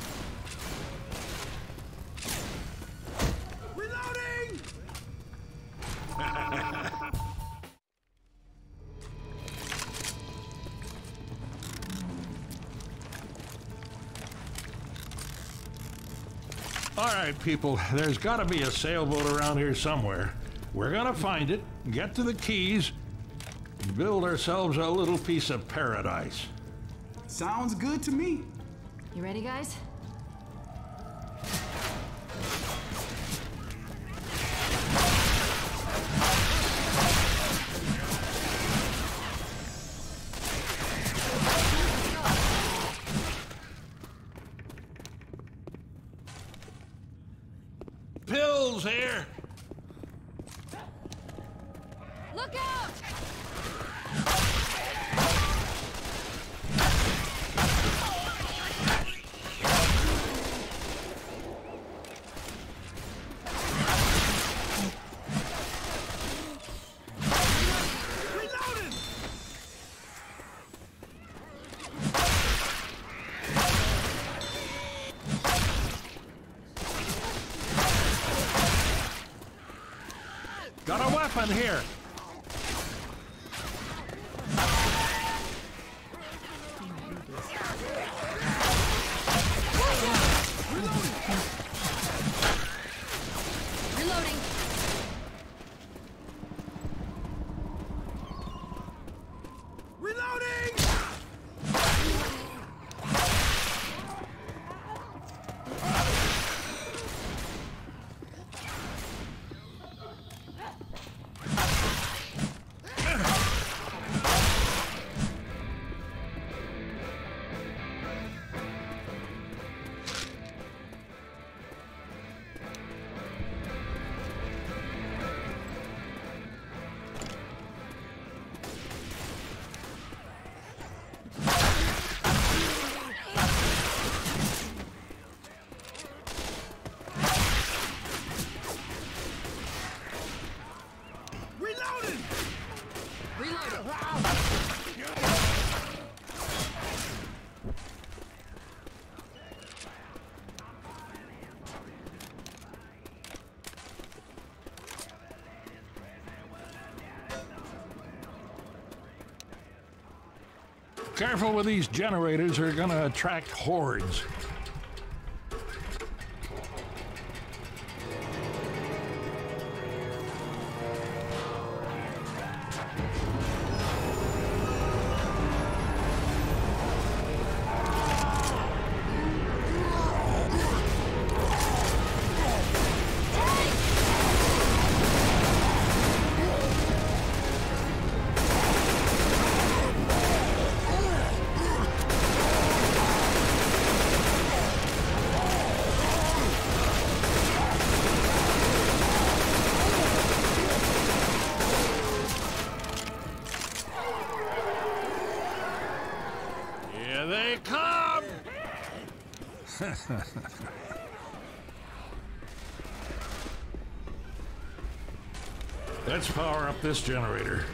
Reloading!
All right, people, there's got to be a sailboat around here somewhere. We're gonna find it, get to the keys, and build ourselves a little piece of paradise.
Sounds good to me.
You ready, guys?
Weapon here! Careful with these generators, they're gonna attract hordes. this generator.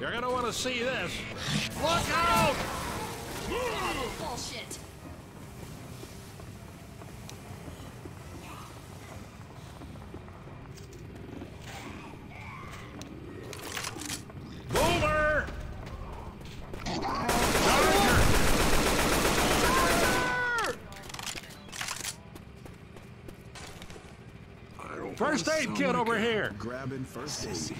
You're gonna want to see this. Look out! first aid kit over here.
Grabbing first aid.